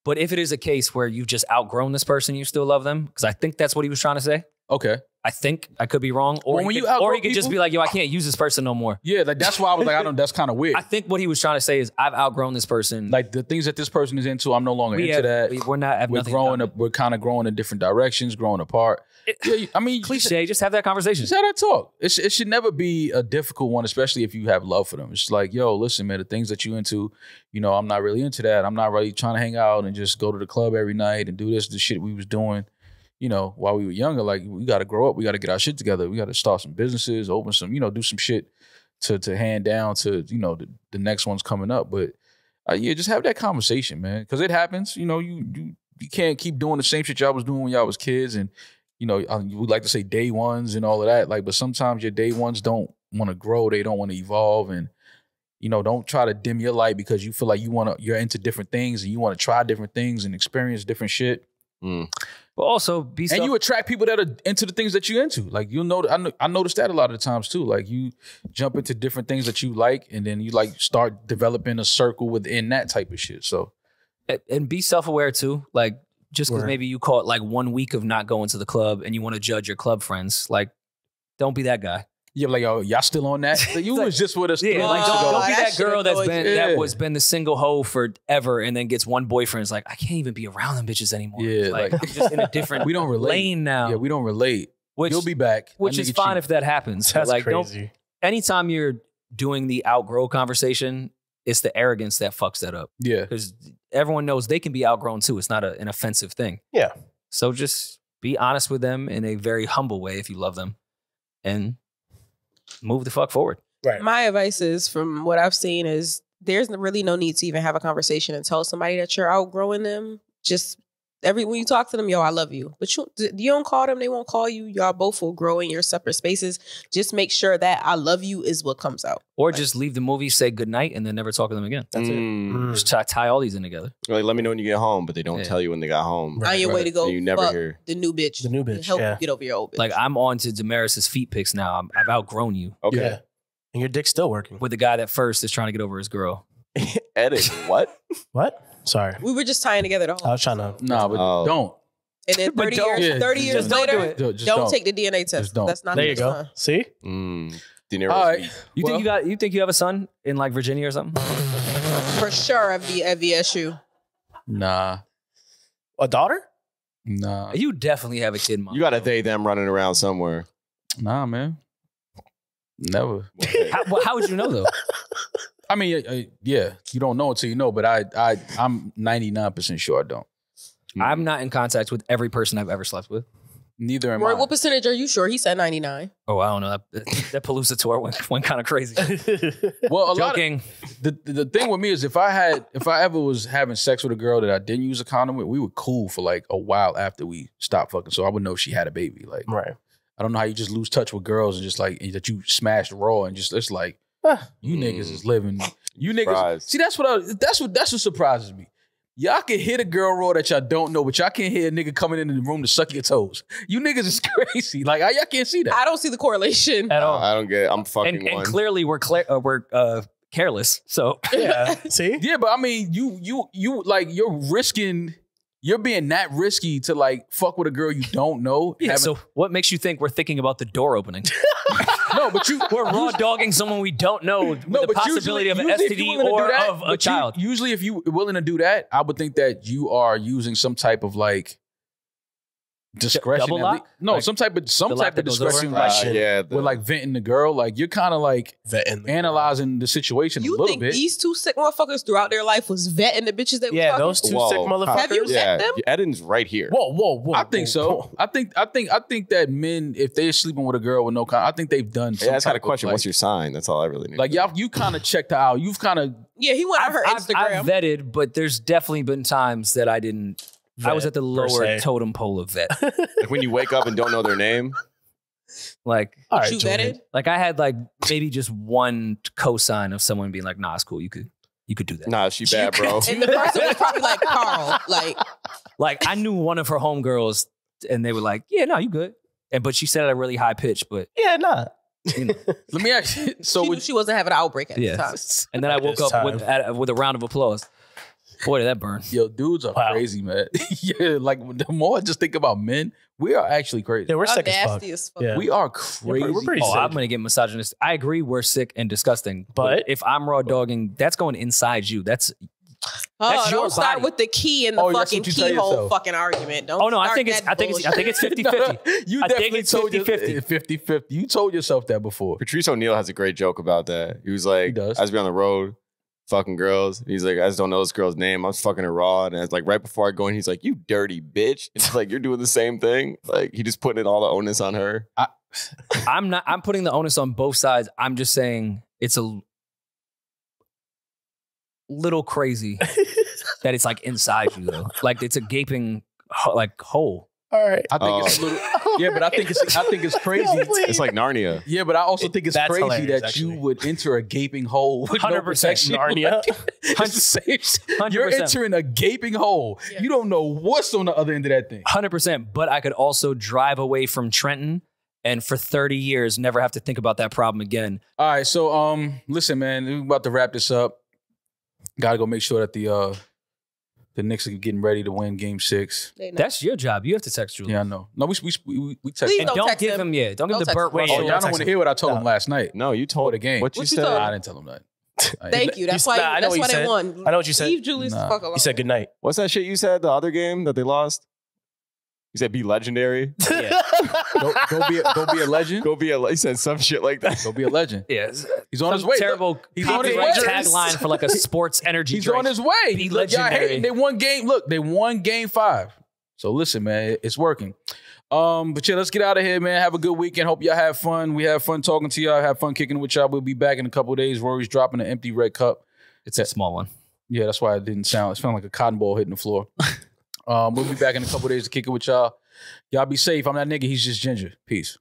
but if it is a case where you've just outgrown this person, you still love them, because I think that's what he was trying to say. Okay. I think I could be wrong, or Well, he could, or he could just be like, "Yo, I can't use this person no more." Yeah, like that's why I was like, I don't. That's kind of weird. I think what he was trying to say is, I've outgrown this person. like the things that this person is into, I'm no longer we into have, that. we- we're not we're growing up. We're kind of growing in different directions, growing apart. It- yeah, I mean, Cliche. Just have that conversation. just have that talk. It, sh- it should never be a difficult one, especially if you have love for them. It's like, yo, listen, man, the things that you into, you know, I'm not really into that. I'm not really trying to hang out and just go to the club every night and do this, the shit we was doing. You know, while we were younger, like we got to grow up. We got to get our shit together. We got to start some businesses, open some, you know, do some shit to to hand down to you know the, the next one's coming up. But uh, yeah, just have that conversation, man, because it happens. You know, you you you can't keep doing the same shit y'all was doing when y'all was kids, and you know, uh, you like to say day ones and all of that. Like, but sometimes your day ones don't want to grow, they don't want to evolve, and you know, don't try to dim your light because you feel like you want to, you're into different things and you want to try different things and experience different shit. But also be And you attract people that are into the things that you're into. Like you'll know, I, know- I noticed that a lot of the times too. Like you jump into different things that you like, and then you like start developing a circle within that type of shit. So and- and be self aware too. Like just because maybe you caught like one week of not going to the club and you want to judge your club friends, like don't be that guy. You're like, yo, y'all still on that? Like, you Like- was just with us. Yeah, three like don't, don't be that that girl that's been me. that was been the single hoe forever and then gets one boyfriend. It's like I can't even be around them bitches anymore. Yeah, like, like- I'm just in a different We don't relate. lane now. Yeah, we don't relate. which You'll be back. Which is fine cheat. if that happens. That's like don't crazy. anytime you're doing the outgrow conversation, it's the arrogance that fucks that up. yeah. Because everyone knows they can be outgrown too. It's not a, an offensive thing. Yeah. So just be honest with them in a very humble way if you love them and move the fuck forward. Right. My advice is from what I've seen is there's really no need to even have a conversation and tell somebody that you're outgrowing them. Just every when you talk to them, yo, I love you. But you you don't call them, they won't call you. Y'all both will grow in your separate spaces. Just make sure that I love you is what comes out. Or just leave the movie, say goodnight, and then never talk to them again. That's it. Mm. Just tie, tie all these in together. Like, let me know when you get home, but they don't Yeah. tell you when they got home. Right, on your way to go And you never fuck hear. the new bitch. The new bitch, Help yeah. you get over your old bitch. Like I'm on to Demaris's feet pics now. I'm, I've outgrown you Okay. Yeah. And your dick's still working. with the guy that first is trying to get over his girl. Edit. What? What? Sorry. we were just tying together the whole I was trying to. Nah, but Oh. don't. and then 30 years, yeah, 30 just years don't later, do it. Don't- just don't, don't. take the DNA test. Just don't. That's not There the you go. time. See? Mm. De Niro's All right. feet. You Well- think you got? You think you have a son in like Virginia or something? For sure at, v, at VSU. Nah, A daughter? nah, You definitely have a kid, mom. You got a they them running around somewhere. nah, man. Never. How, well, how would you know though? I mean, uh, uh, yeah, you don't know until you know, but I, I, I'm 99 percent sure I don't. I'm not in contact with every person I've ever slept with. Neither am Roy, I. what percentage are you sure? He said 99. Oh, I don't know. That, that Palooza tour went, went kind of crazy. well, a lot of, Joking. the, the the thing with me is if I had if I ever was having sex with a girl that I didn't use a condom with, we were cool for like a while after we stopped fucking. So I would know she had a baby. Like right. I don't know how you just lose touch with girls and just like that you smashed raw and just it's like you Mm. niggas is living. You niggas Surprise. see that's what I, that's what that's what surprises me. Y'all can hit a girl raw that y'all don't know, but y'all can't hear a nigga coming in the room to suck your toes. You niggas is crazy. Like how y'all can't see that. I don't see the correlation. At all. I don't get it. I'm fucking and, and clearly we're clear, uh, we're uh, careless. So Yeah. See? Yeah, but I mean, you you you like you're risking. You're being that risky to like fuck with a girl you don't know. yeah. having- So what makes you think we're thinking about the door opening? No, but you we're raw dogging someone we don't know with no, the possibility usually, of an you're STD willing to do or that- of a but you- usually, if you willing to do that, I would think that you are using some type of like discretion. double lock? least- No, Like, some type of some type of that goes discretion. Uh, yeah. the- with like venting the girl, like you're kind of like Vetting. the- analyzing the situation a You little think bit. these two sick motherfuckers throughout their life was vetting the bitches they was Yeah, fucking? those two Whoa. sick motherfuckers. Have you yeah. them? Eddin's right here. Whoa, whoa, whoa. I think whoa, so. whoa. I think I think I think that men, if they're sleeping with a girl with no con, I think they've done. Some Yeah, I just had a of, question. like- What's your sign? That's all I really need. Like y'all, you kind of checked out. You've kind of Yeah, he went on I've, her I've- Instagram. I've vetted, but there's definitely been times that I didn't. I was at the lower totem pole of vet. like when you wake up and don't know their name. like, All right, you Jordan. vetted? like I had like maybe just one cosign of someone being like, "Nah, it's cool. You could, you could do that." Nah, she bad, bro. and the person was probably like Carl. Like, Like I knew one of her homegirls, and they were like, "Yeah, no, you good." And but she said at a really high pitch, but Yeah, nah. you know, let me ask you. So she, would she wasn't having an outbreak at Yeah. the time. and then I woke this up with at, with a round of applause. Boy, did that burn! yo, dudes are Wow. crazy, man. yeah, like the more I just think about men, we are actually crazy. Yeah, we're Y'all sick as fuck. as fuck. Yeah. We are crazy. we're pretty Oh, sick. I'm gonna get misogynist. I agree, we're sick and disgusting. But- if I'm raw dogging, that's going inside you. That's Oh, That's don't your start body. with the key in the Oh, fucking what you tell keyhole fucking argument. Don't oh no, I think it's that I think it's I think it's 50 No, no, 50. you I think definitely it's told your- 50-50. 50-50. Eh, you told yourself that before. Patrice O'Neal has a great joke about that. He was like, He does. I was be on the road, fucking girls. He's like, I just don't know this girl's name. I'm fucking her raw. And it's like right before I go in, he's like, You dirty bitch. It's like you're doing the same thing. Like he just putting in all the onus on her. I'm not I'm putting the onus on both sides. I'm just saying it's a little crazy that it's like inside you though. Like it's a gaping like hole. All right. I think it's a Oh. little. Yeah, but I think it's I think it's crazy. It's like Narnia. Yeah, but I also think it's That's crazy hilarious, that actually. you would enter a gaping hole with no 100% protection. Narnia. It's You're 100%. entering a gaping hole. Yeah. You don't know what's on the other end of that thing. Hundred percent. But I could also drive away from Trenton and for 30 years never have to think about that problem again. All right, so um, listen, man, we're about to wrap this up. Got to go make sure that the uh, the Knicks are getting ready to win Game Six. That's your job. You have to text Julie. Yeah, I know. No, we we we, we text. Please And don't don't, text give him. him, yeah. Don't give Don't the Burt him. Wade. Oh, Yeah, y'all don't don't want to hear what I told No. him last night. No, you told the game. What you What you said? told I didn't tell him that. Thank you. That's You- why. nah, I know that's what why you they said. won. I know what you said. Leave Julius Nah. the fuck alone. You said good night. What's that shit you said the other game that they lost? You said be legendary. Go, go be a, go be a legend. Go be a. He said some shit like that. Go be a legend. Yeah. He's on his way. Terrible. He's on his copyright way. Tagline for like a sports energy He's drink. on his way. Be Look, y'all legendary. hating. They won game. Look, they won game five. So listen, man, it's working. Um, but yeah, let's get out of here, man. Have a good weekend. Hope y'all have fun. We have fun talking to y'all. Have fun kicking with y'all. We'll be back in a couple of days. Rory's dropping an empty red cup. It's a small one. Yeah, that's why it didn't sound. It sounded like a cotton ball hitting the floor. Um, we'll be back in a couple days to kick it with y'all. Y'all be safe. I'm that nigga. He's just ginger. Peace.